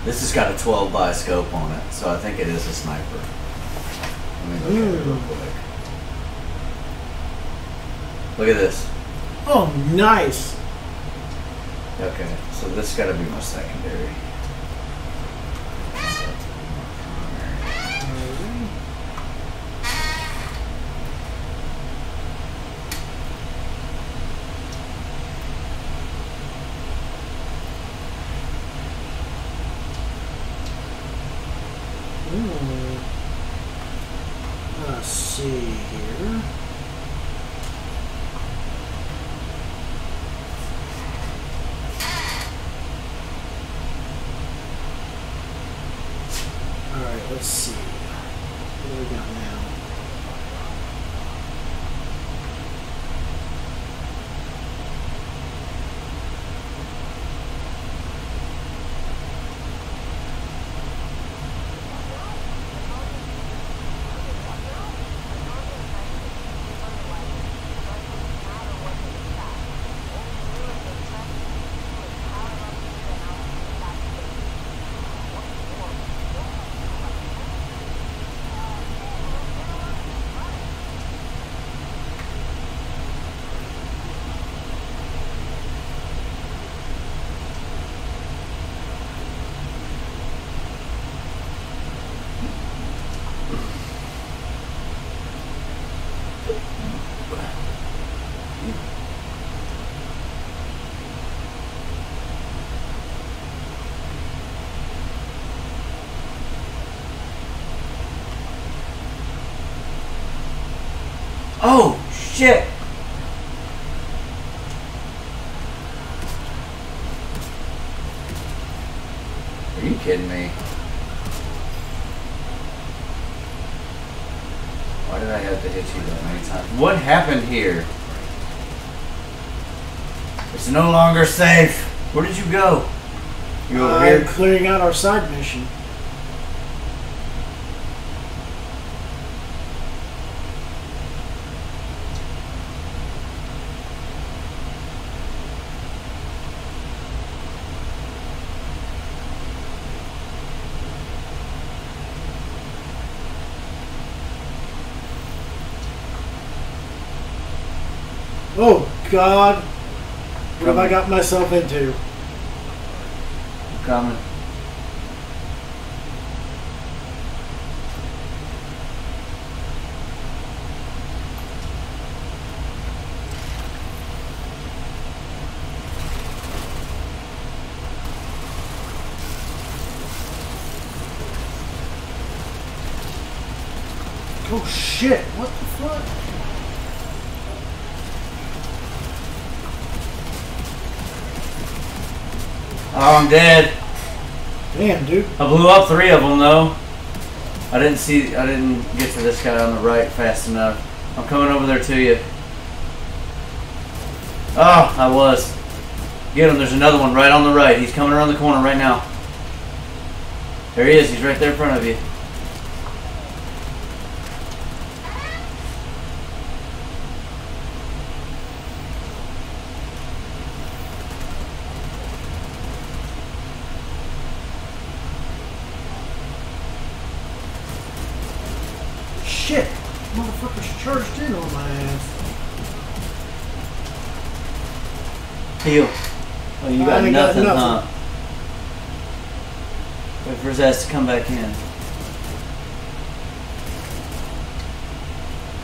This has got a 12 by scope on it, so I think it is a sniper. Let me look at it real Mm. quick. Look at this. Oh, nice. Okay, so this got to be my secondary. What happened here? It's no longer safe. Where did you go? You over I'm here? clearing out our side mission. Oh God! What have I got myself into? Coming. Oh shit! What the fuck? Oh, I'm dead. Damn, dude. I blew up three of them though. I didn't see. I didn't get to this guy on the right fast enough. I'm coming over there to you. Oh, I was. Get him. There's another one right on the right. He's coming around the corner right now. There he is. He's right there in front of you. Shit! Motherfucker's charged in on my ass. Heal. Oh, you got I got nothing, nothing. huh? Wait for his ass to come back in.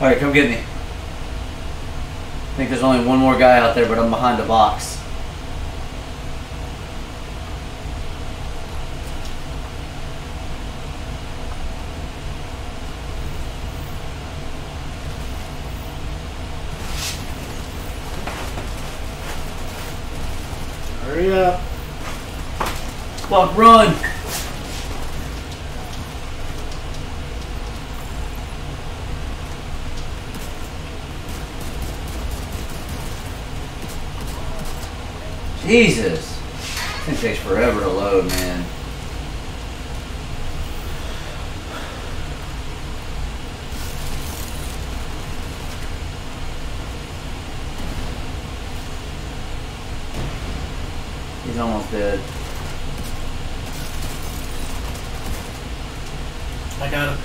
Alright, come get me. I think there's only one more guy out there, but I'm behind a box. Fuck, run! Jesus. This thing takes forever to load, man. He's almost dead. I got him.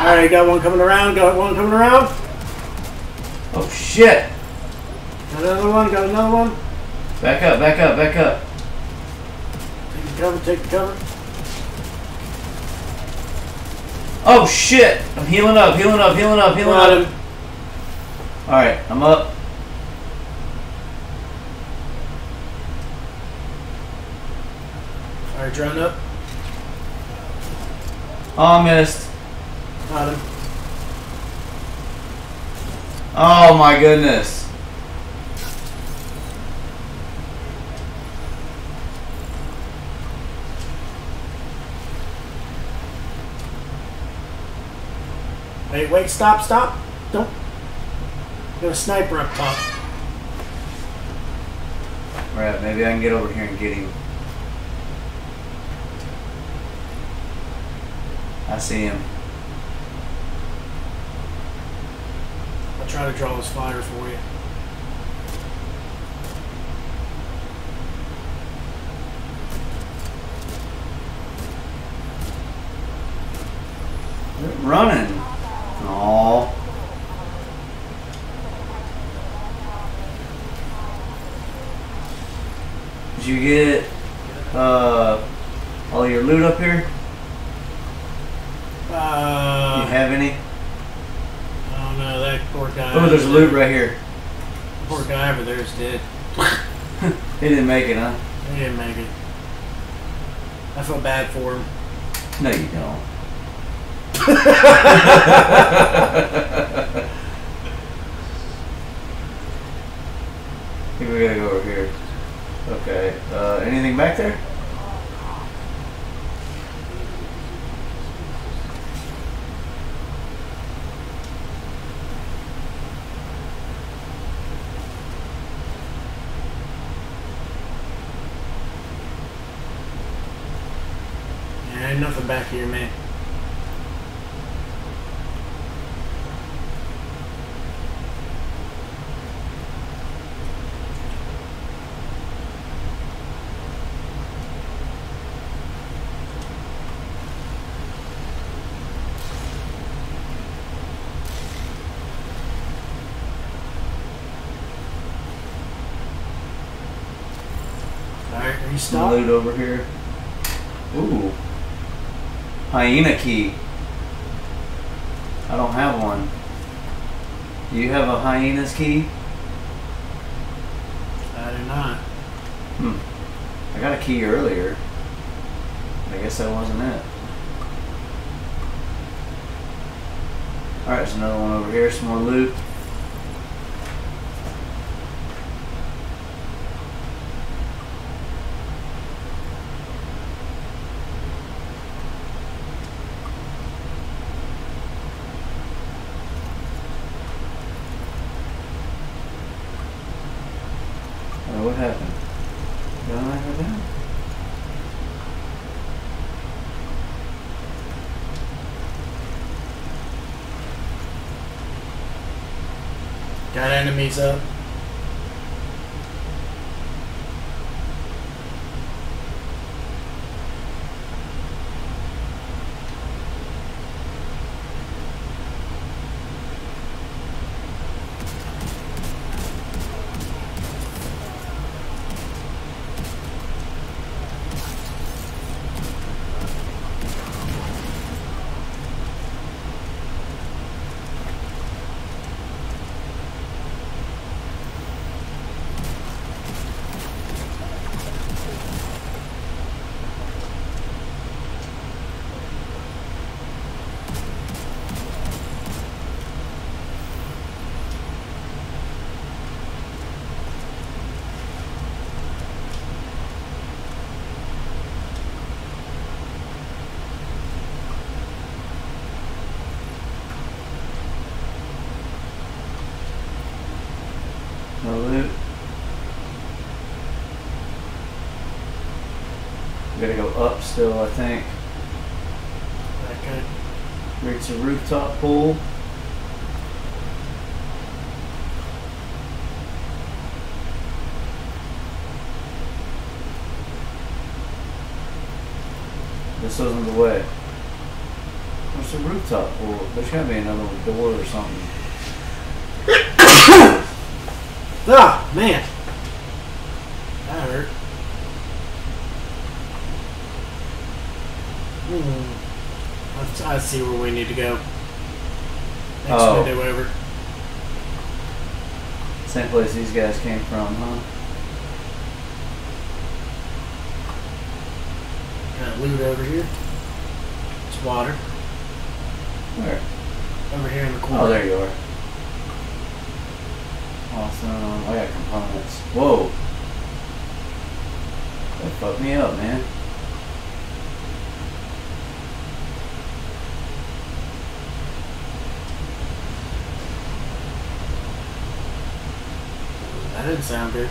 All right, got one coming around. Got one coming around. Oh shit! Got another one. Got another one. Back up, back up, back up. Take the cover. Take the cover. Oh shit! I'm healing up, healing up, healing up, healing Got up. Alright, I'm up. All right, drone up. Oh, I missed. Got him. Oh my goodness. Wait, wait, stop, stop. Don't. Got a sniper up top. Alright, maybe I can get over here and get him. I see him. Try to draw his fire for you. Running. Oh. you get uh, all your loot up here? Uh, you have any? I don't know. That poor guy. Oh, there's loot right here. Poor guy over there is dead. He didn't make it, huh? He didn't make it. I feel bad for him. No, you don't. I think we gotta go over here. Okay. Uh, anything back there? Yeah, ain't nothing back here, man. Alright, are you Some loot over here. Ooh. Hyena key. I don't have one. Do you have a hyena's key? I do not. Hmm. I got a key earlier. I guess that wasn't it. Alright, there's another one over here. Some more loot. Oh, what happened? Did I knock her down? Got enemies up. No loot. We gotta go up still, I think. That good. Reach the rooftop pool. This wasn't the way. What's the rooftop pool? There's gotta be another door or something. Ah, man. That hurt. Hmm. Let's, I see where we need to go. Next Oh. window over. Same place these guys came from, huh? Got loot over here. It's water. Where? Over here in the corner. Oh, there you are. Awesome. I got components. Whoa. That fucked me up, man. That didn't sound good.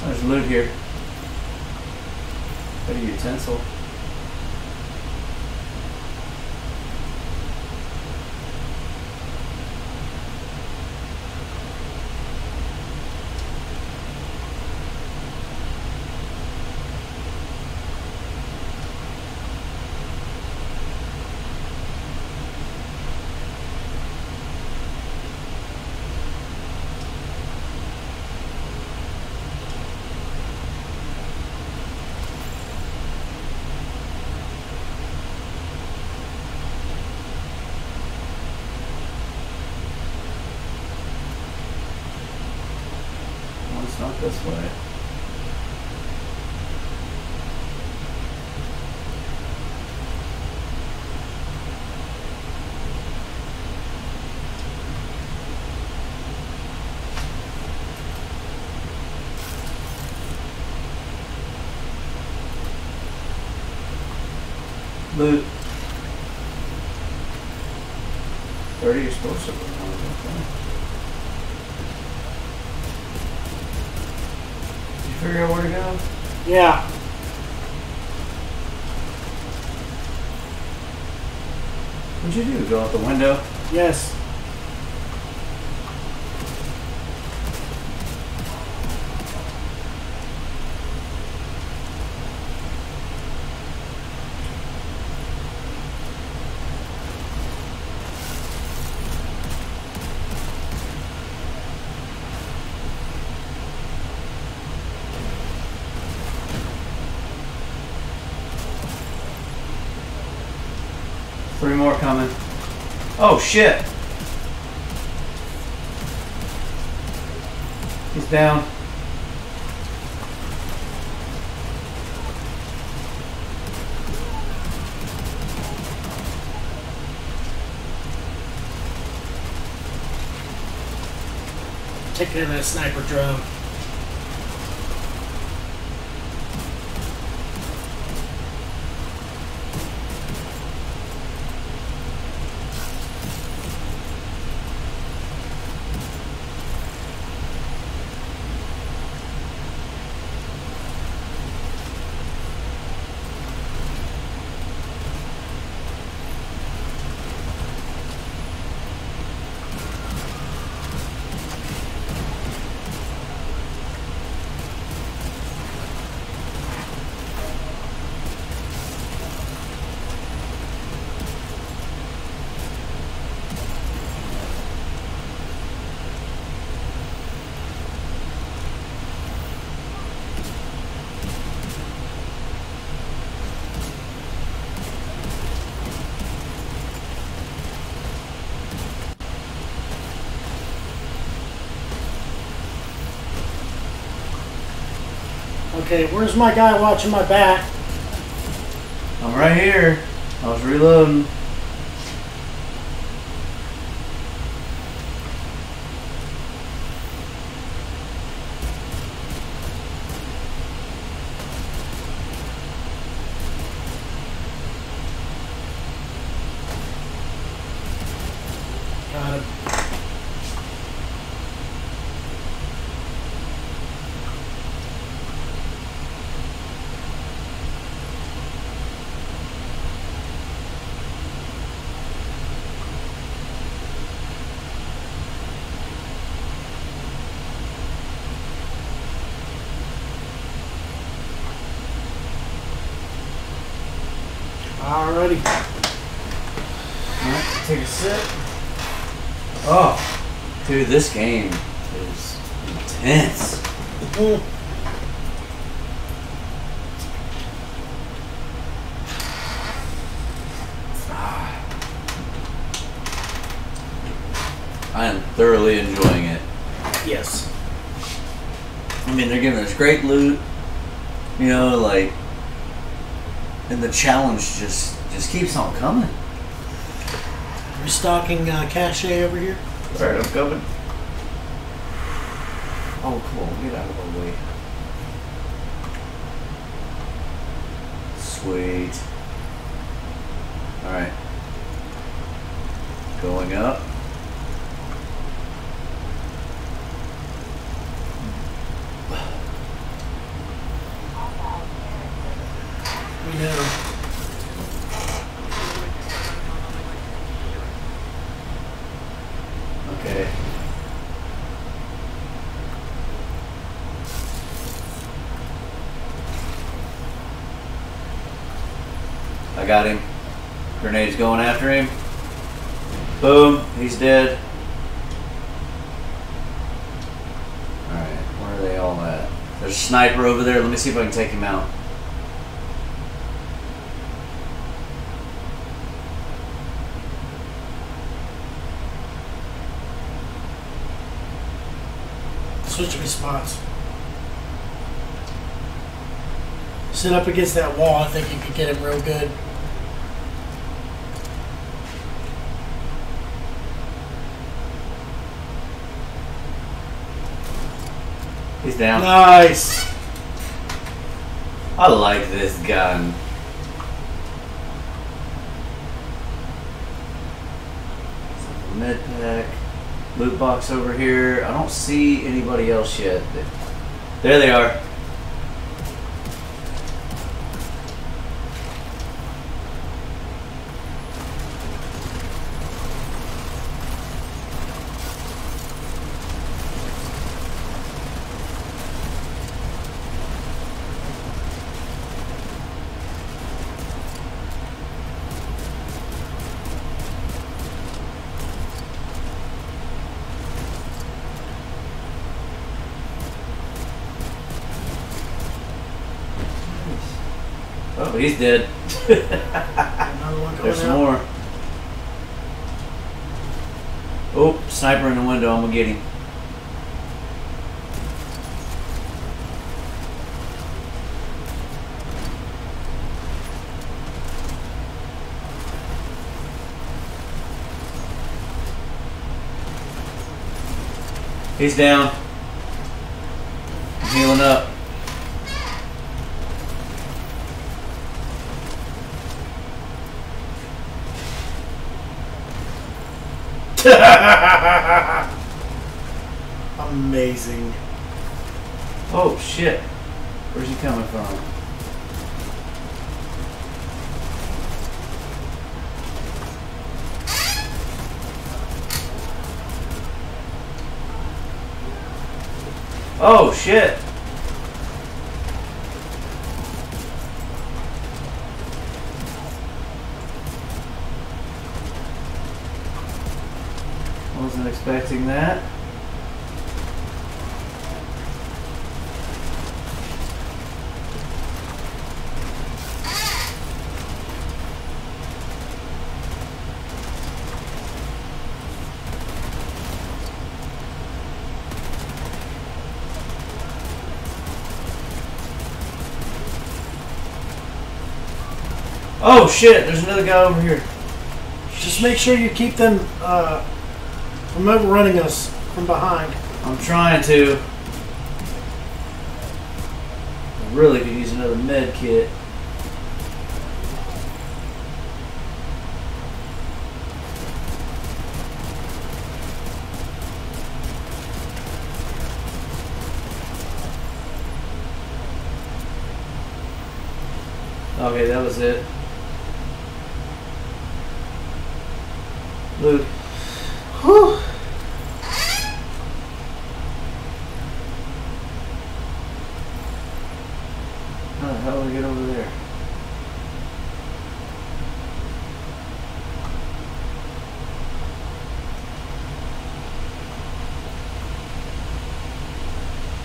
There's loot here. Got utensil. Yeah. What'd you do? Go out the window? Yes. Three more coming. Oh shit! He's down. Take care of that sniper drone. Okay, where's my guy watching my back? I'm right here. I was reloading. Alrighty. Alright, take a sip. Oh, dude, this game is intense. Mm. I am thoroughly enjoying it. Yes. I mean, they're giving us great loot. You know, like, and the challenge just just keeps on coming. Restocking uh, cache over here. All right, I'm coming. Oh, come on, get out of the way. Sweet. All right. Going up. We know. Okay. I got him. Grenade's going after him. Boom, he's dead. Alright, where are they all at? There's a sniper over there. Let me see if I can take him out. Switch me spots. sit up against that wall, I think you could get him real good. He's down. Nice. I like this gun. Med pack, loot box over here. I don't see anybody else yet. There they are. He's dead. Another one There's out. more. Oh, sniper in the window. I'm gonna get him. He's down. I'm healing up. Amazing. Oh shit. Where's he coming from? Oh shit. Wasn't expecting that. Oh shit, there's another guy over here. Just make sure you keep them uh, from overrunning us from behind. I'm trying to. I really could use another med kit. Okay, that was it. Luke. Whew. How the hell do we get over there?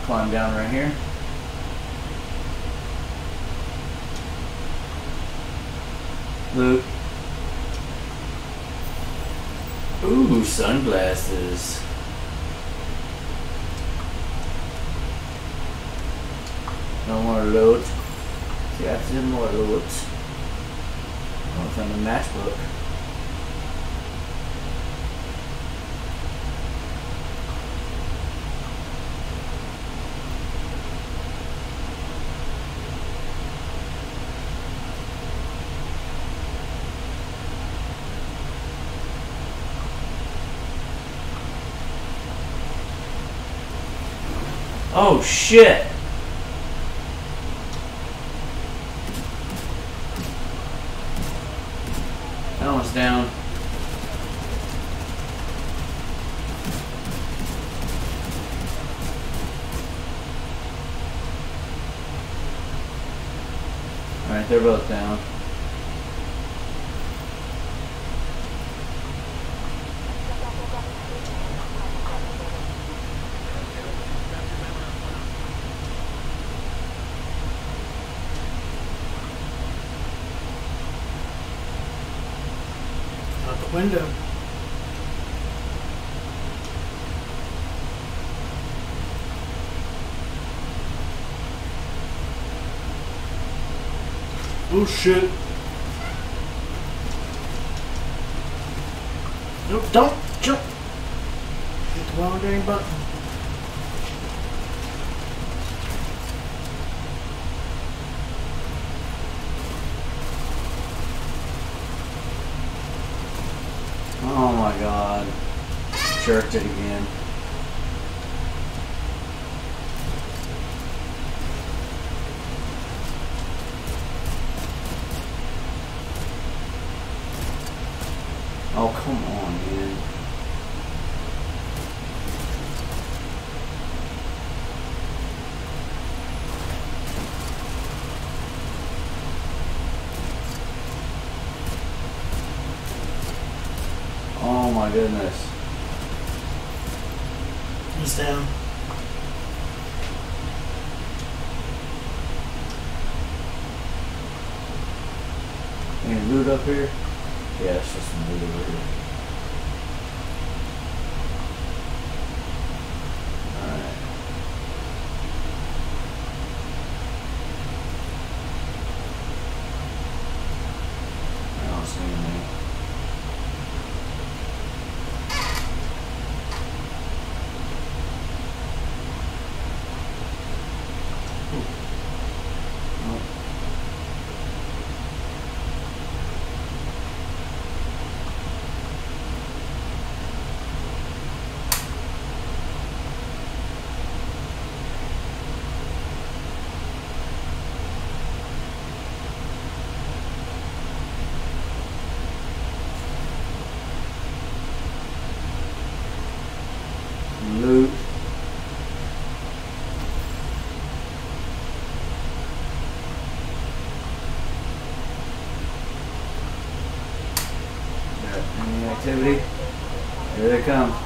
Climb down right here. Luke. Ooh, sunglasses. No more loot. Got some more loot. Oh, from the matchbook. Oh shit! Oh shit. Nope, don't jump. Hit the wrong dang button. Yeah, it's just moving. over here. um,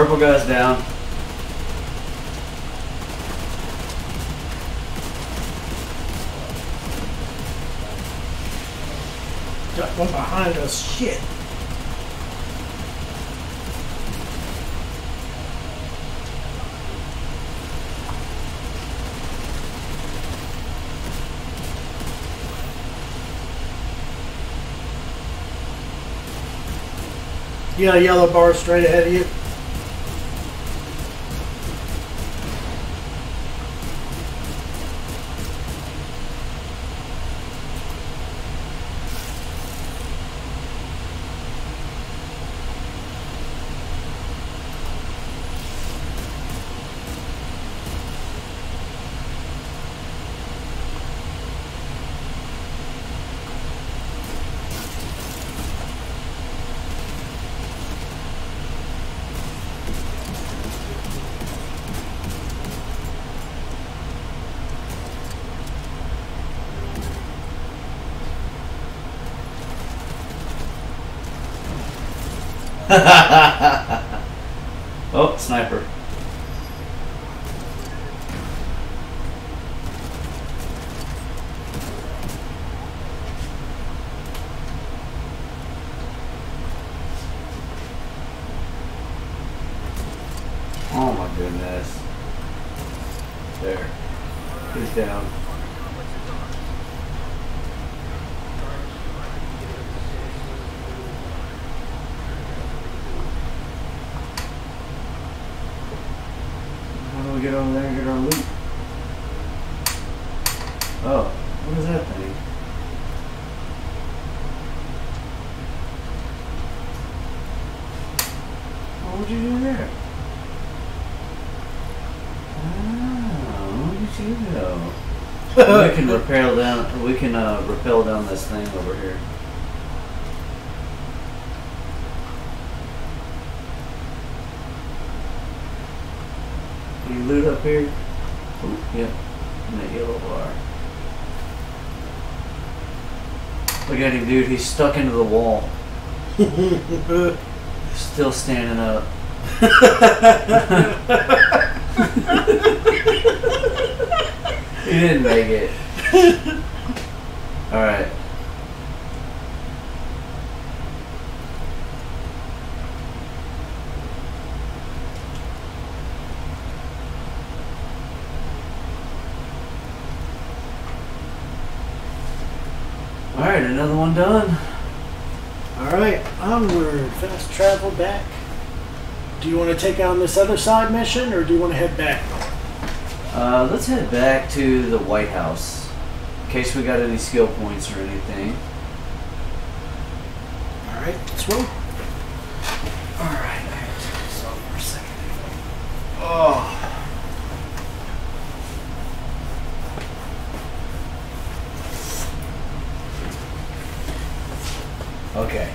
Purple guy's down. Got one behind us. Shit. You got a yellow bar straight ahead of you. we can repel down. We can uh, down this thing over here. You loot up here. Ooh, yeah, in that yellow bar. Look at him, dude. He's stuck into the wall. Still standing up. he didn't make it. Alright. Alright, another one done. All right, onward. Fast travel back. Do you want to take on this other side mission, or do you want to head back? Uh, let's head back to the White House. In case we got any skill points or anything. All right, let's roll. Alright, I have to this off for a second. Oh. Okay.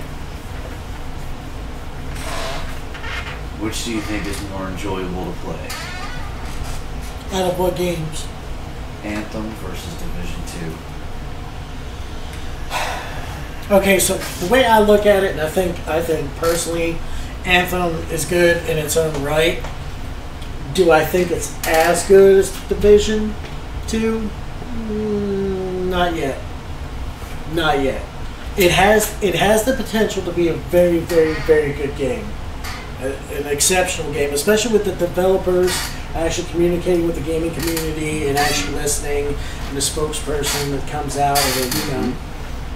Which do you think is more enjoyable to play? Out of what games? Anthem versus Division 2. Okay, so the way I look at it, and I think I think personally, Anthem is good in its own right. Do I think it's as good as Division Two? Mm, not yet. Not yet. It has it has the potential to be a very very very good game, A- an exceptional game, especially with the developers actually communicating with the gaming community and actually listening, and the spokesperson that comes out and you know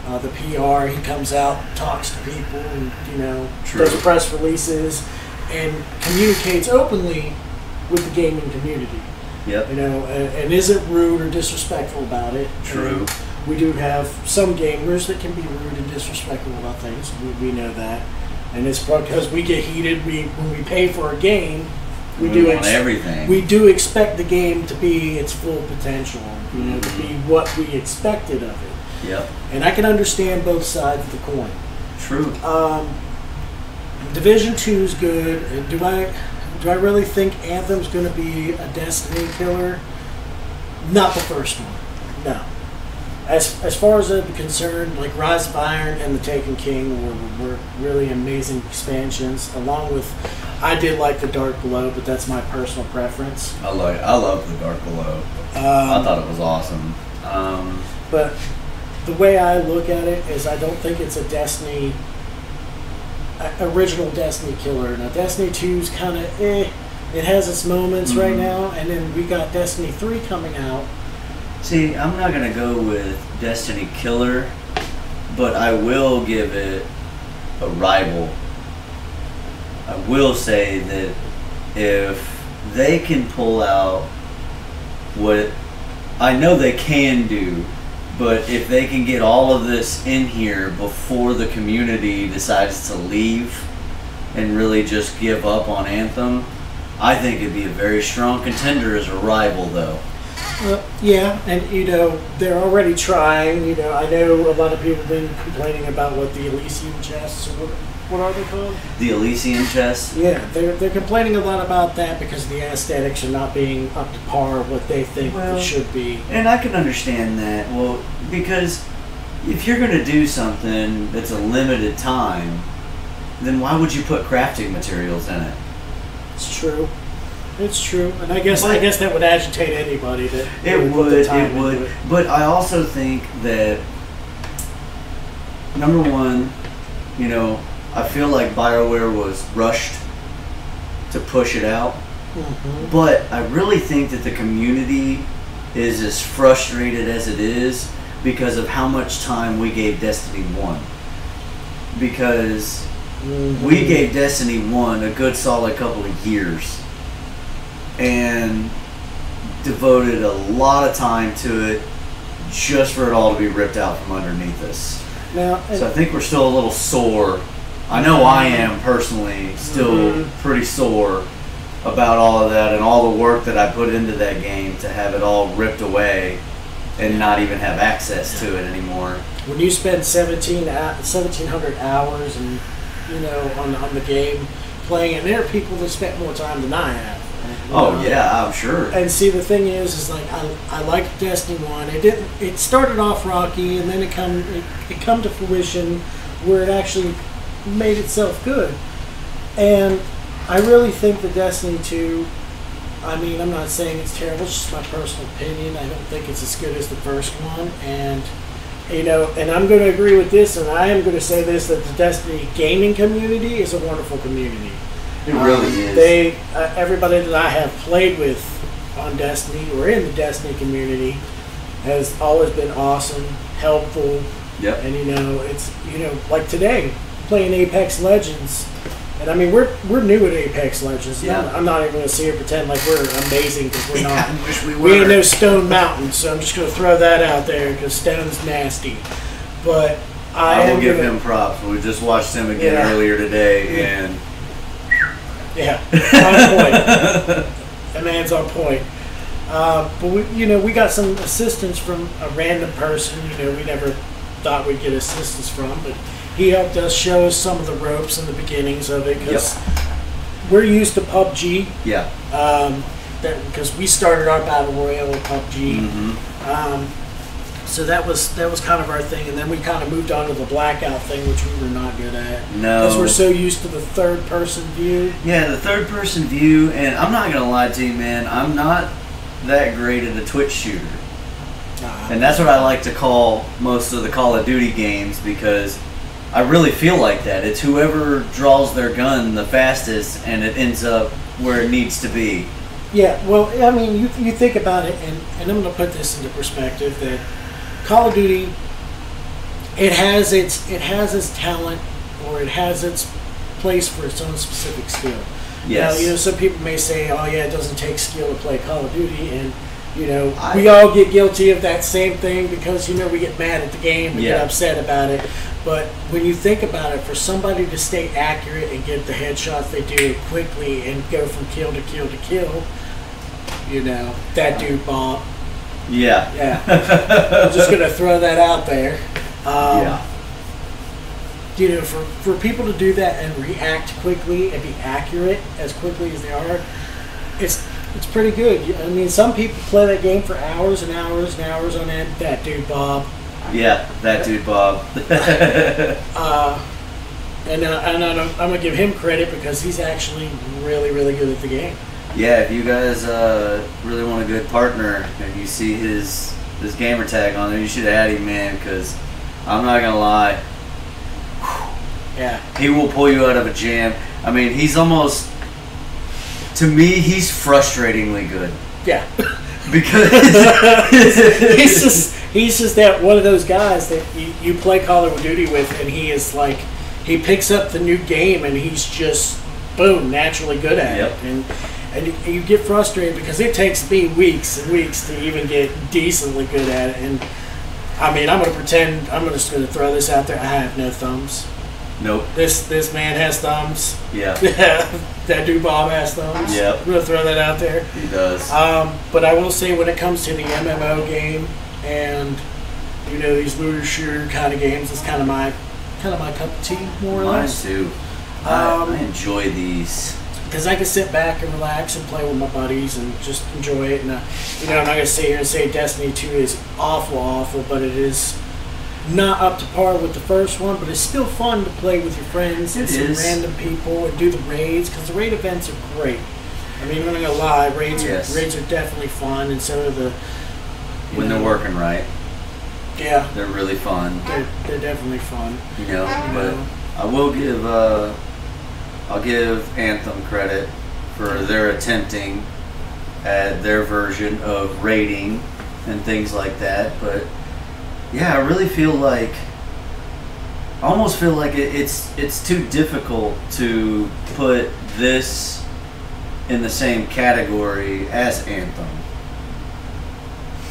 uh, the PR. He comes out, talks to people, and you know True. does press releases and communicates openly with the gaming community. Yep. You know, and, and isn't rude or disrespectful about it. True. And we do have some gamers that can be rude and disrespectful about things. We, we know that, and it's because we get heated. We when we pay for a game, we, We do want ex- everything. we do expect the game to be its full potential. You know, to be Mm-hmm. what we expected of it. Yep. And I can understand both sides of the coin. True. Um, Division Two is good. Uh, Do I do I really think Anthem's going to be a Destiny killer? Not the first one. No. As as far as I'm concerned, like Rise of Iron and The Taken King were, were really amazing expansions. Along with, I did like the Dark Below, but that's my personal preference. I like. I love the Dark Below. I Um, thought it was awesome. Um, But the way I look at it is, I don't think it's a Destiny, a- original Destiny killer. Now, Destiny 2's kind of eh. It has its moments right Mhm. now, and then we got Destiny 3 coming out. see, I'm not gonna go with Destiny Killer, but I will give it a rival. I will say that if they can pull out what I know they can do, but if they can get all of this in here before the community decides to leave and really just give up on Anthem, I think it'd be a very strong contender as a rival, though. Well, yeah, and you know they're already trying. You know, I know a lot of people have been complaining about what the Elysium chests or what, what are they called? The Elysian chest. Yeah, they're they're complaining a lot about that because the aesthetics are not being up to par of what they think Well, it should be. And I can understand that. Well, because if you're going to do something that's a limited time, then why would you put crafting materials in it? It's true. It's true, and I guess I guess that would agitate anybody that It really put would, the it time into would. But I also think that number one, you know, I feel like BioWare was rushed to push it out. Mhm. But I really think that the community is as frustrated as it is because of how much time we gave Destiny 1. Because Mhm. we gave Destiny 1 a good solid couple of years and devoted a lot of time to it just for it all to be ripped out from underneath us. now. So I think we're still a little sore. I know I am personally still Mhm. pretty sore about all of that and all the work that I put into that game to have it all ripped away and not even have access to it anymore. when you spend 17 1700 hours and you know on on the game playing and there are people that spent more time than I have. Oh know? yeah, I'm sure. And see, the thing is, is like I, I liked Destiny One. It didn't. It started off rocky, and then it come it, it come to fruition where it actually made itself good. And I really think that Destiny Two. I mean, I'm not saying it's terrible. It's just my personal opinion. I don't think it's as good as the first one, and you know, and I'm going to agree with this, and I am going to say this that the Destiny gaming community is a wonderful community. It really Um, is. They, uh, everybody that I have played with on Destiny or in the Destiny community has always been awesome, helpful, Yep. and you know, it's you know, like today playing Apex Legends. And I mean, we're we're new at Apex Legends. Yeah. I'm, I'm not even going to sit here pretend like we're amazing because we're not. I wish we We ain't no Stone Mountain, so I'm just going to throw that out there because Stone's nasty. But I, I will give gonna, him props. We just watched him again Yeah. earlier today, and Yeah, on point. that man's on point. Uh, but we, you know, we got some assistance from a random person. You know, we never thought we'd get assistance from, but he helped us show us some of the ropes and the beginnings of it because we're used to PUBG. yeah. Um, that because we started our battle royale with PUBG. hmm Um, so that was that was kind of our thing, and then we kind of moved on to the blackout thing, which we were not good at No. because we're so used to the third person view. Yeah, the third person view, and I'm not gonna lie to you, man. I'm not that great at a Twitch shooter, and that's what I like to call most of the Call of Duty games because I really feel like that. It's whoever draws their gun the fastest, and it ends up where it needs to be. Yeah, well, I mean, you, you think about it, and, and I'm going to put this into perspective that Call of Duty, it has its it has its talent, or it has its place for its own specific skill. Yes. Now, you know, some people may say, "Oh, yeah, it doesn't take skill to play Call of Duty," and you know, I- we all get guilty of that same thing because you know we get mad at the game, we get upset about it. But when you think about it, for somebody to stay accurate and get the headshots they do quickly and go from kill to kill to kill, you know, that dude Bob. Yeah. Yeah, I'm just gonna throw that out there. Um, yeah. you know, for, for people to do that and react quickly and be accurate as quickly as they are, it's it's pretty good. I mean, some people play that game for hours and hours and hours on end. That dude Bob, Yeah. That dude, Bob. uh, and uh, and I don't, I'm gonna give him credit because he's actually really really good at the game. Yeah, if you guys uh, really want a good partner and you see his his gamer tag on there, you should add him, man. Because I'm not gonna lie, Yeah, he will pull you out of a jam. I mean, he's almost to me, he's frustratingly good yeah. because he's just he's just that one of those guys that you, you play Call of Duty with, and he is like he picks up the new game, and he's just boom naturally good at Yep. it, and and you, get frustrated because it takes me weeks and weeks to even get decently good at it, and I mean I'm gonna pretend I'm just gonna throw this out there. I have no thumbs. Nope. This this man has thumbs. Yeah, that dude Bob has thumbs. Yeah. I'm gonna throw that out there. he does. Um, but I will say when it comes to the MMO game and you know these looter shooter kind of games, it's kind of my kind of my cup of tea more or Mine less. too. I, Um, I enjoy these. Because I can sit back and relax and play with my buddies and just enjoy it. And uh, you know, I'm not gonna sit here and say Destiny 2 is awful, awful, but it is not up to par with the first one. But it's still fun to play with your friends and some is. random people and do the raids because the raid events are great. I mean, I'm not gonna lie, raids Yes. are raids are definitely fun, and so are the When they're working right, Yeah, they're really fun. they're, they're definitely fun. You know, but I will give uh, I'll give Anthem credit for their attempting at their version of raiding and things like that. But yeah, I really feel like I almost feel like it, it's it's too difficult to put this in the same category as Anthem.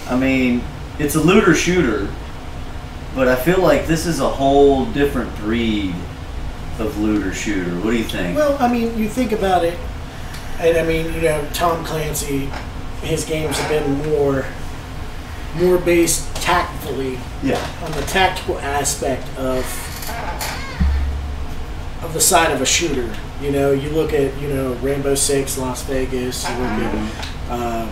I mean, it's a looter shooter, but I feel like this is a whole different breed of looter shooter. What do you think? Well, I mean, you think about it, and I mean, you know, Tom Clancy, his games have been more, more based tactfully yeah. on the tactical aspect of, of the side of a shooter. You know, you look at you know Rainbow Six, Las Vegas. You look at uh,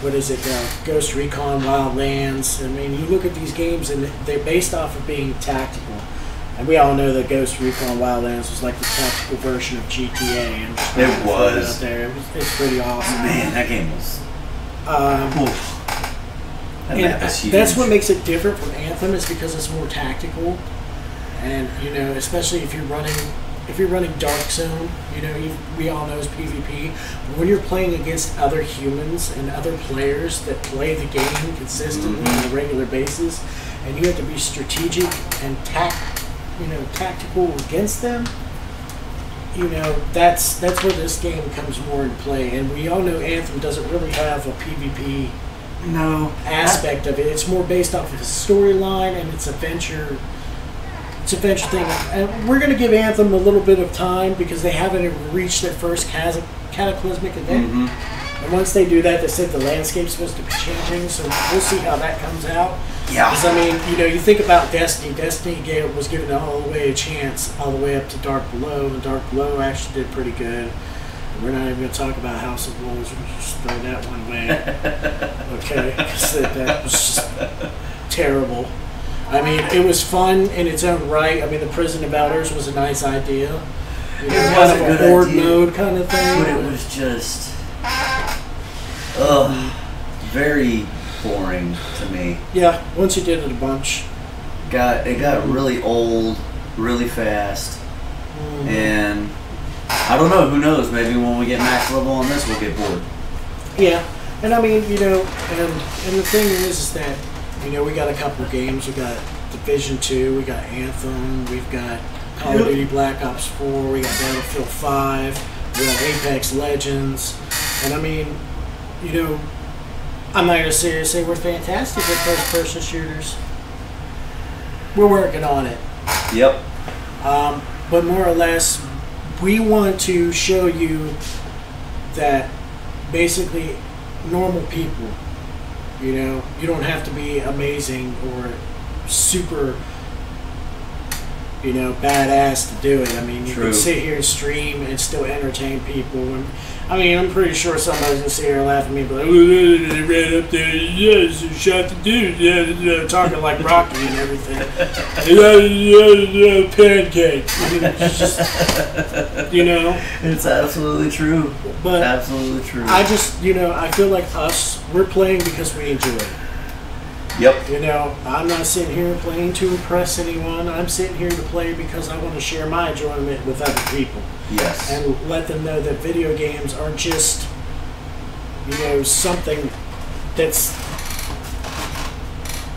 what is it, uh, Ghost Recon Wildlands. I mean, you look at these games and they're based off of being tactical. And we all know that Ghost Recon Wildlands was like the tactical version of GTA. And It wanted to throw that was. Out there. It was. It's pretty awesome. Man, that game was. Um, Oof. And that's what makes it different from Anthem is because it's more tactical, and you know, especially if you're running, if you're running Dark Zone, you know, you, we all know is PvP. When you're playing against other humans and other players that play the game consistently Mm-hmm. on a regular basis, and you have to be strategic and tact, you know, tactical against them. You know, that's that's where this game comes more in play, and we all know Anthem doesn't really have a PvP no aspect of it. It's more based off of the storyline and its adventure. It's adventure thing, and we're going to give Anthem a little bit of time because they haven't reached their first cataclysmic event. hmm And once they do that, they said the landscape's supposed to be changing, so we'll see how that comes out. Yeah. Because I mean, you know, you think about Destiny. Destiny gave, was given all the way a chance, all the way up to Dark Below, and Dark Below actually did pretty good. We're not even going to talk about House of Wolves. We'll just throw that one away. okay, 'cause that, that was just terrible. I mean, it was fun in its own right. I mean, the Prison of Elders was a nice idea. It kind was of a a good horde idea. mode kind of thing. But it was just, ugh, very boring to me. yeah, once you did it a bunch. Got it got really old, really fast, Mhm. and I don't know. Who knows? Maybe when we get max level on this, we'll get bored. Yeah, and I mean, you know, and and the thing is, is that you know we got a couple games. We got Division Two, we got Anthem, we've got Call of Duty Black Ops Four, we got Battlefield Five, we got Apex Legends, and I mean, you know, I'm not gonna sit here and say we're fantastic at first-person shooters. We're working on it. Yep. Um, but more or less, we want to show you that basically normal people, you know, you don't have to be amazing or super, you know, badass to do it. I mean, you True. can sit here and stream and still entertain people. And I mean, I'm pretty sure somebody's gonna sit here and laugh at me, but like, "Oh, they ran up there, yes, and shot the dude, yeah, yeah," talking like Rocky and everything. yeah, yeah, yeah, pancake. I mean, it's just, you know, It's absolutely true. but Absolutely true. I just, you know, I feel like us, we're playing because we enjoy it. Yep. You know, I'm not sitting here playing to impress anyone. I'm sitting here to play because I want to share my enjoyment with other people Yes. and let them know that video games aren't just, you know, something that's.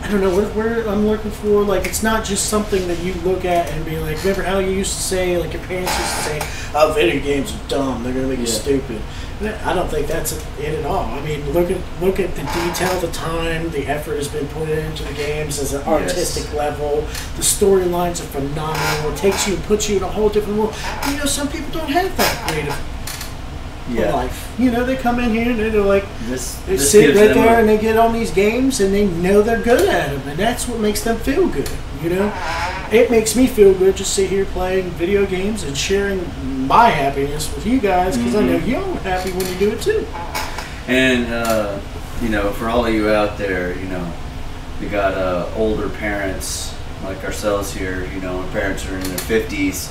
I don't know what I'm looking for. Like, it's not just something that you look at and be like, remember how you used to say, like, your parents used to say, oh, video games are dumb, they're going to make you Yeah. stupid. I don't think that's it at all. I mean, look at look at the detail, the time, the effort has been put into the games as an artistic level. The storylines are phenomenal. It takes you and puts you in a whole different world. You know, some people don't have that creative yeah. life. You know, they come in here and they're like, This, they this sit right there a- and they get on these games and they know they're good at them, and that's what makes them feel good. You know, it makes me feel good just sit here playing video games and sharing my happiness with you guys because I know Mhm. you're happy when you do it too. And uh, you know, for all of you out there, you know, we got uh, older parents like ourselves here. You know, our parents are in their fifties,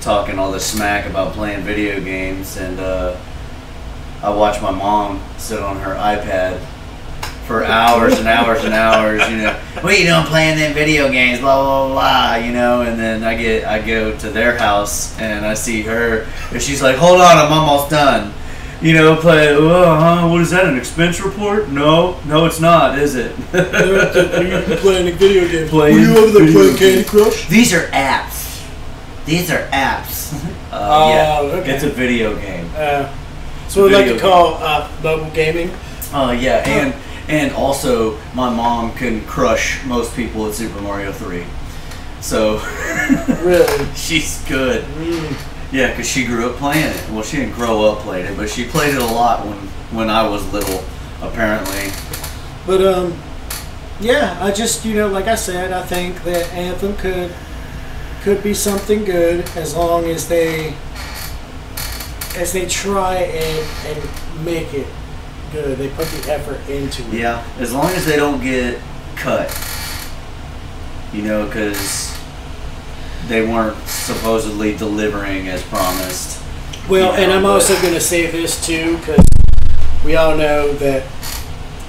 talking all this smack about playing video games, and uh, I watch my mom sit on her iPad for hours and hours and hours. You know, what are you doing playing them video games? Blah blah blah. you know, and then I get I go to their house and I see her, and she's like, "Hold on, I'm almost done." You know, play. Oh, huh, what is that? An expense report? No, no, it's not, is it? you playing a video game? Playing Were you over there playing Candy Crush? These are apps. These are apps. Uh, Oh, yeah, okay. it's a video game. Uh, so we like to call uh, mobile gaming. Oh yeah, and and also my mom can crush most people at Super Mario Three, so Really? she's good. Mm. Yeah, because she grew up playing it. Well, she didn't grow up playing it, but she played it a lot when when I was little. Apparently, But um, yeah, I just you know, like I said, I think that Anthem could could be something good as long as they as they try and and make it good. They put the effort into it. Yeah, as long as they don't get cut, you know, because they weren't supposedly delivering as promised. Well, and I'm also going to say this too, because we all know that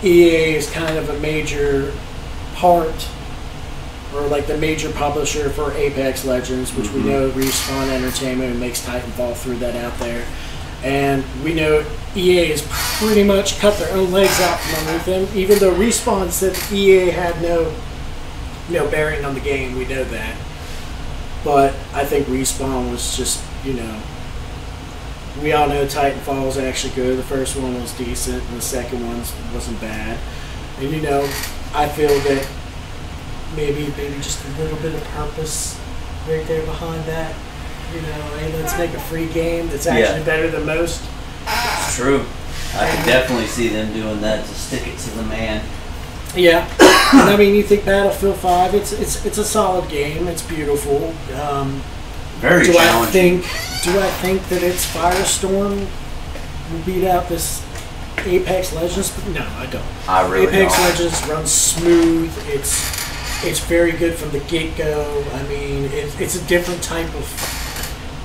EA is kind of a major part, or like the major publisher for Apex Legends, which Mhm. we know Respawn Entertainment makes Titanfall threw that out there. And we know EA has pretty much cut their own legs out from underneath them, even though Respawn said EA had no no bearing on the game. We know that. But I think Respawn was just, you know, we all know Titanfall was actually good. The first one was decent, and the second one wasn't bad. And you know, I feel that maybe maybe just a little bit of purpose right there behind that. You know, hey, let's make a free game that's actually Yeah. better than most. It's true. I can definitely see them doing that to stick it to the man. Yeah, and I mean, you think Battlefield Five? It's it's it's a solid game. It's beautiful. Um, Very do I think do I think that it's Firestorm will beat out this Apex Legends? No, I don't. I really Apex don't. Legends runs smooth. It's it's very good from the get go. I mean, it, it's a different type of.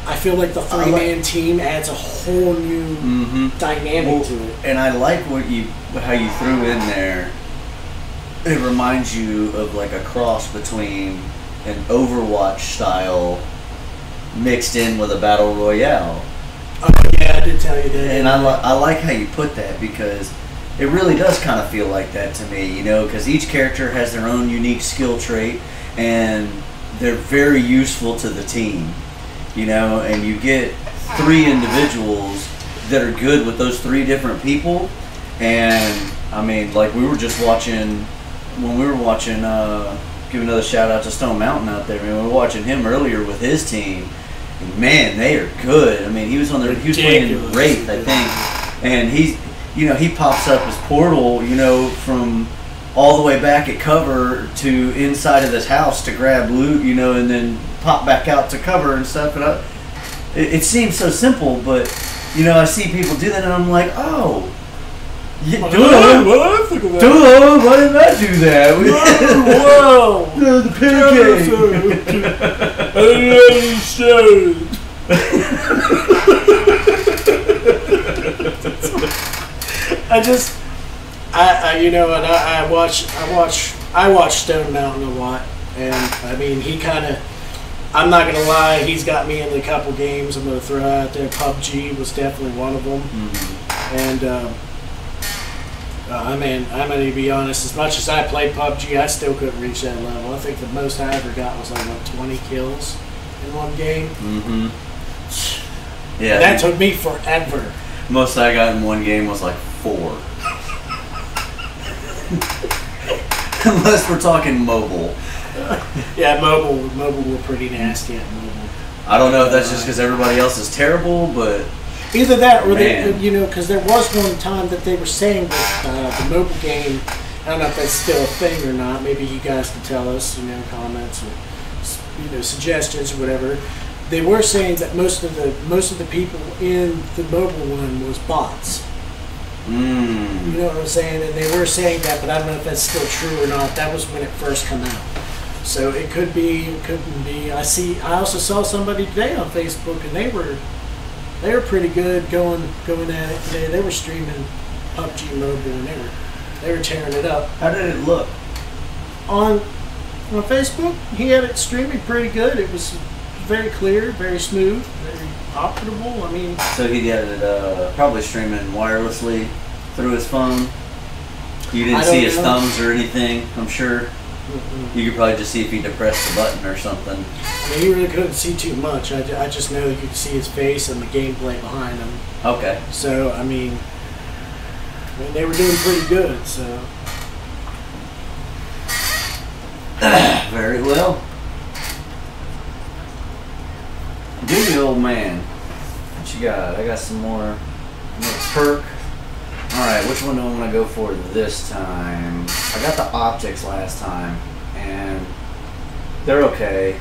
I feel like the three like- man team adds a whole new Mm-hmm. dynamic Well, to it. and I like what you how you threw in there. It reminds you of like a cross between an Overwatch style mixed in with a battle royale. Oh yeah, I did tell you that. And I, li- I like how you put that because it really does kind of feel like that to me, you know, because each character has their own unique skill trait and they're very useful to the team, you know, and you get three individuals that are good with those three different people. And I mean, like we were just watching, when we were watching, uh, give another shout out to Stone Mountain out there, man, we were watching him earlier with his team. And man, they are good. I mean, he was on the he was playing in Wraith, I think, and he's you know he pops up his portal, you know, from all the way back at cover to inside of this house to grab loot, you know, and then pop back out to cover and stuff. And I, it, it seems so simple, but you know, I see people do that, and I'm like, oh, yeah, duh, I think of that. duh, why didn't I do that? Whoa! No, the pancake. I didn't understand. I just, I, I you know, and I, I watch, I watch, I watch Stone Mountain a lot, and I mean, he kind of. I'm not gonna lie, he's got me in a couple games. I'm gonna throw out there. PUBG was definitely one of them. Mhm. And um, uh, I mean, I'm going to be honest. As much as I played PUBG, I still couldn't reach that level. I think the most I ever got was like what 20 kills in one game. Mhm. Yeah, And that took me forever. Most I got in one game was like four. Unless we're talking mobile. Yeah, mobile, mobile were pretty nasty at mobile. I don't know if that's just because everybody else is terrible, but Either that, or they, you know, because there was one time that they were saying that uh, the mobile game. I don't know if that's still a thing or not. Maybe you guys can tell us, you know, comments or you know suggestions or whatever. They were saying that most of the most of the people in the mobile one was bots. mm, You know what I'm saying? And they were saying that, but I don't know if that's still true or not. That was when it first came out. So it could be, it couldn't be. I see. I also saw somebody today on Facebook, and they were they were pretty good going going at it today. They were streaming PUBG Mobile, and they were they were tearing it up how did it look? on on Facebook. He had it streaming pretty good. It was very clear, very smooth, very operable. I mean, So he had it uh, probably streaming wirelessly through his phone. You didn't see his know. thumbs or anything, I'm sure. mm-mm. You could probably just see if he depressed the button or something. I mean, you really couldn't see too much. I, I just know you could see his face and the gameplay behind him. Okay. So I mean, I mean, they were doing pretty good. So Very well. You, old man? What you got? I got some more, perk. All right, which one do I want to go for this time? I got the optics last time, and they're okay.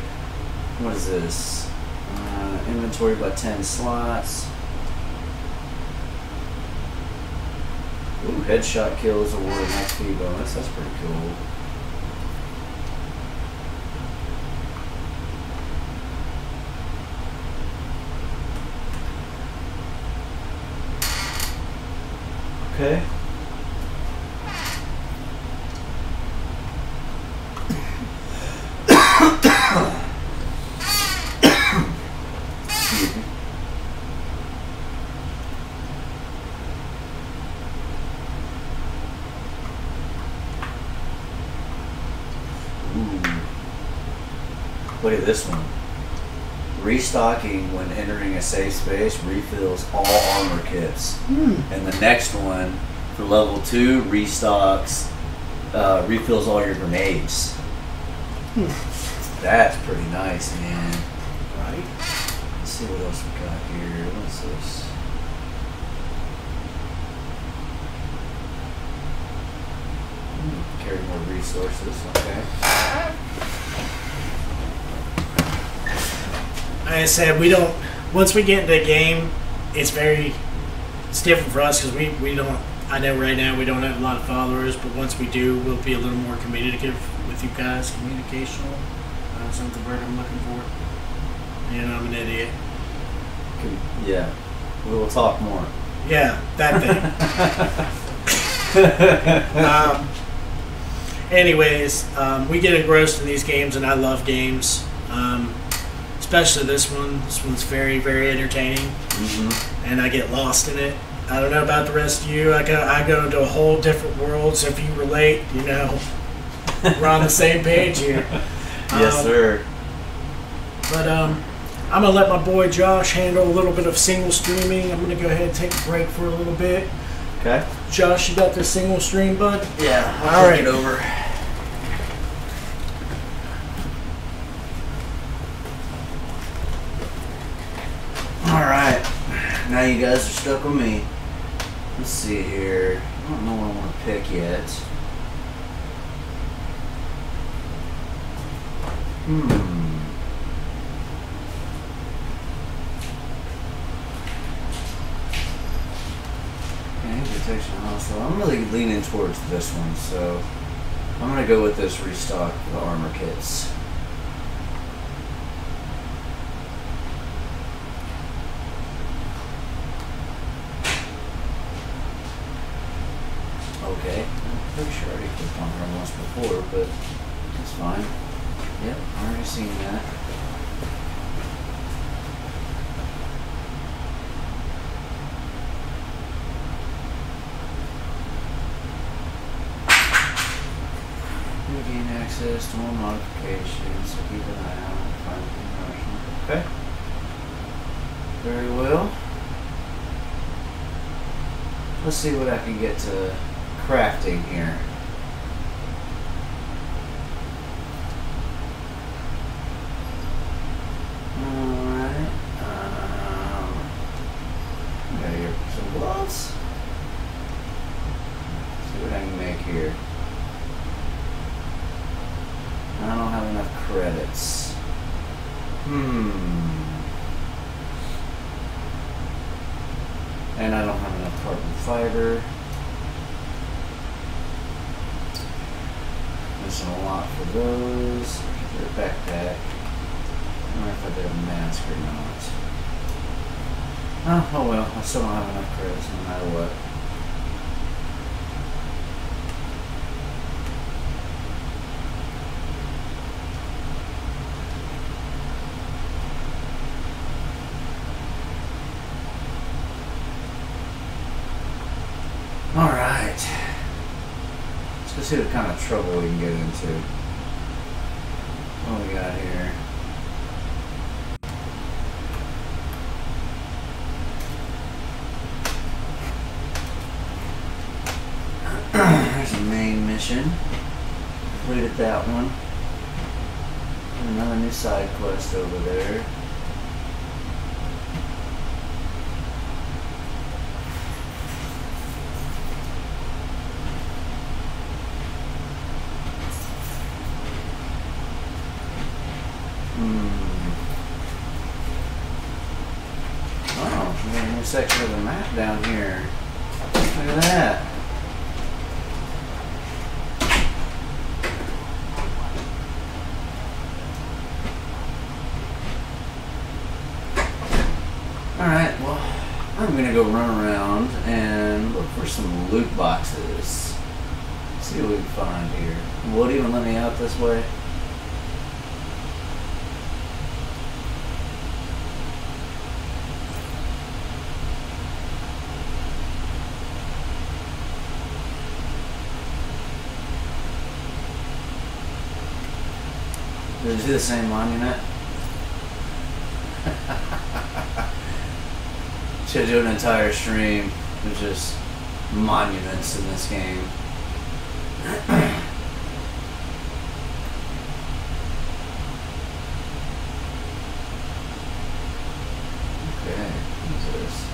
what is this? Uh, inventory by 10 slots. Ooh, headshot kills award an XP bonus. That's pretty cool. Okay. Look at this one. Restocking when entering a safe space refills all armor kits. Hmm. And the next one for level two restocks, uh, refills all your grenades. That's pretty nice, man. Right. Let's see what else we got here. What's this? Hmm, Carry more resources. Okay. I said, we don't. Once we get into the game, it's very. It's different for us because we, we don't. I know right now we don't have a lot of followers, but once we do, we'll be a little more communicative with you guys. Communicational. Uh, something word I'm looking for. And I'm an idiot. Yeah. We will talk more. Yeah, that thing. um, anyways, um, we get engrossed in these games, and I love games. Um, especially this one. This one's very, very entertaining. mm-hmm. and I get lost in it. I don't know about the rest of you. I go, I go into a whole different world. So if you relate, you know, we're on the same page here. Yes, Um, sir. But um, I'm gonna let my boy Josh handle a little bit of single streaming. I'm gonna go ahead and take a break for a little bit. Okay. Josh, you got this single stream, bud? Yeah. I'll I'll take take it it over. All right. Now you guys are stuck with me. Let's see here. I don't know what I want to pick yet. Hmm. Also. I'm really leaning towards this one, so I'm gonna go with this restock the armor kits. Okay, I'm pretty sure I already clicked on her once before, but that's fine. Yep, I already seen that. You gain access to more modifications, so keep an eye out and find the Okay. Very well. Let's see what I can get to crafting here. Alright. Um, okay, here. Some gloves. See what I can make here. I don't have enough credits. Hmm. And I don't have enough carbon fiber. Missing a lot for those. Their backpack. I don't know if I did a mask or not. Oh, oh well, I still don't have enough credits no matter what. Alright. Let's see what kind of trouble we can get into. What we got here? There's a main mission. Completed that one. Another new side quest over there. Hmm. section of the map down here. Look at that. Alright, well, I'm gonna go run around and look for some loot boxes. See what we can find here. Will it even let me out this way? Did see the same monument? Should do an entire stream of just monuments in this game. okay, what's this?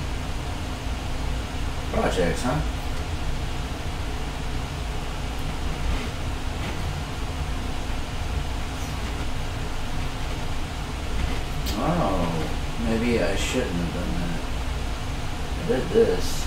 Projects, huh? Oh, maybe I shouldn't have done that. I did this.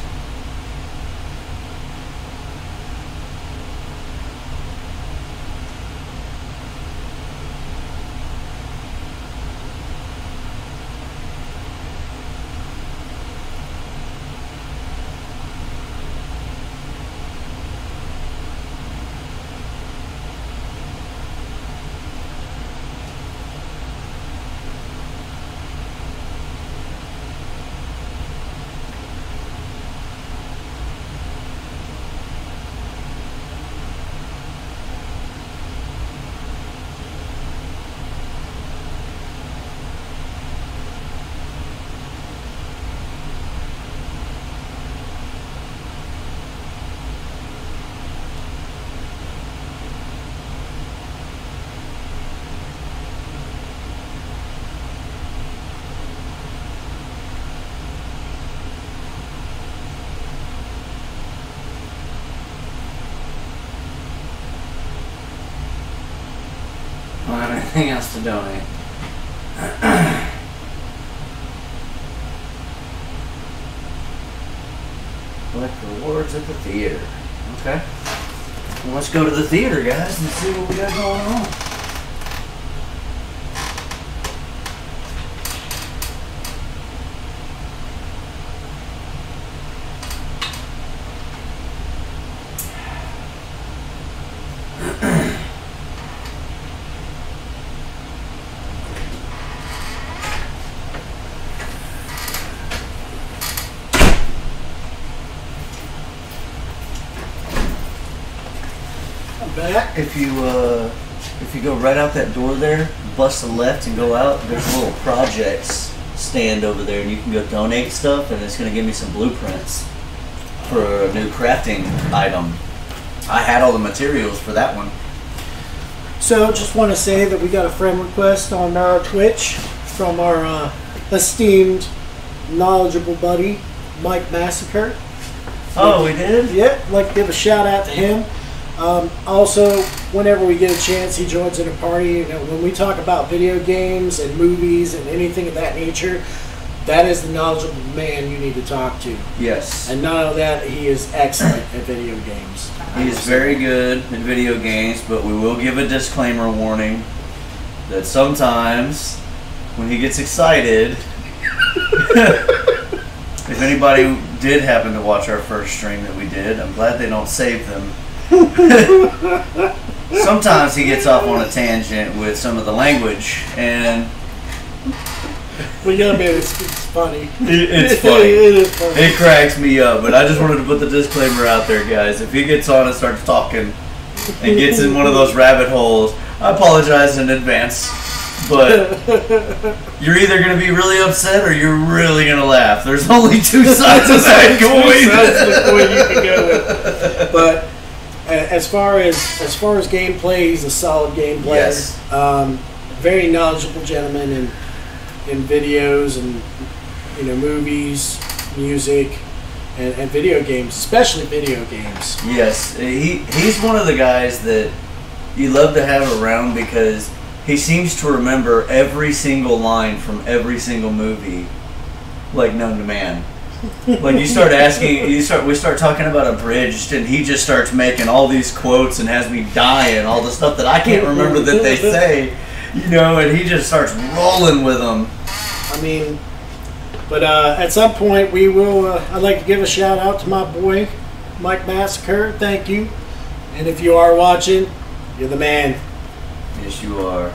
I don't have anything else to donate. Collect rewards at the theater. Okay. Well, let's go to the theater, guys, and see what we got going on. I'm back. If you uh, if you go right out that door there, bust a left and go out, there's a little projects stand over there, and you can go donate stuff, and it's gonna give me some blueprints for a new crafting item. I had all the materials for that one. So, just want to say that we got a friend request on our Twitch from our uh, esteemed, knowledgeable buddy, Mike Massacre. Oh, we did. Yep, like to give a shout out to him. Um, also, whenever we get a chance, he joins in a party. You know, when we talk about video games and movies and anything of that nature, that is the knowledgeable man you need to talk to. Yes. And not only that, he is excellent at video games. He is very good in video games, but we will give a disclaimer warning that sometimes when he gets excited, if anybody did happen to watch our first stream that we did, I'm glad they don't save them. sometimes he gets off on a tangent with some of the language, and we gotta be it's, it's funny. it's funny. it is funny. It cracks me up, but I just wanted to put the disclaimer out there, guys. If he gets on and starts talking and gets in one of those rabbit holes, I apologize in advance. But you're either going to be really upset or you're really going to laugh. There's only two sides of that That's the coin. coin you can go with. But as far as as far as gameplay, he's a solid game player. Yes. Um, very knowledgeable gentleman in in videos and you know movies, music, and, and video games, especially video games. Yes, he he's one of the guys that you love to have around because he seems to remember every single line from every single movie, like known to man. Like you start asking, you start we start talking about abridged, and he just starts making all these quotes and has me dying all the stuff that I can't remember that they say, you know, and he just starts rolling with them. I mean, but uh, at some point we will. Uh, I'd like to give a shout out to my boy, Mike Massacre. Thank you. And if you are watching, you're the man. Yes, you are.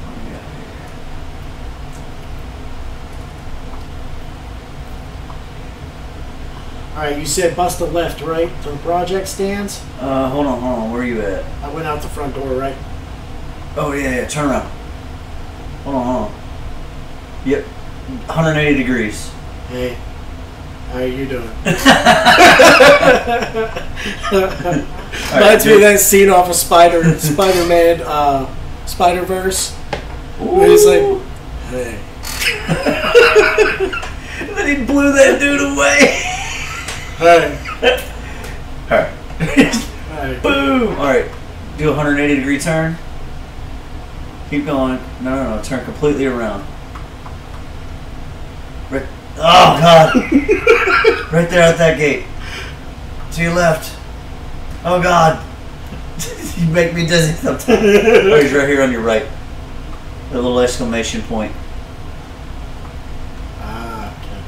What do we got All right, you said bust a left, right, to the project stands. Uh, hold on, hold on. Where are you at? I went out the front door, right? Oh yeah, yeah. Turn around. Hold on, hold on. Yep, 180 degrees. Hey, how are you doing? Reminds me of that scene off of Spider Spider Man uh, Spider Verse. He's like, hey. And then he blew that dude away. Hey. All right. hey. Boom. All right. Do a 180 degree turn. Keep going. No, no, no. Turn completely around. Right. Oh God. right there at that gate. To your left. Oh God. you make me dizzy sometimes. oh, he's right here on your right. A little exclamation point. Ah, okay.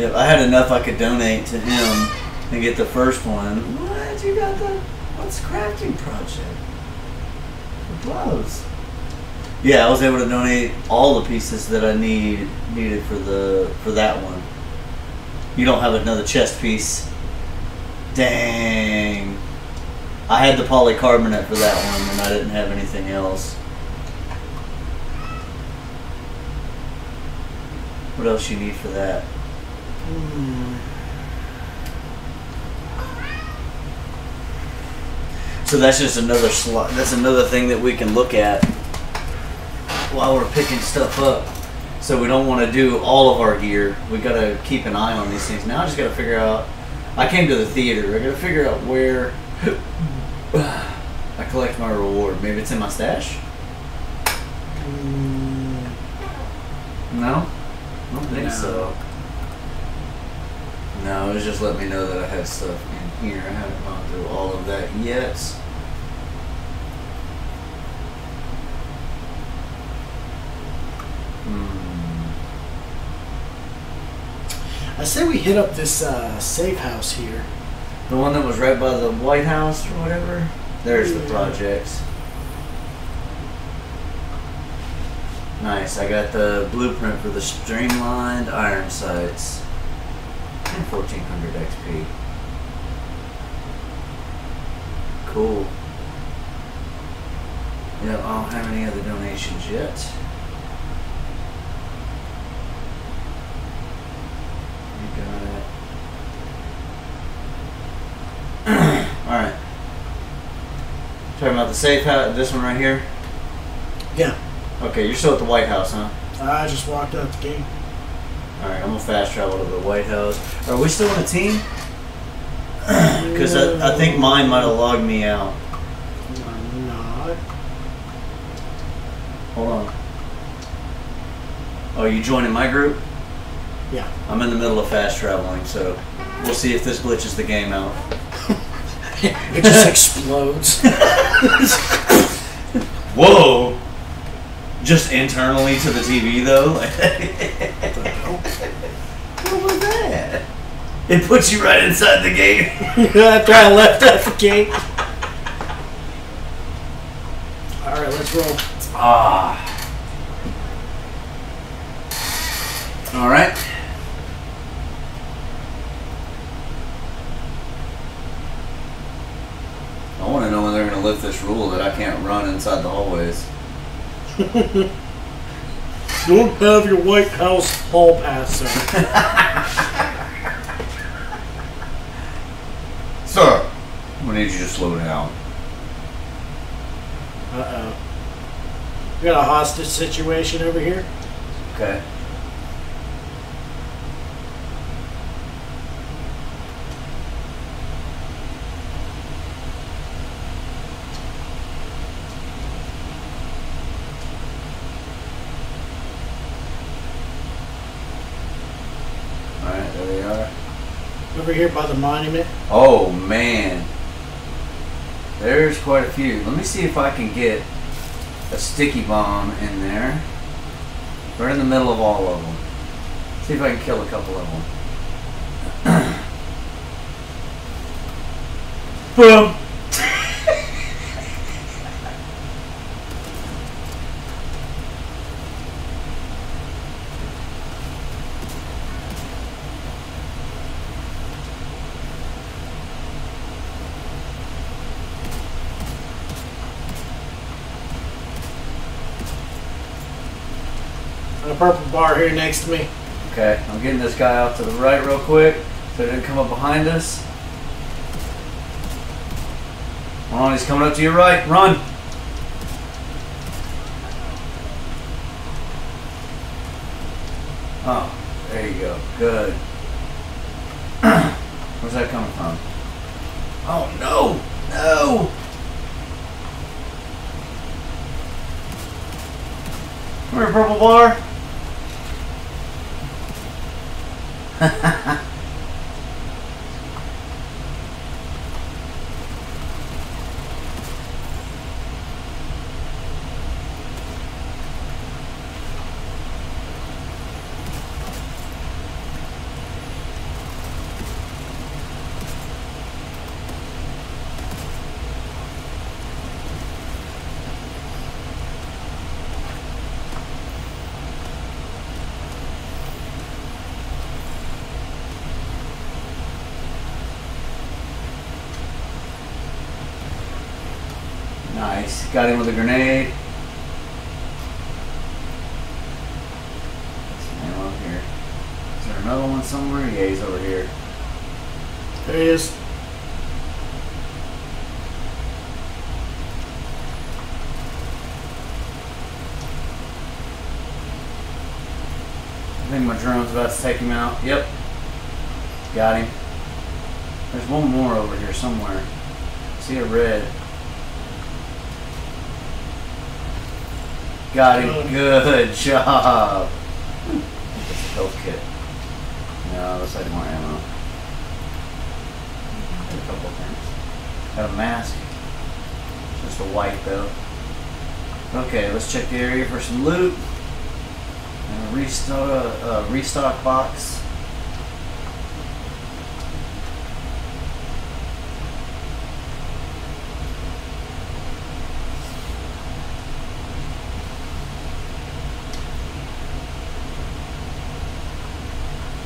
Yep, I had enough I could donate to him and get the first one. What? You got the what's crafting project? For gloves. Yeah, I was able to donate all the pieces that I need needed for the for that one. You don't have another chest piece. Dang. I had the polycarbonate for that one and I didn't have anything else. What else you need for that? Hmm. So that's just another slot. That's another thing that we can look at while we're picking stuff up. So we don't want to do all of our gear. We got to keep an eye on these things. Now I just got to figure out. I came to the theater. I got to figure out where I collect my reward. Maybe it's in my stash. Hmm. No, I don't think No. so. No, it was just let me know that I had stuff in here. I haven't gone through all of that yet. Hmm. I say we hit up this uh, safe house here. The one that was right by the White House or whatever. There's the Yeah. projects. Nice. I got the blueprint for the streamlined iron sights. And 1400 XP. Cool. Yeah, I don't have any other donations yet. You got it. Alright. Talking about the safe house, this one right here? Yeah. Okay, you're still at the White House, huh? I just walked out the gate. Alright, I'm gonna fast travel to the White House. Are we still in a team? Because I, I think mine might have logged me out. I'm not. Hold on. Oh, you joining my group? Yeah. I'm in the middle of fast traveling, so we'll see if this glitches the game out. It just explodes. Whoa! Just internally to the TV though? what was that? It puts you right inside the game. After I left out the gate. All right, let's roll. Ah. All right. I want to know when they're going to lift this rule that I can't run inside the hallways. Don't have your White House hall pass, sir. Sir, we need you to slow down. Uh oh. We got a hostage situation over here. Okay. There they are. Over here by the monument. Oh man. There's quite a few. Let me see if I can get a sticky bomb in there. Right in the middle of all of them. See if I can kill a couple of them. Boom. Purple bar here next to me. Okay, I'm getting this guy out to the right real quick so he didn't come up behind us. Come on, he's coming up to your right. Run! Oh, there you go. Good. Where's that coming from? Oh no! No! Come here, purple bar. Nice. Got him with a grenade. Here. Is there another one somewhere? Yeah, he's over here. There he is. I think my drone's about to take him out. Yep. Got him. There's one more over here somewhere. See a red. Got him. Good job. That's a health kit. No, looks like more ammo. Got a couple things. Got a mask. Just a white though. Okay, let's check the area for some loot. And a restock, uh, restock box.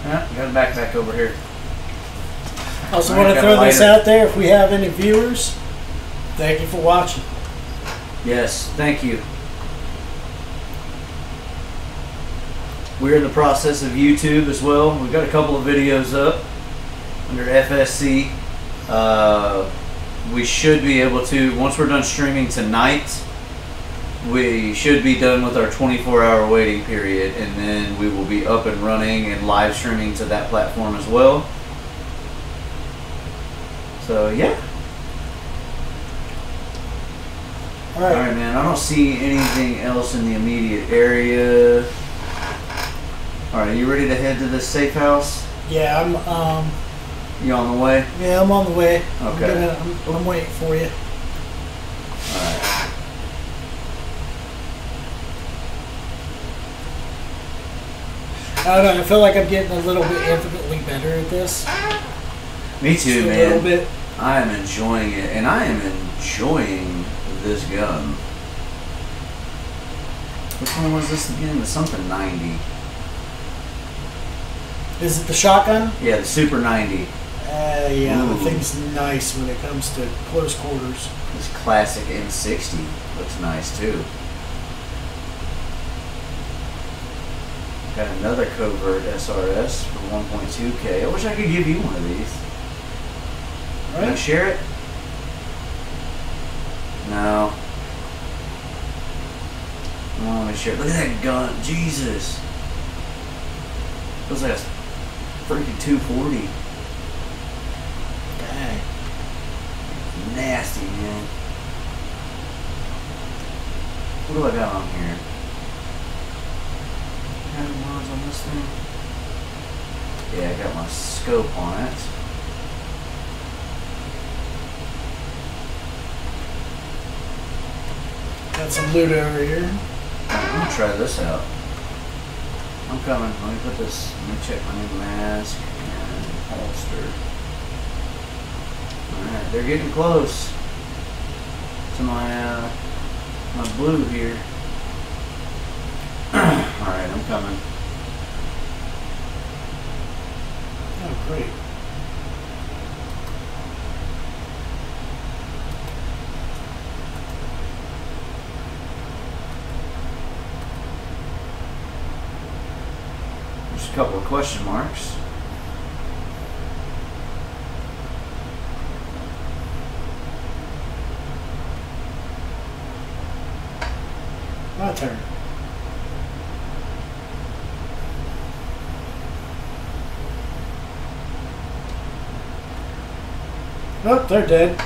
Yeah, over here. I Also, want to throw this out there. If we have any viewers, thank you for watching. Yes, thank you. We're in the process of YouTube as well. We've got a couple of videos up under FSC. Uh, we should be able to, once we're done streaming tonight, we should be done with our 24 hour waiting period, and then we will be up and running and live streaming to that platform as well. So, yeah. All All right. right, man. I don't see anything else in the immediate area. All right, you ready to head to this safe house? Yeah, I'm. Um, You on the way? yeah, I'm on the way. I'm, Okay. gonna, I'm, I'm waiting for you. All right. I don't know. I feel like I'm getting a little bit infinitely better at this. Me Just too, a little man. bit. I am enjoying it, and I am enjoying this gun. Which one was this again? The something 90. Is it the shotgun? Yeah, the Super 90. Uh, yeah, the thing's nice when it comes to close quarters. This classic M60 looks nice too. Got another covert SRS for 1.2K. I wish I could give you one of these. Can I Right? share it? No. I don't want to share it. Look at that gun. Jesus. Looks like a freaking 240. Dang. Nasty, man. What do I got on here? Got any mods on this thing? Yeah, I got my scope on it. Got some loot over here. I'm gonna try this out. I'm coming. Let me put this. Let me check my new mask and holster. Alright, they're getting close to my uh, my blue here. Alright, I'm coming. Oh, great. There's a couple of question marks. My turn. Oh, they're dead.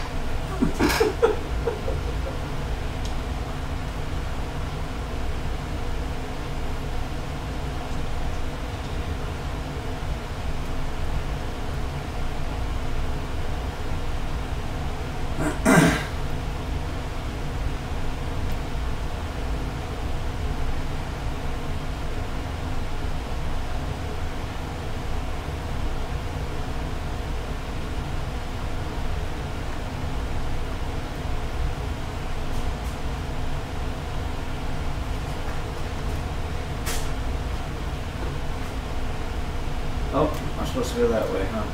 I'm supposed to go that way, huh?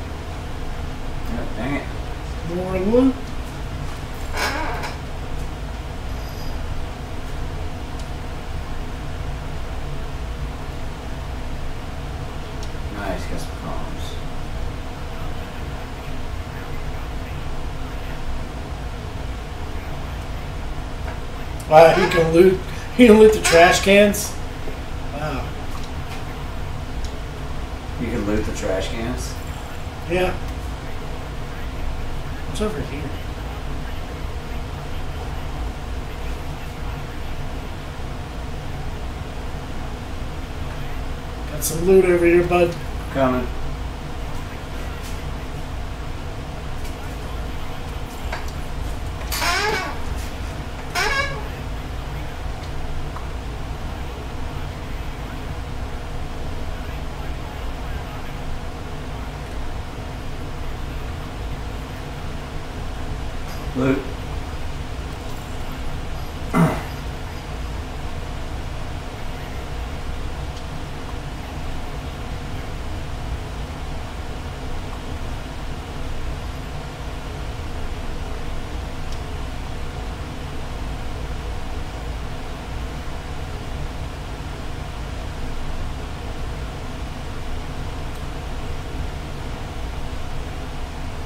Yeah, dang it. More loot. Nice, got some comms. Wow, uh, he can loot. He can loot the trash cans. Wow. You can loot the trash cans. Yeah. What's over here? Got some loot over here, bud. Coming. Loot.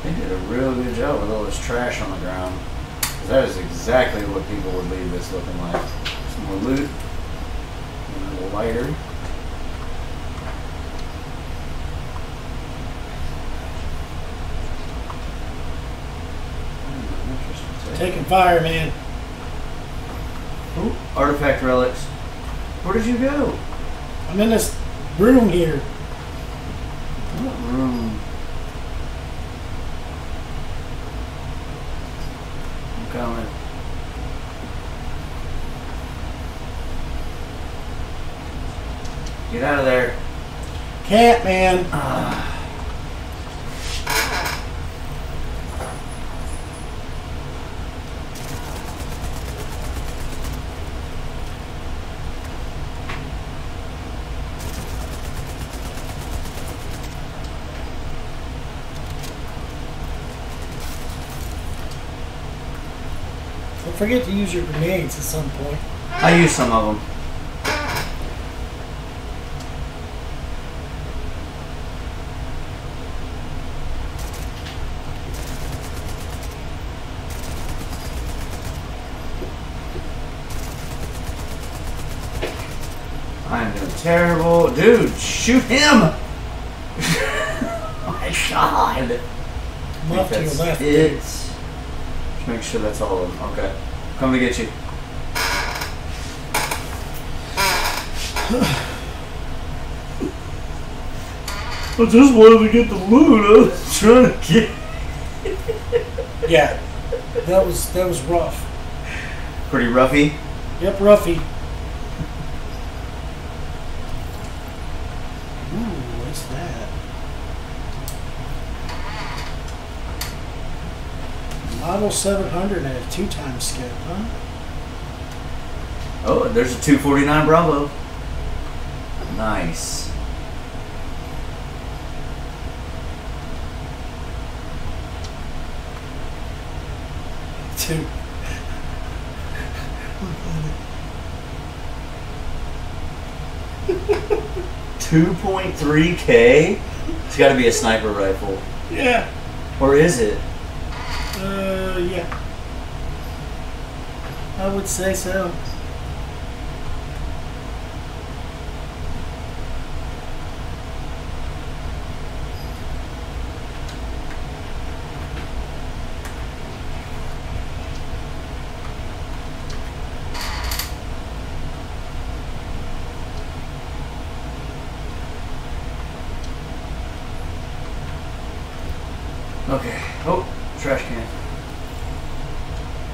They did a real good job with all this trash on the ground. That is exactly what people would leave this looking like. Some more loot. A little lighter. Taking fire, man. Ooh, artifact relics. Where did you go? I'm in this room here. What room? I'm coming. Get out of there. Can't, man. Don't forget to use your grenades at some point. I use some of them. I am doing terrible. Dude, shoot him! My god. Come off to your left. It. Just make sure that's all of them. Okay. Come to get you. I just wanted to get the loot. I was trying to get. Yeah, that was that was rough. Pretty roughy. Yep, roughy. Ooh, what's that? Model 700 and a two times scope, huh? Oh, there's a 249 Bravo. Nice. Two. Two point three K. It's got to be a sniper rifle, Yeah. or is it? Uh, yeah. I would say so. Okay. Oh, trash can.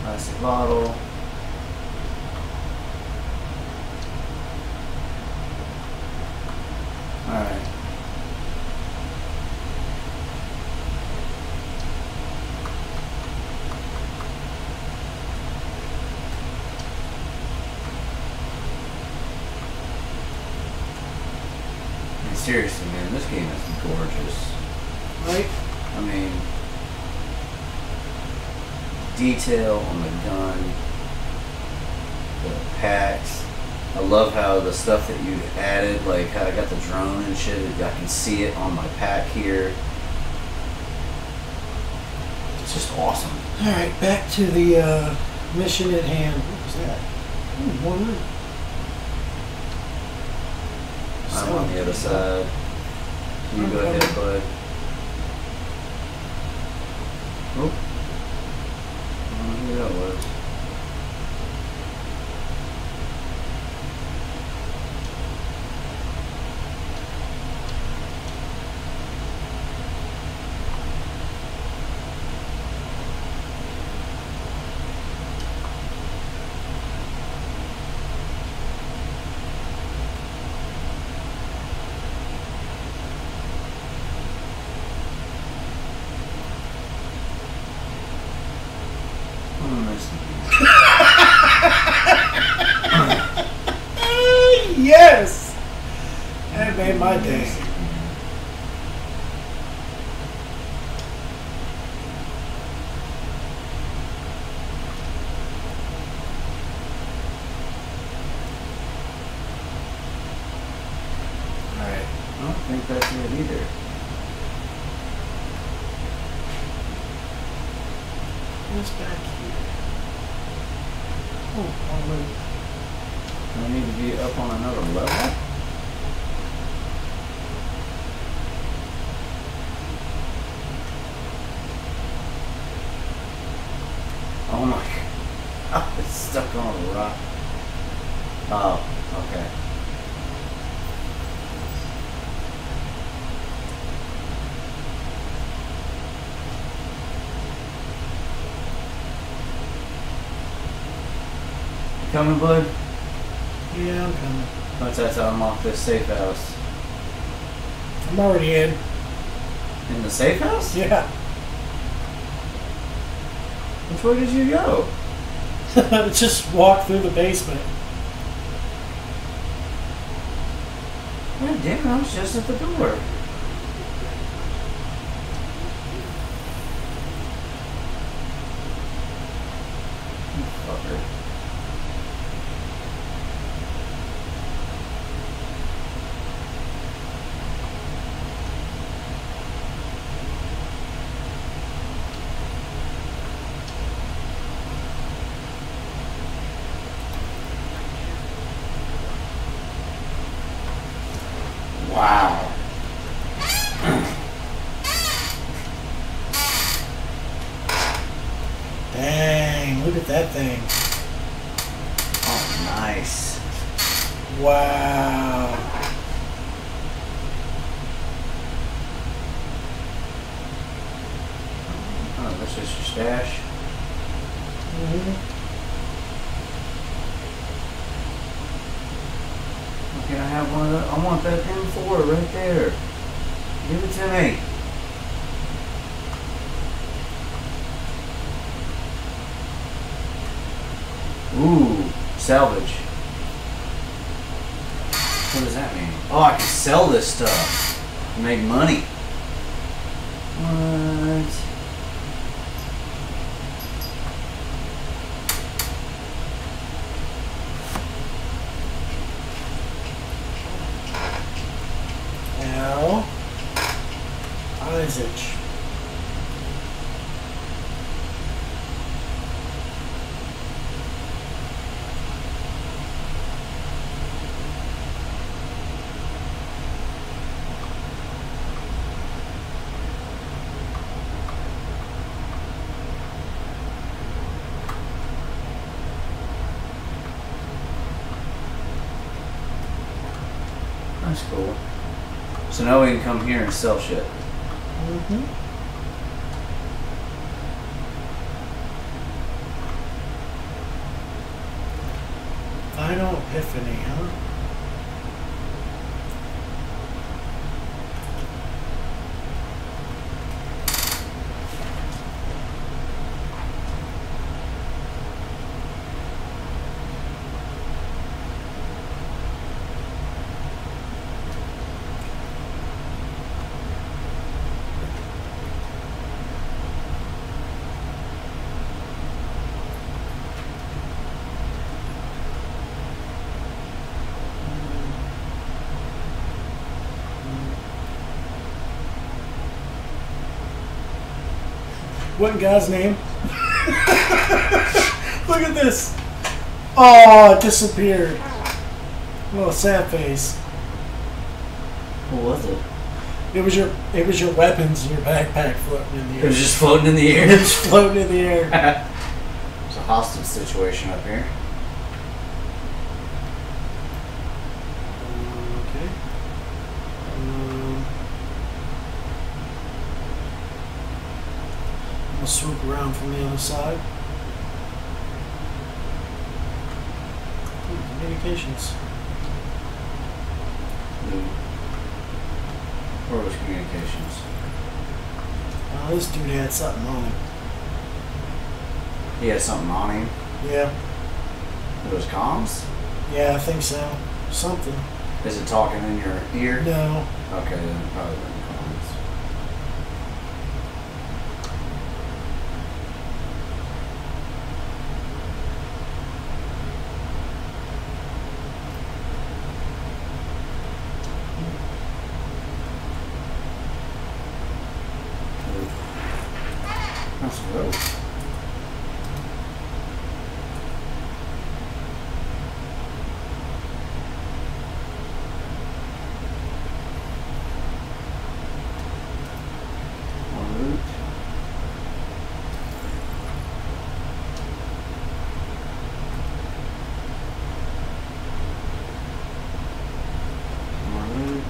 Plastic bottle. Alright. I mean, Seriously, man, this game is gorgeous. Right? I mean, detail on the gun, the packs. I love how the stuff that you added, like how I got the drone and shit, I can see it on my pack here. It's just awesome. Alright, back to the uh, mission at hand. What was that? Ooh, loot. I'm on the other side. You go ahead, bud. Oh. I don't know who that was. Oh, nice to meet you. yes! That made my day. Alright. I don't think that's it either. What's back here? Oh, more loot. Do I need to be up on another level? Oh my god. It's stuck on a rock. Oh, okay. You coming, bud? Yeah, I'm coming. Once that's how unlock this safe house. I'm already in. In the safe house? Yeah. Which way did you go? Just walk through the basement. God damn it, I was just at the door. You fucker. Wow. Dang, look at that thing. Oh, nice. Wow. Oh, that's just your stash. Mhm. Can I have one of the? I want that M4 right there. Give it to me. Ooh, salvage. What does that mean? Oh, I can sell this stuff. Money. What? Now, Isaac. That's cool. So now we can come here and sell shit. Mm-hmm. Final Epiphany, huh? What guy's name? Look at this. Oh, it disappeared. Little sad face. What was it? It was your it was your weapons in your backpack floating in the air. It was just floating in the air. It was floating in the air. It's a hostage situation up here. Okay. Um, Swoop around from the other side. Ooh, communications. Hmm. Where was communications? Oh, this dude had something on him. He had something on him. Yeah, It was comms? yeah, I think so. Something. Is it talking in your ear? No. Okay, then probably wasn't comms. That's a rope. More loot. More loot.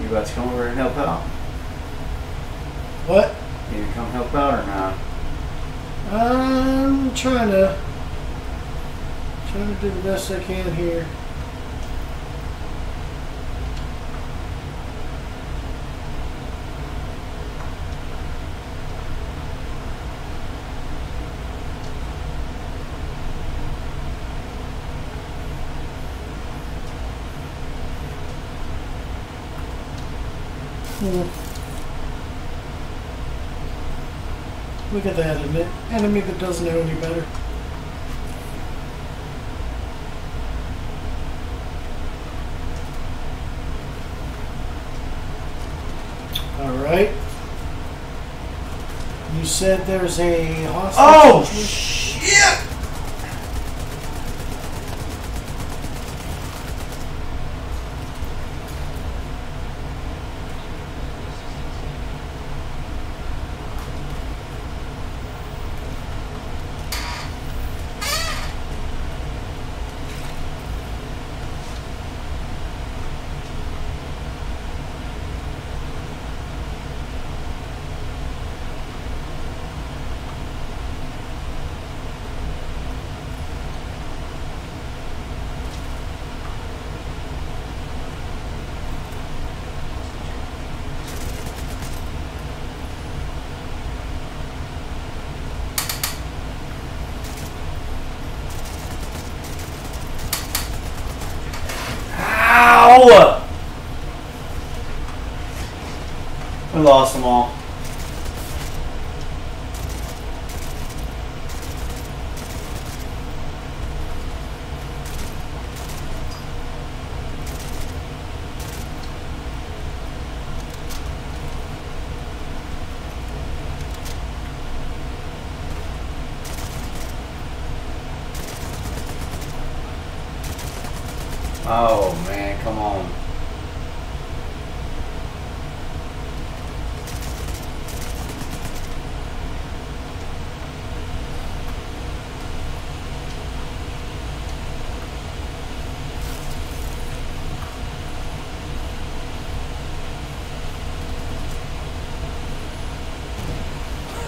You about to come over and help out? What? You gonna come help out or not? I'm trying to trying to do the best I can here. Hmm. Look at that, an enemy that doesn't know any better. All right. You said there's a hostage. Oh, situation? shit! Lost them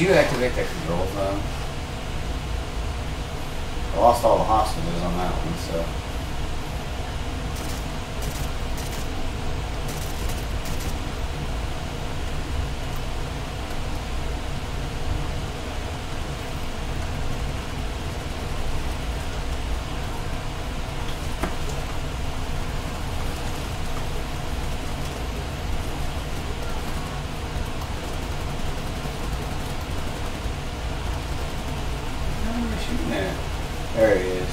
you activate that control phone? I lost all the hostages on that one, so. Where am I shooting at? There he is.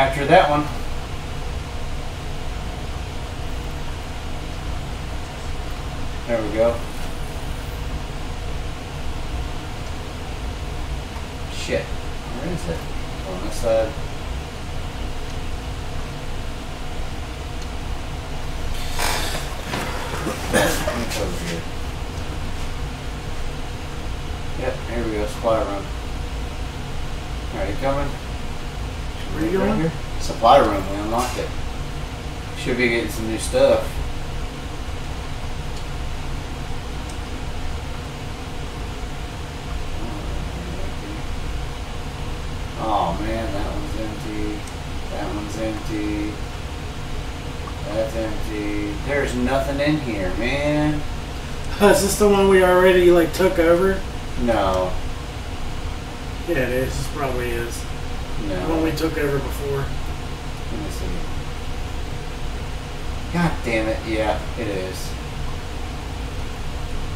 Capture that one. There we go. Shit. Where is it? On this side. It's over here. Yep, here we go, supply room. Alright, you coming? Where you going? Here? Supply room, we unlocked it. Should be getting some new stuff. Oh man, that one's empty. That one's empty. That's empty. There's nothing in here, man. Is this the one we already like took over? No, Yeah, it is. This probably is. The one we took over before. Let me see. God damn it, yeah, it is.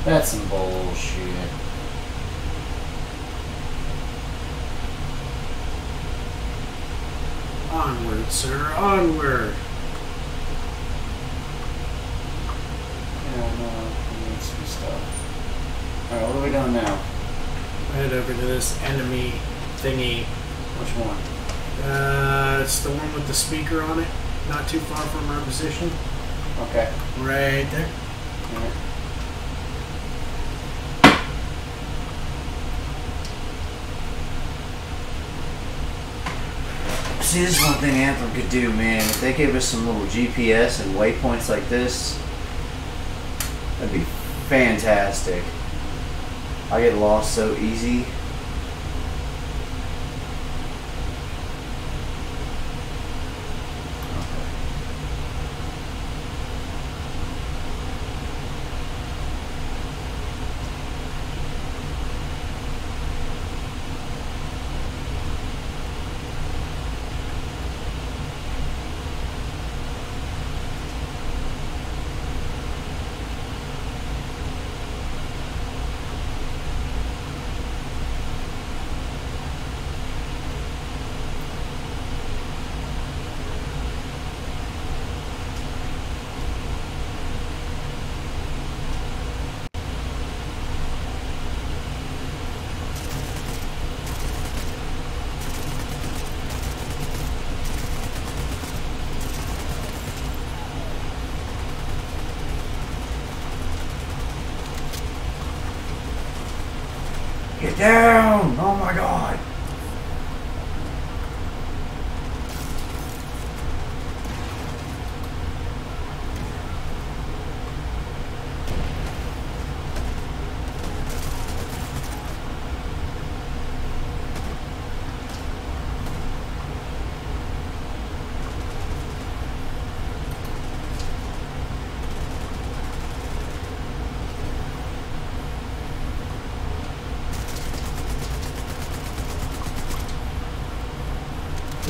That's some bullshit. Onward, sir. Onward. Yeah, no, we need some stuff. Alright, what are we doing now? Head over to this enemy thingy. Which one? Uh, it's the one with the speaker on it. Not too far from our position. Okay. Right there. Alright. See, this is one thing Anthem could do, man. If they gave us some little GPS and waypoints like this, that'd be fantastic. I get lost so easy.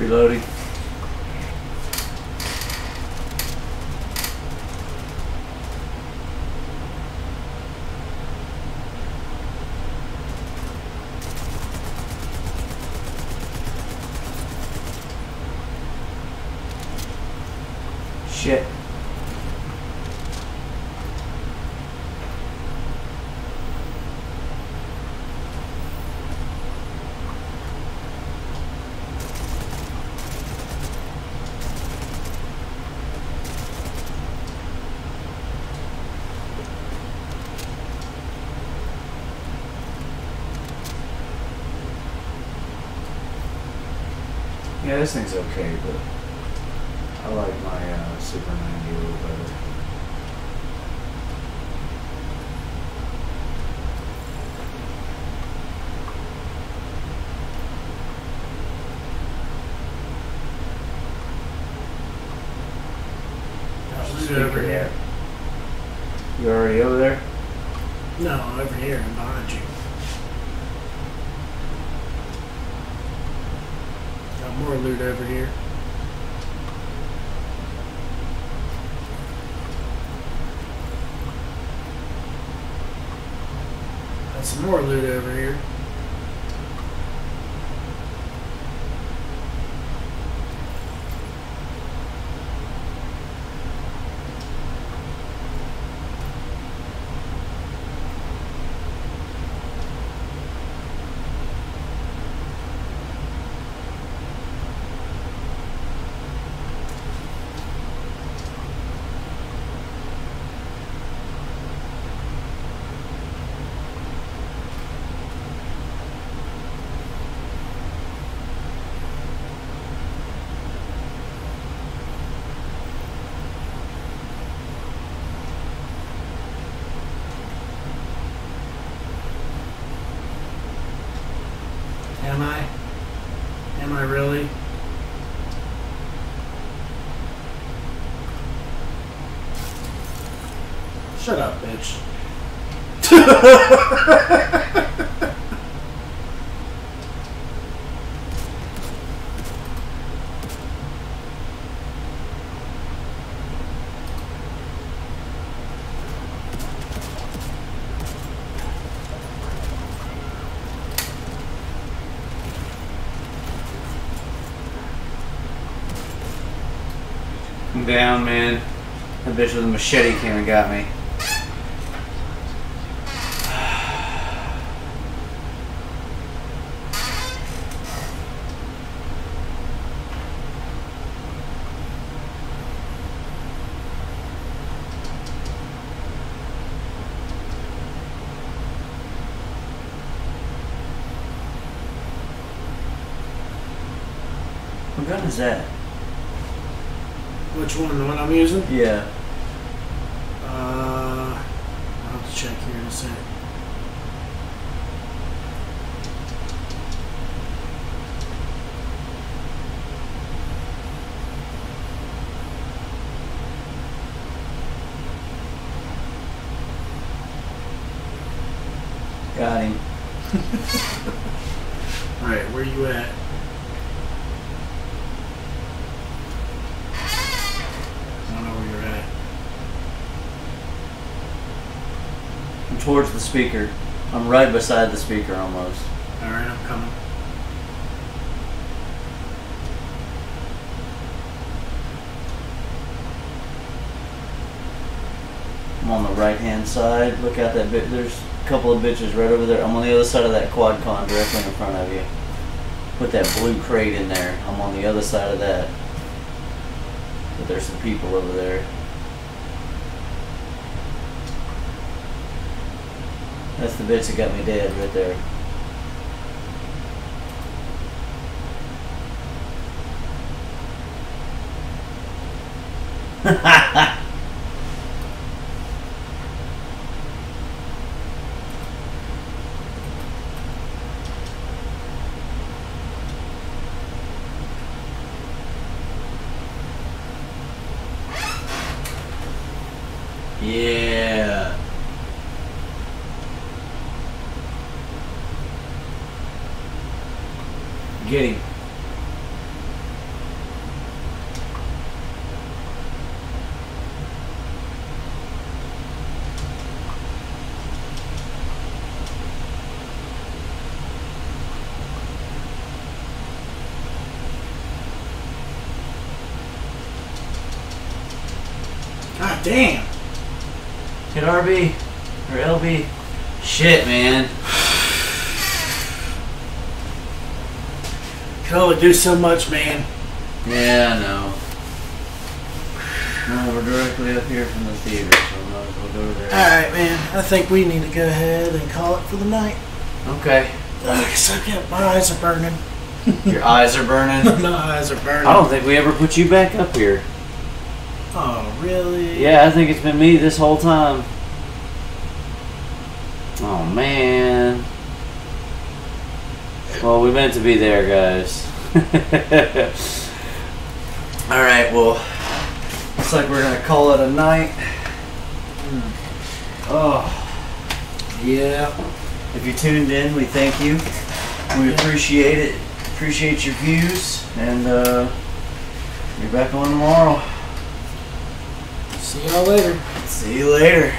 Reloading. Shit. Yeah, this thing's okay, but I like my uh, Super 90 a little better. Got loot over here. You already over there? No, over here and behind you. Got more loot over here. Got some more loot over here. Am I? Am I really? Shut up, bitch. Down, man. That bitch with a machete came and got me. What gun is that? Which one? The one I'm using? Yeah. Uh, I'll have to check here in a sec. Got him. Alright, where you at? I don't know where you're at. I'm towards the speaker. I'm right beside the speaker almost. Alright, I'm coming. I'm on the right hand side. Look out that bit. There's a couple of bitches right over there. I'm on the other side of that quad con directly in front of you. Put that blue crate in there. I'm on the other side of that. But there's some people over there. That's the bitch that got me dead right there. yeah. Get him. God damn. Hit RB or LB. Shit, man. Can only do so much, man. Yeah, I know. No, we're directly up here from the theater, so we might as well go there. Alright, man. I think we need to go ahead and call it for the night. Okay. Ugh, so good. My eyes are burning. Your eyes are burning. My eyes are burning. I don't think we ever put you back up here. Oh, really? Yeah, I think it's been me this whole time. Oh man. Well, we meant to be there, guys. All right. Well, looks like we're gonna call it a night. Oh, Yeah. if you tuned in, we thank you. We appreciate it. Appreciate your views, and uh, you're back on tomorrow. See y'all later. See you later.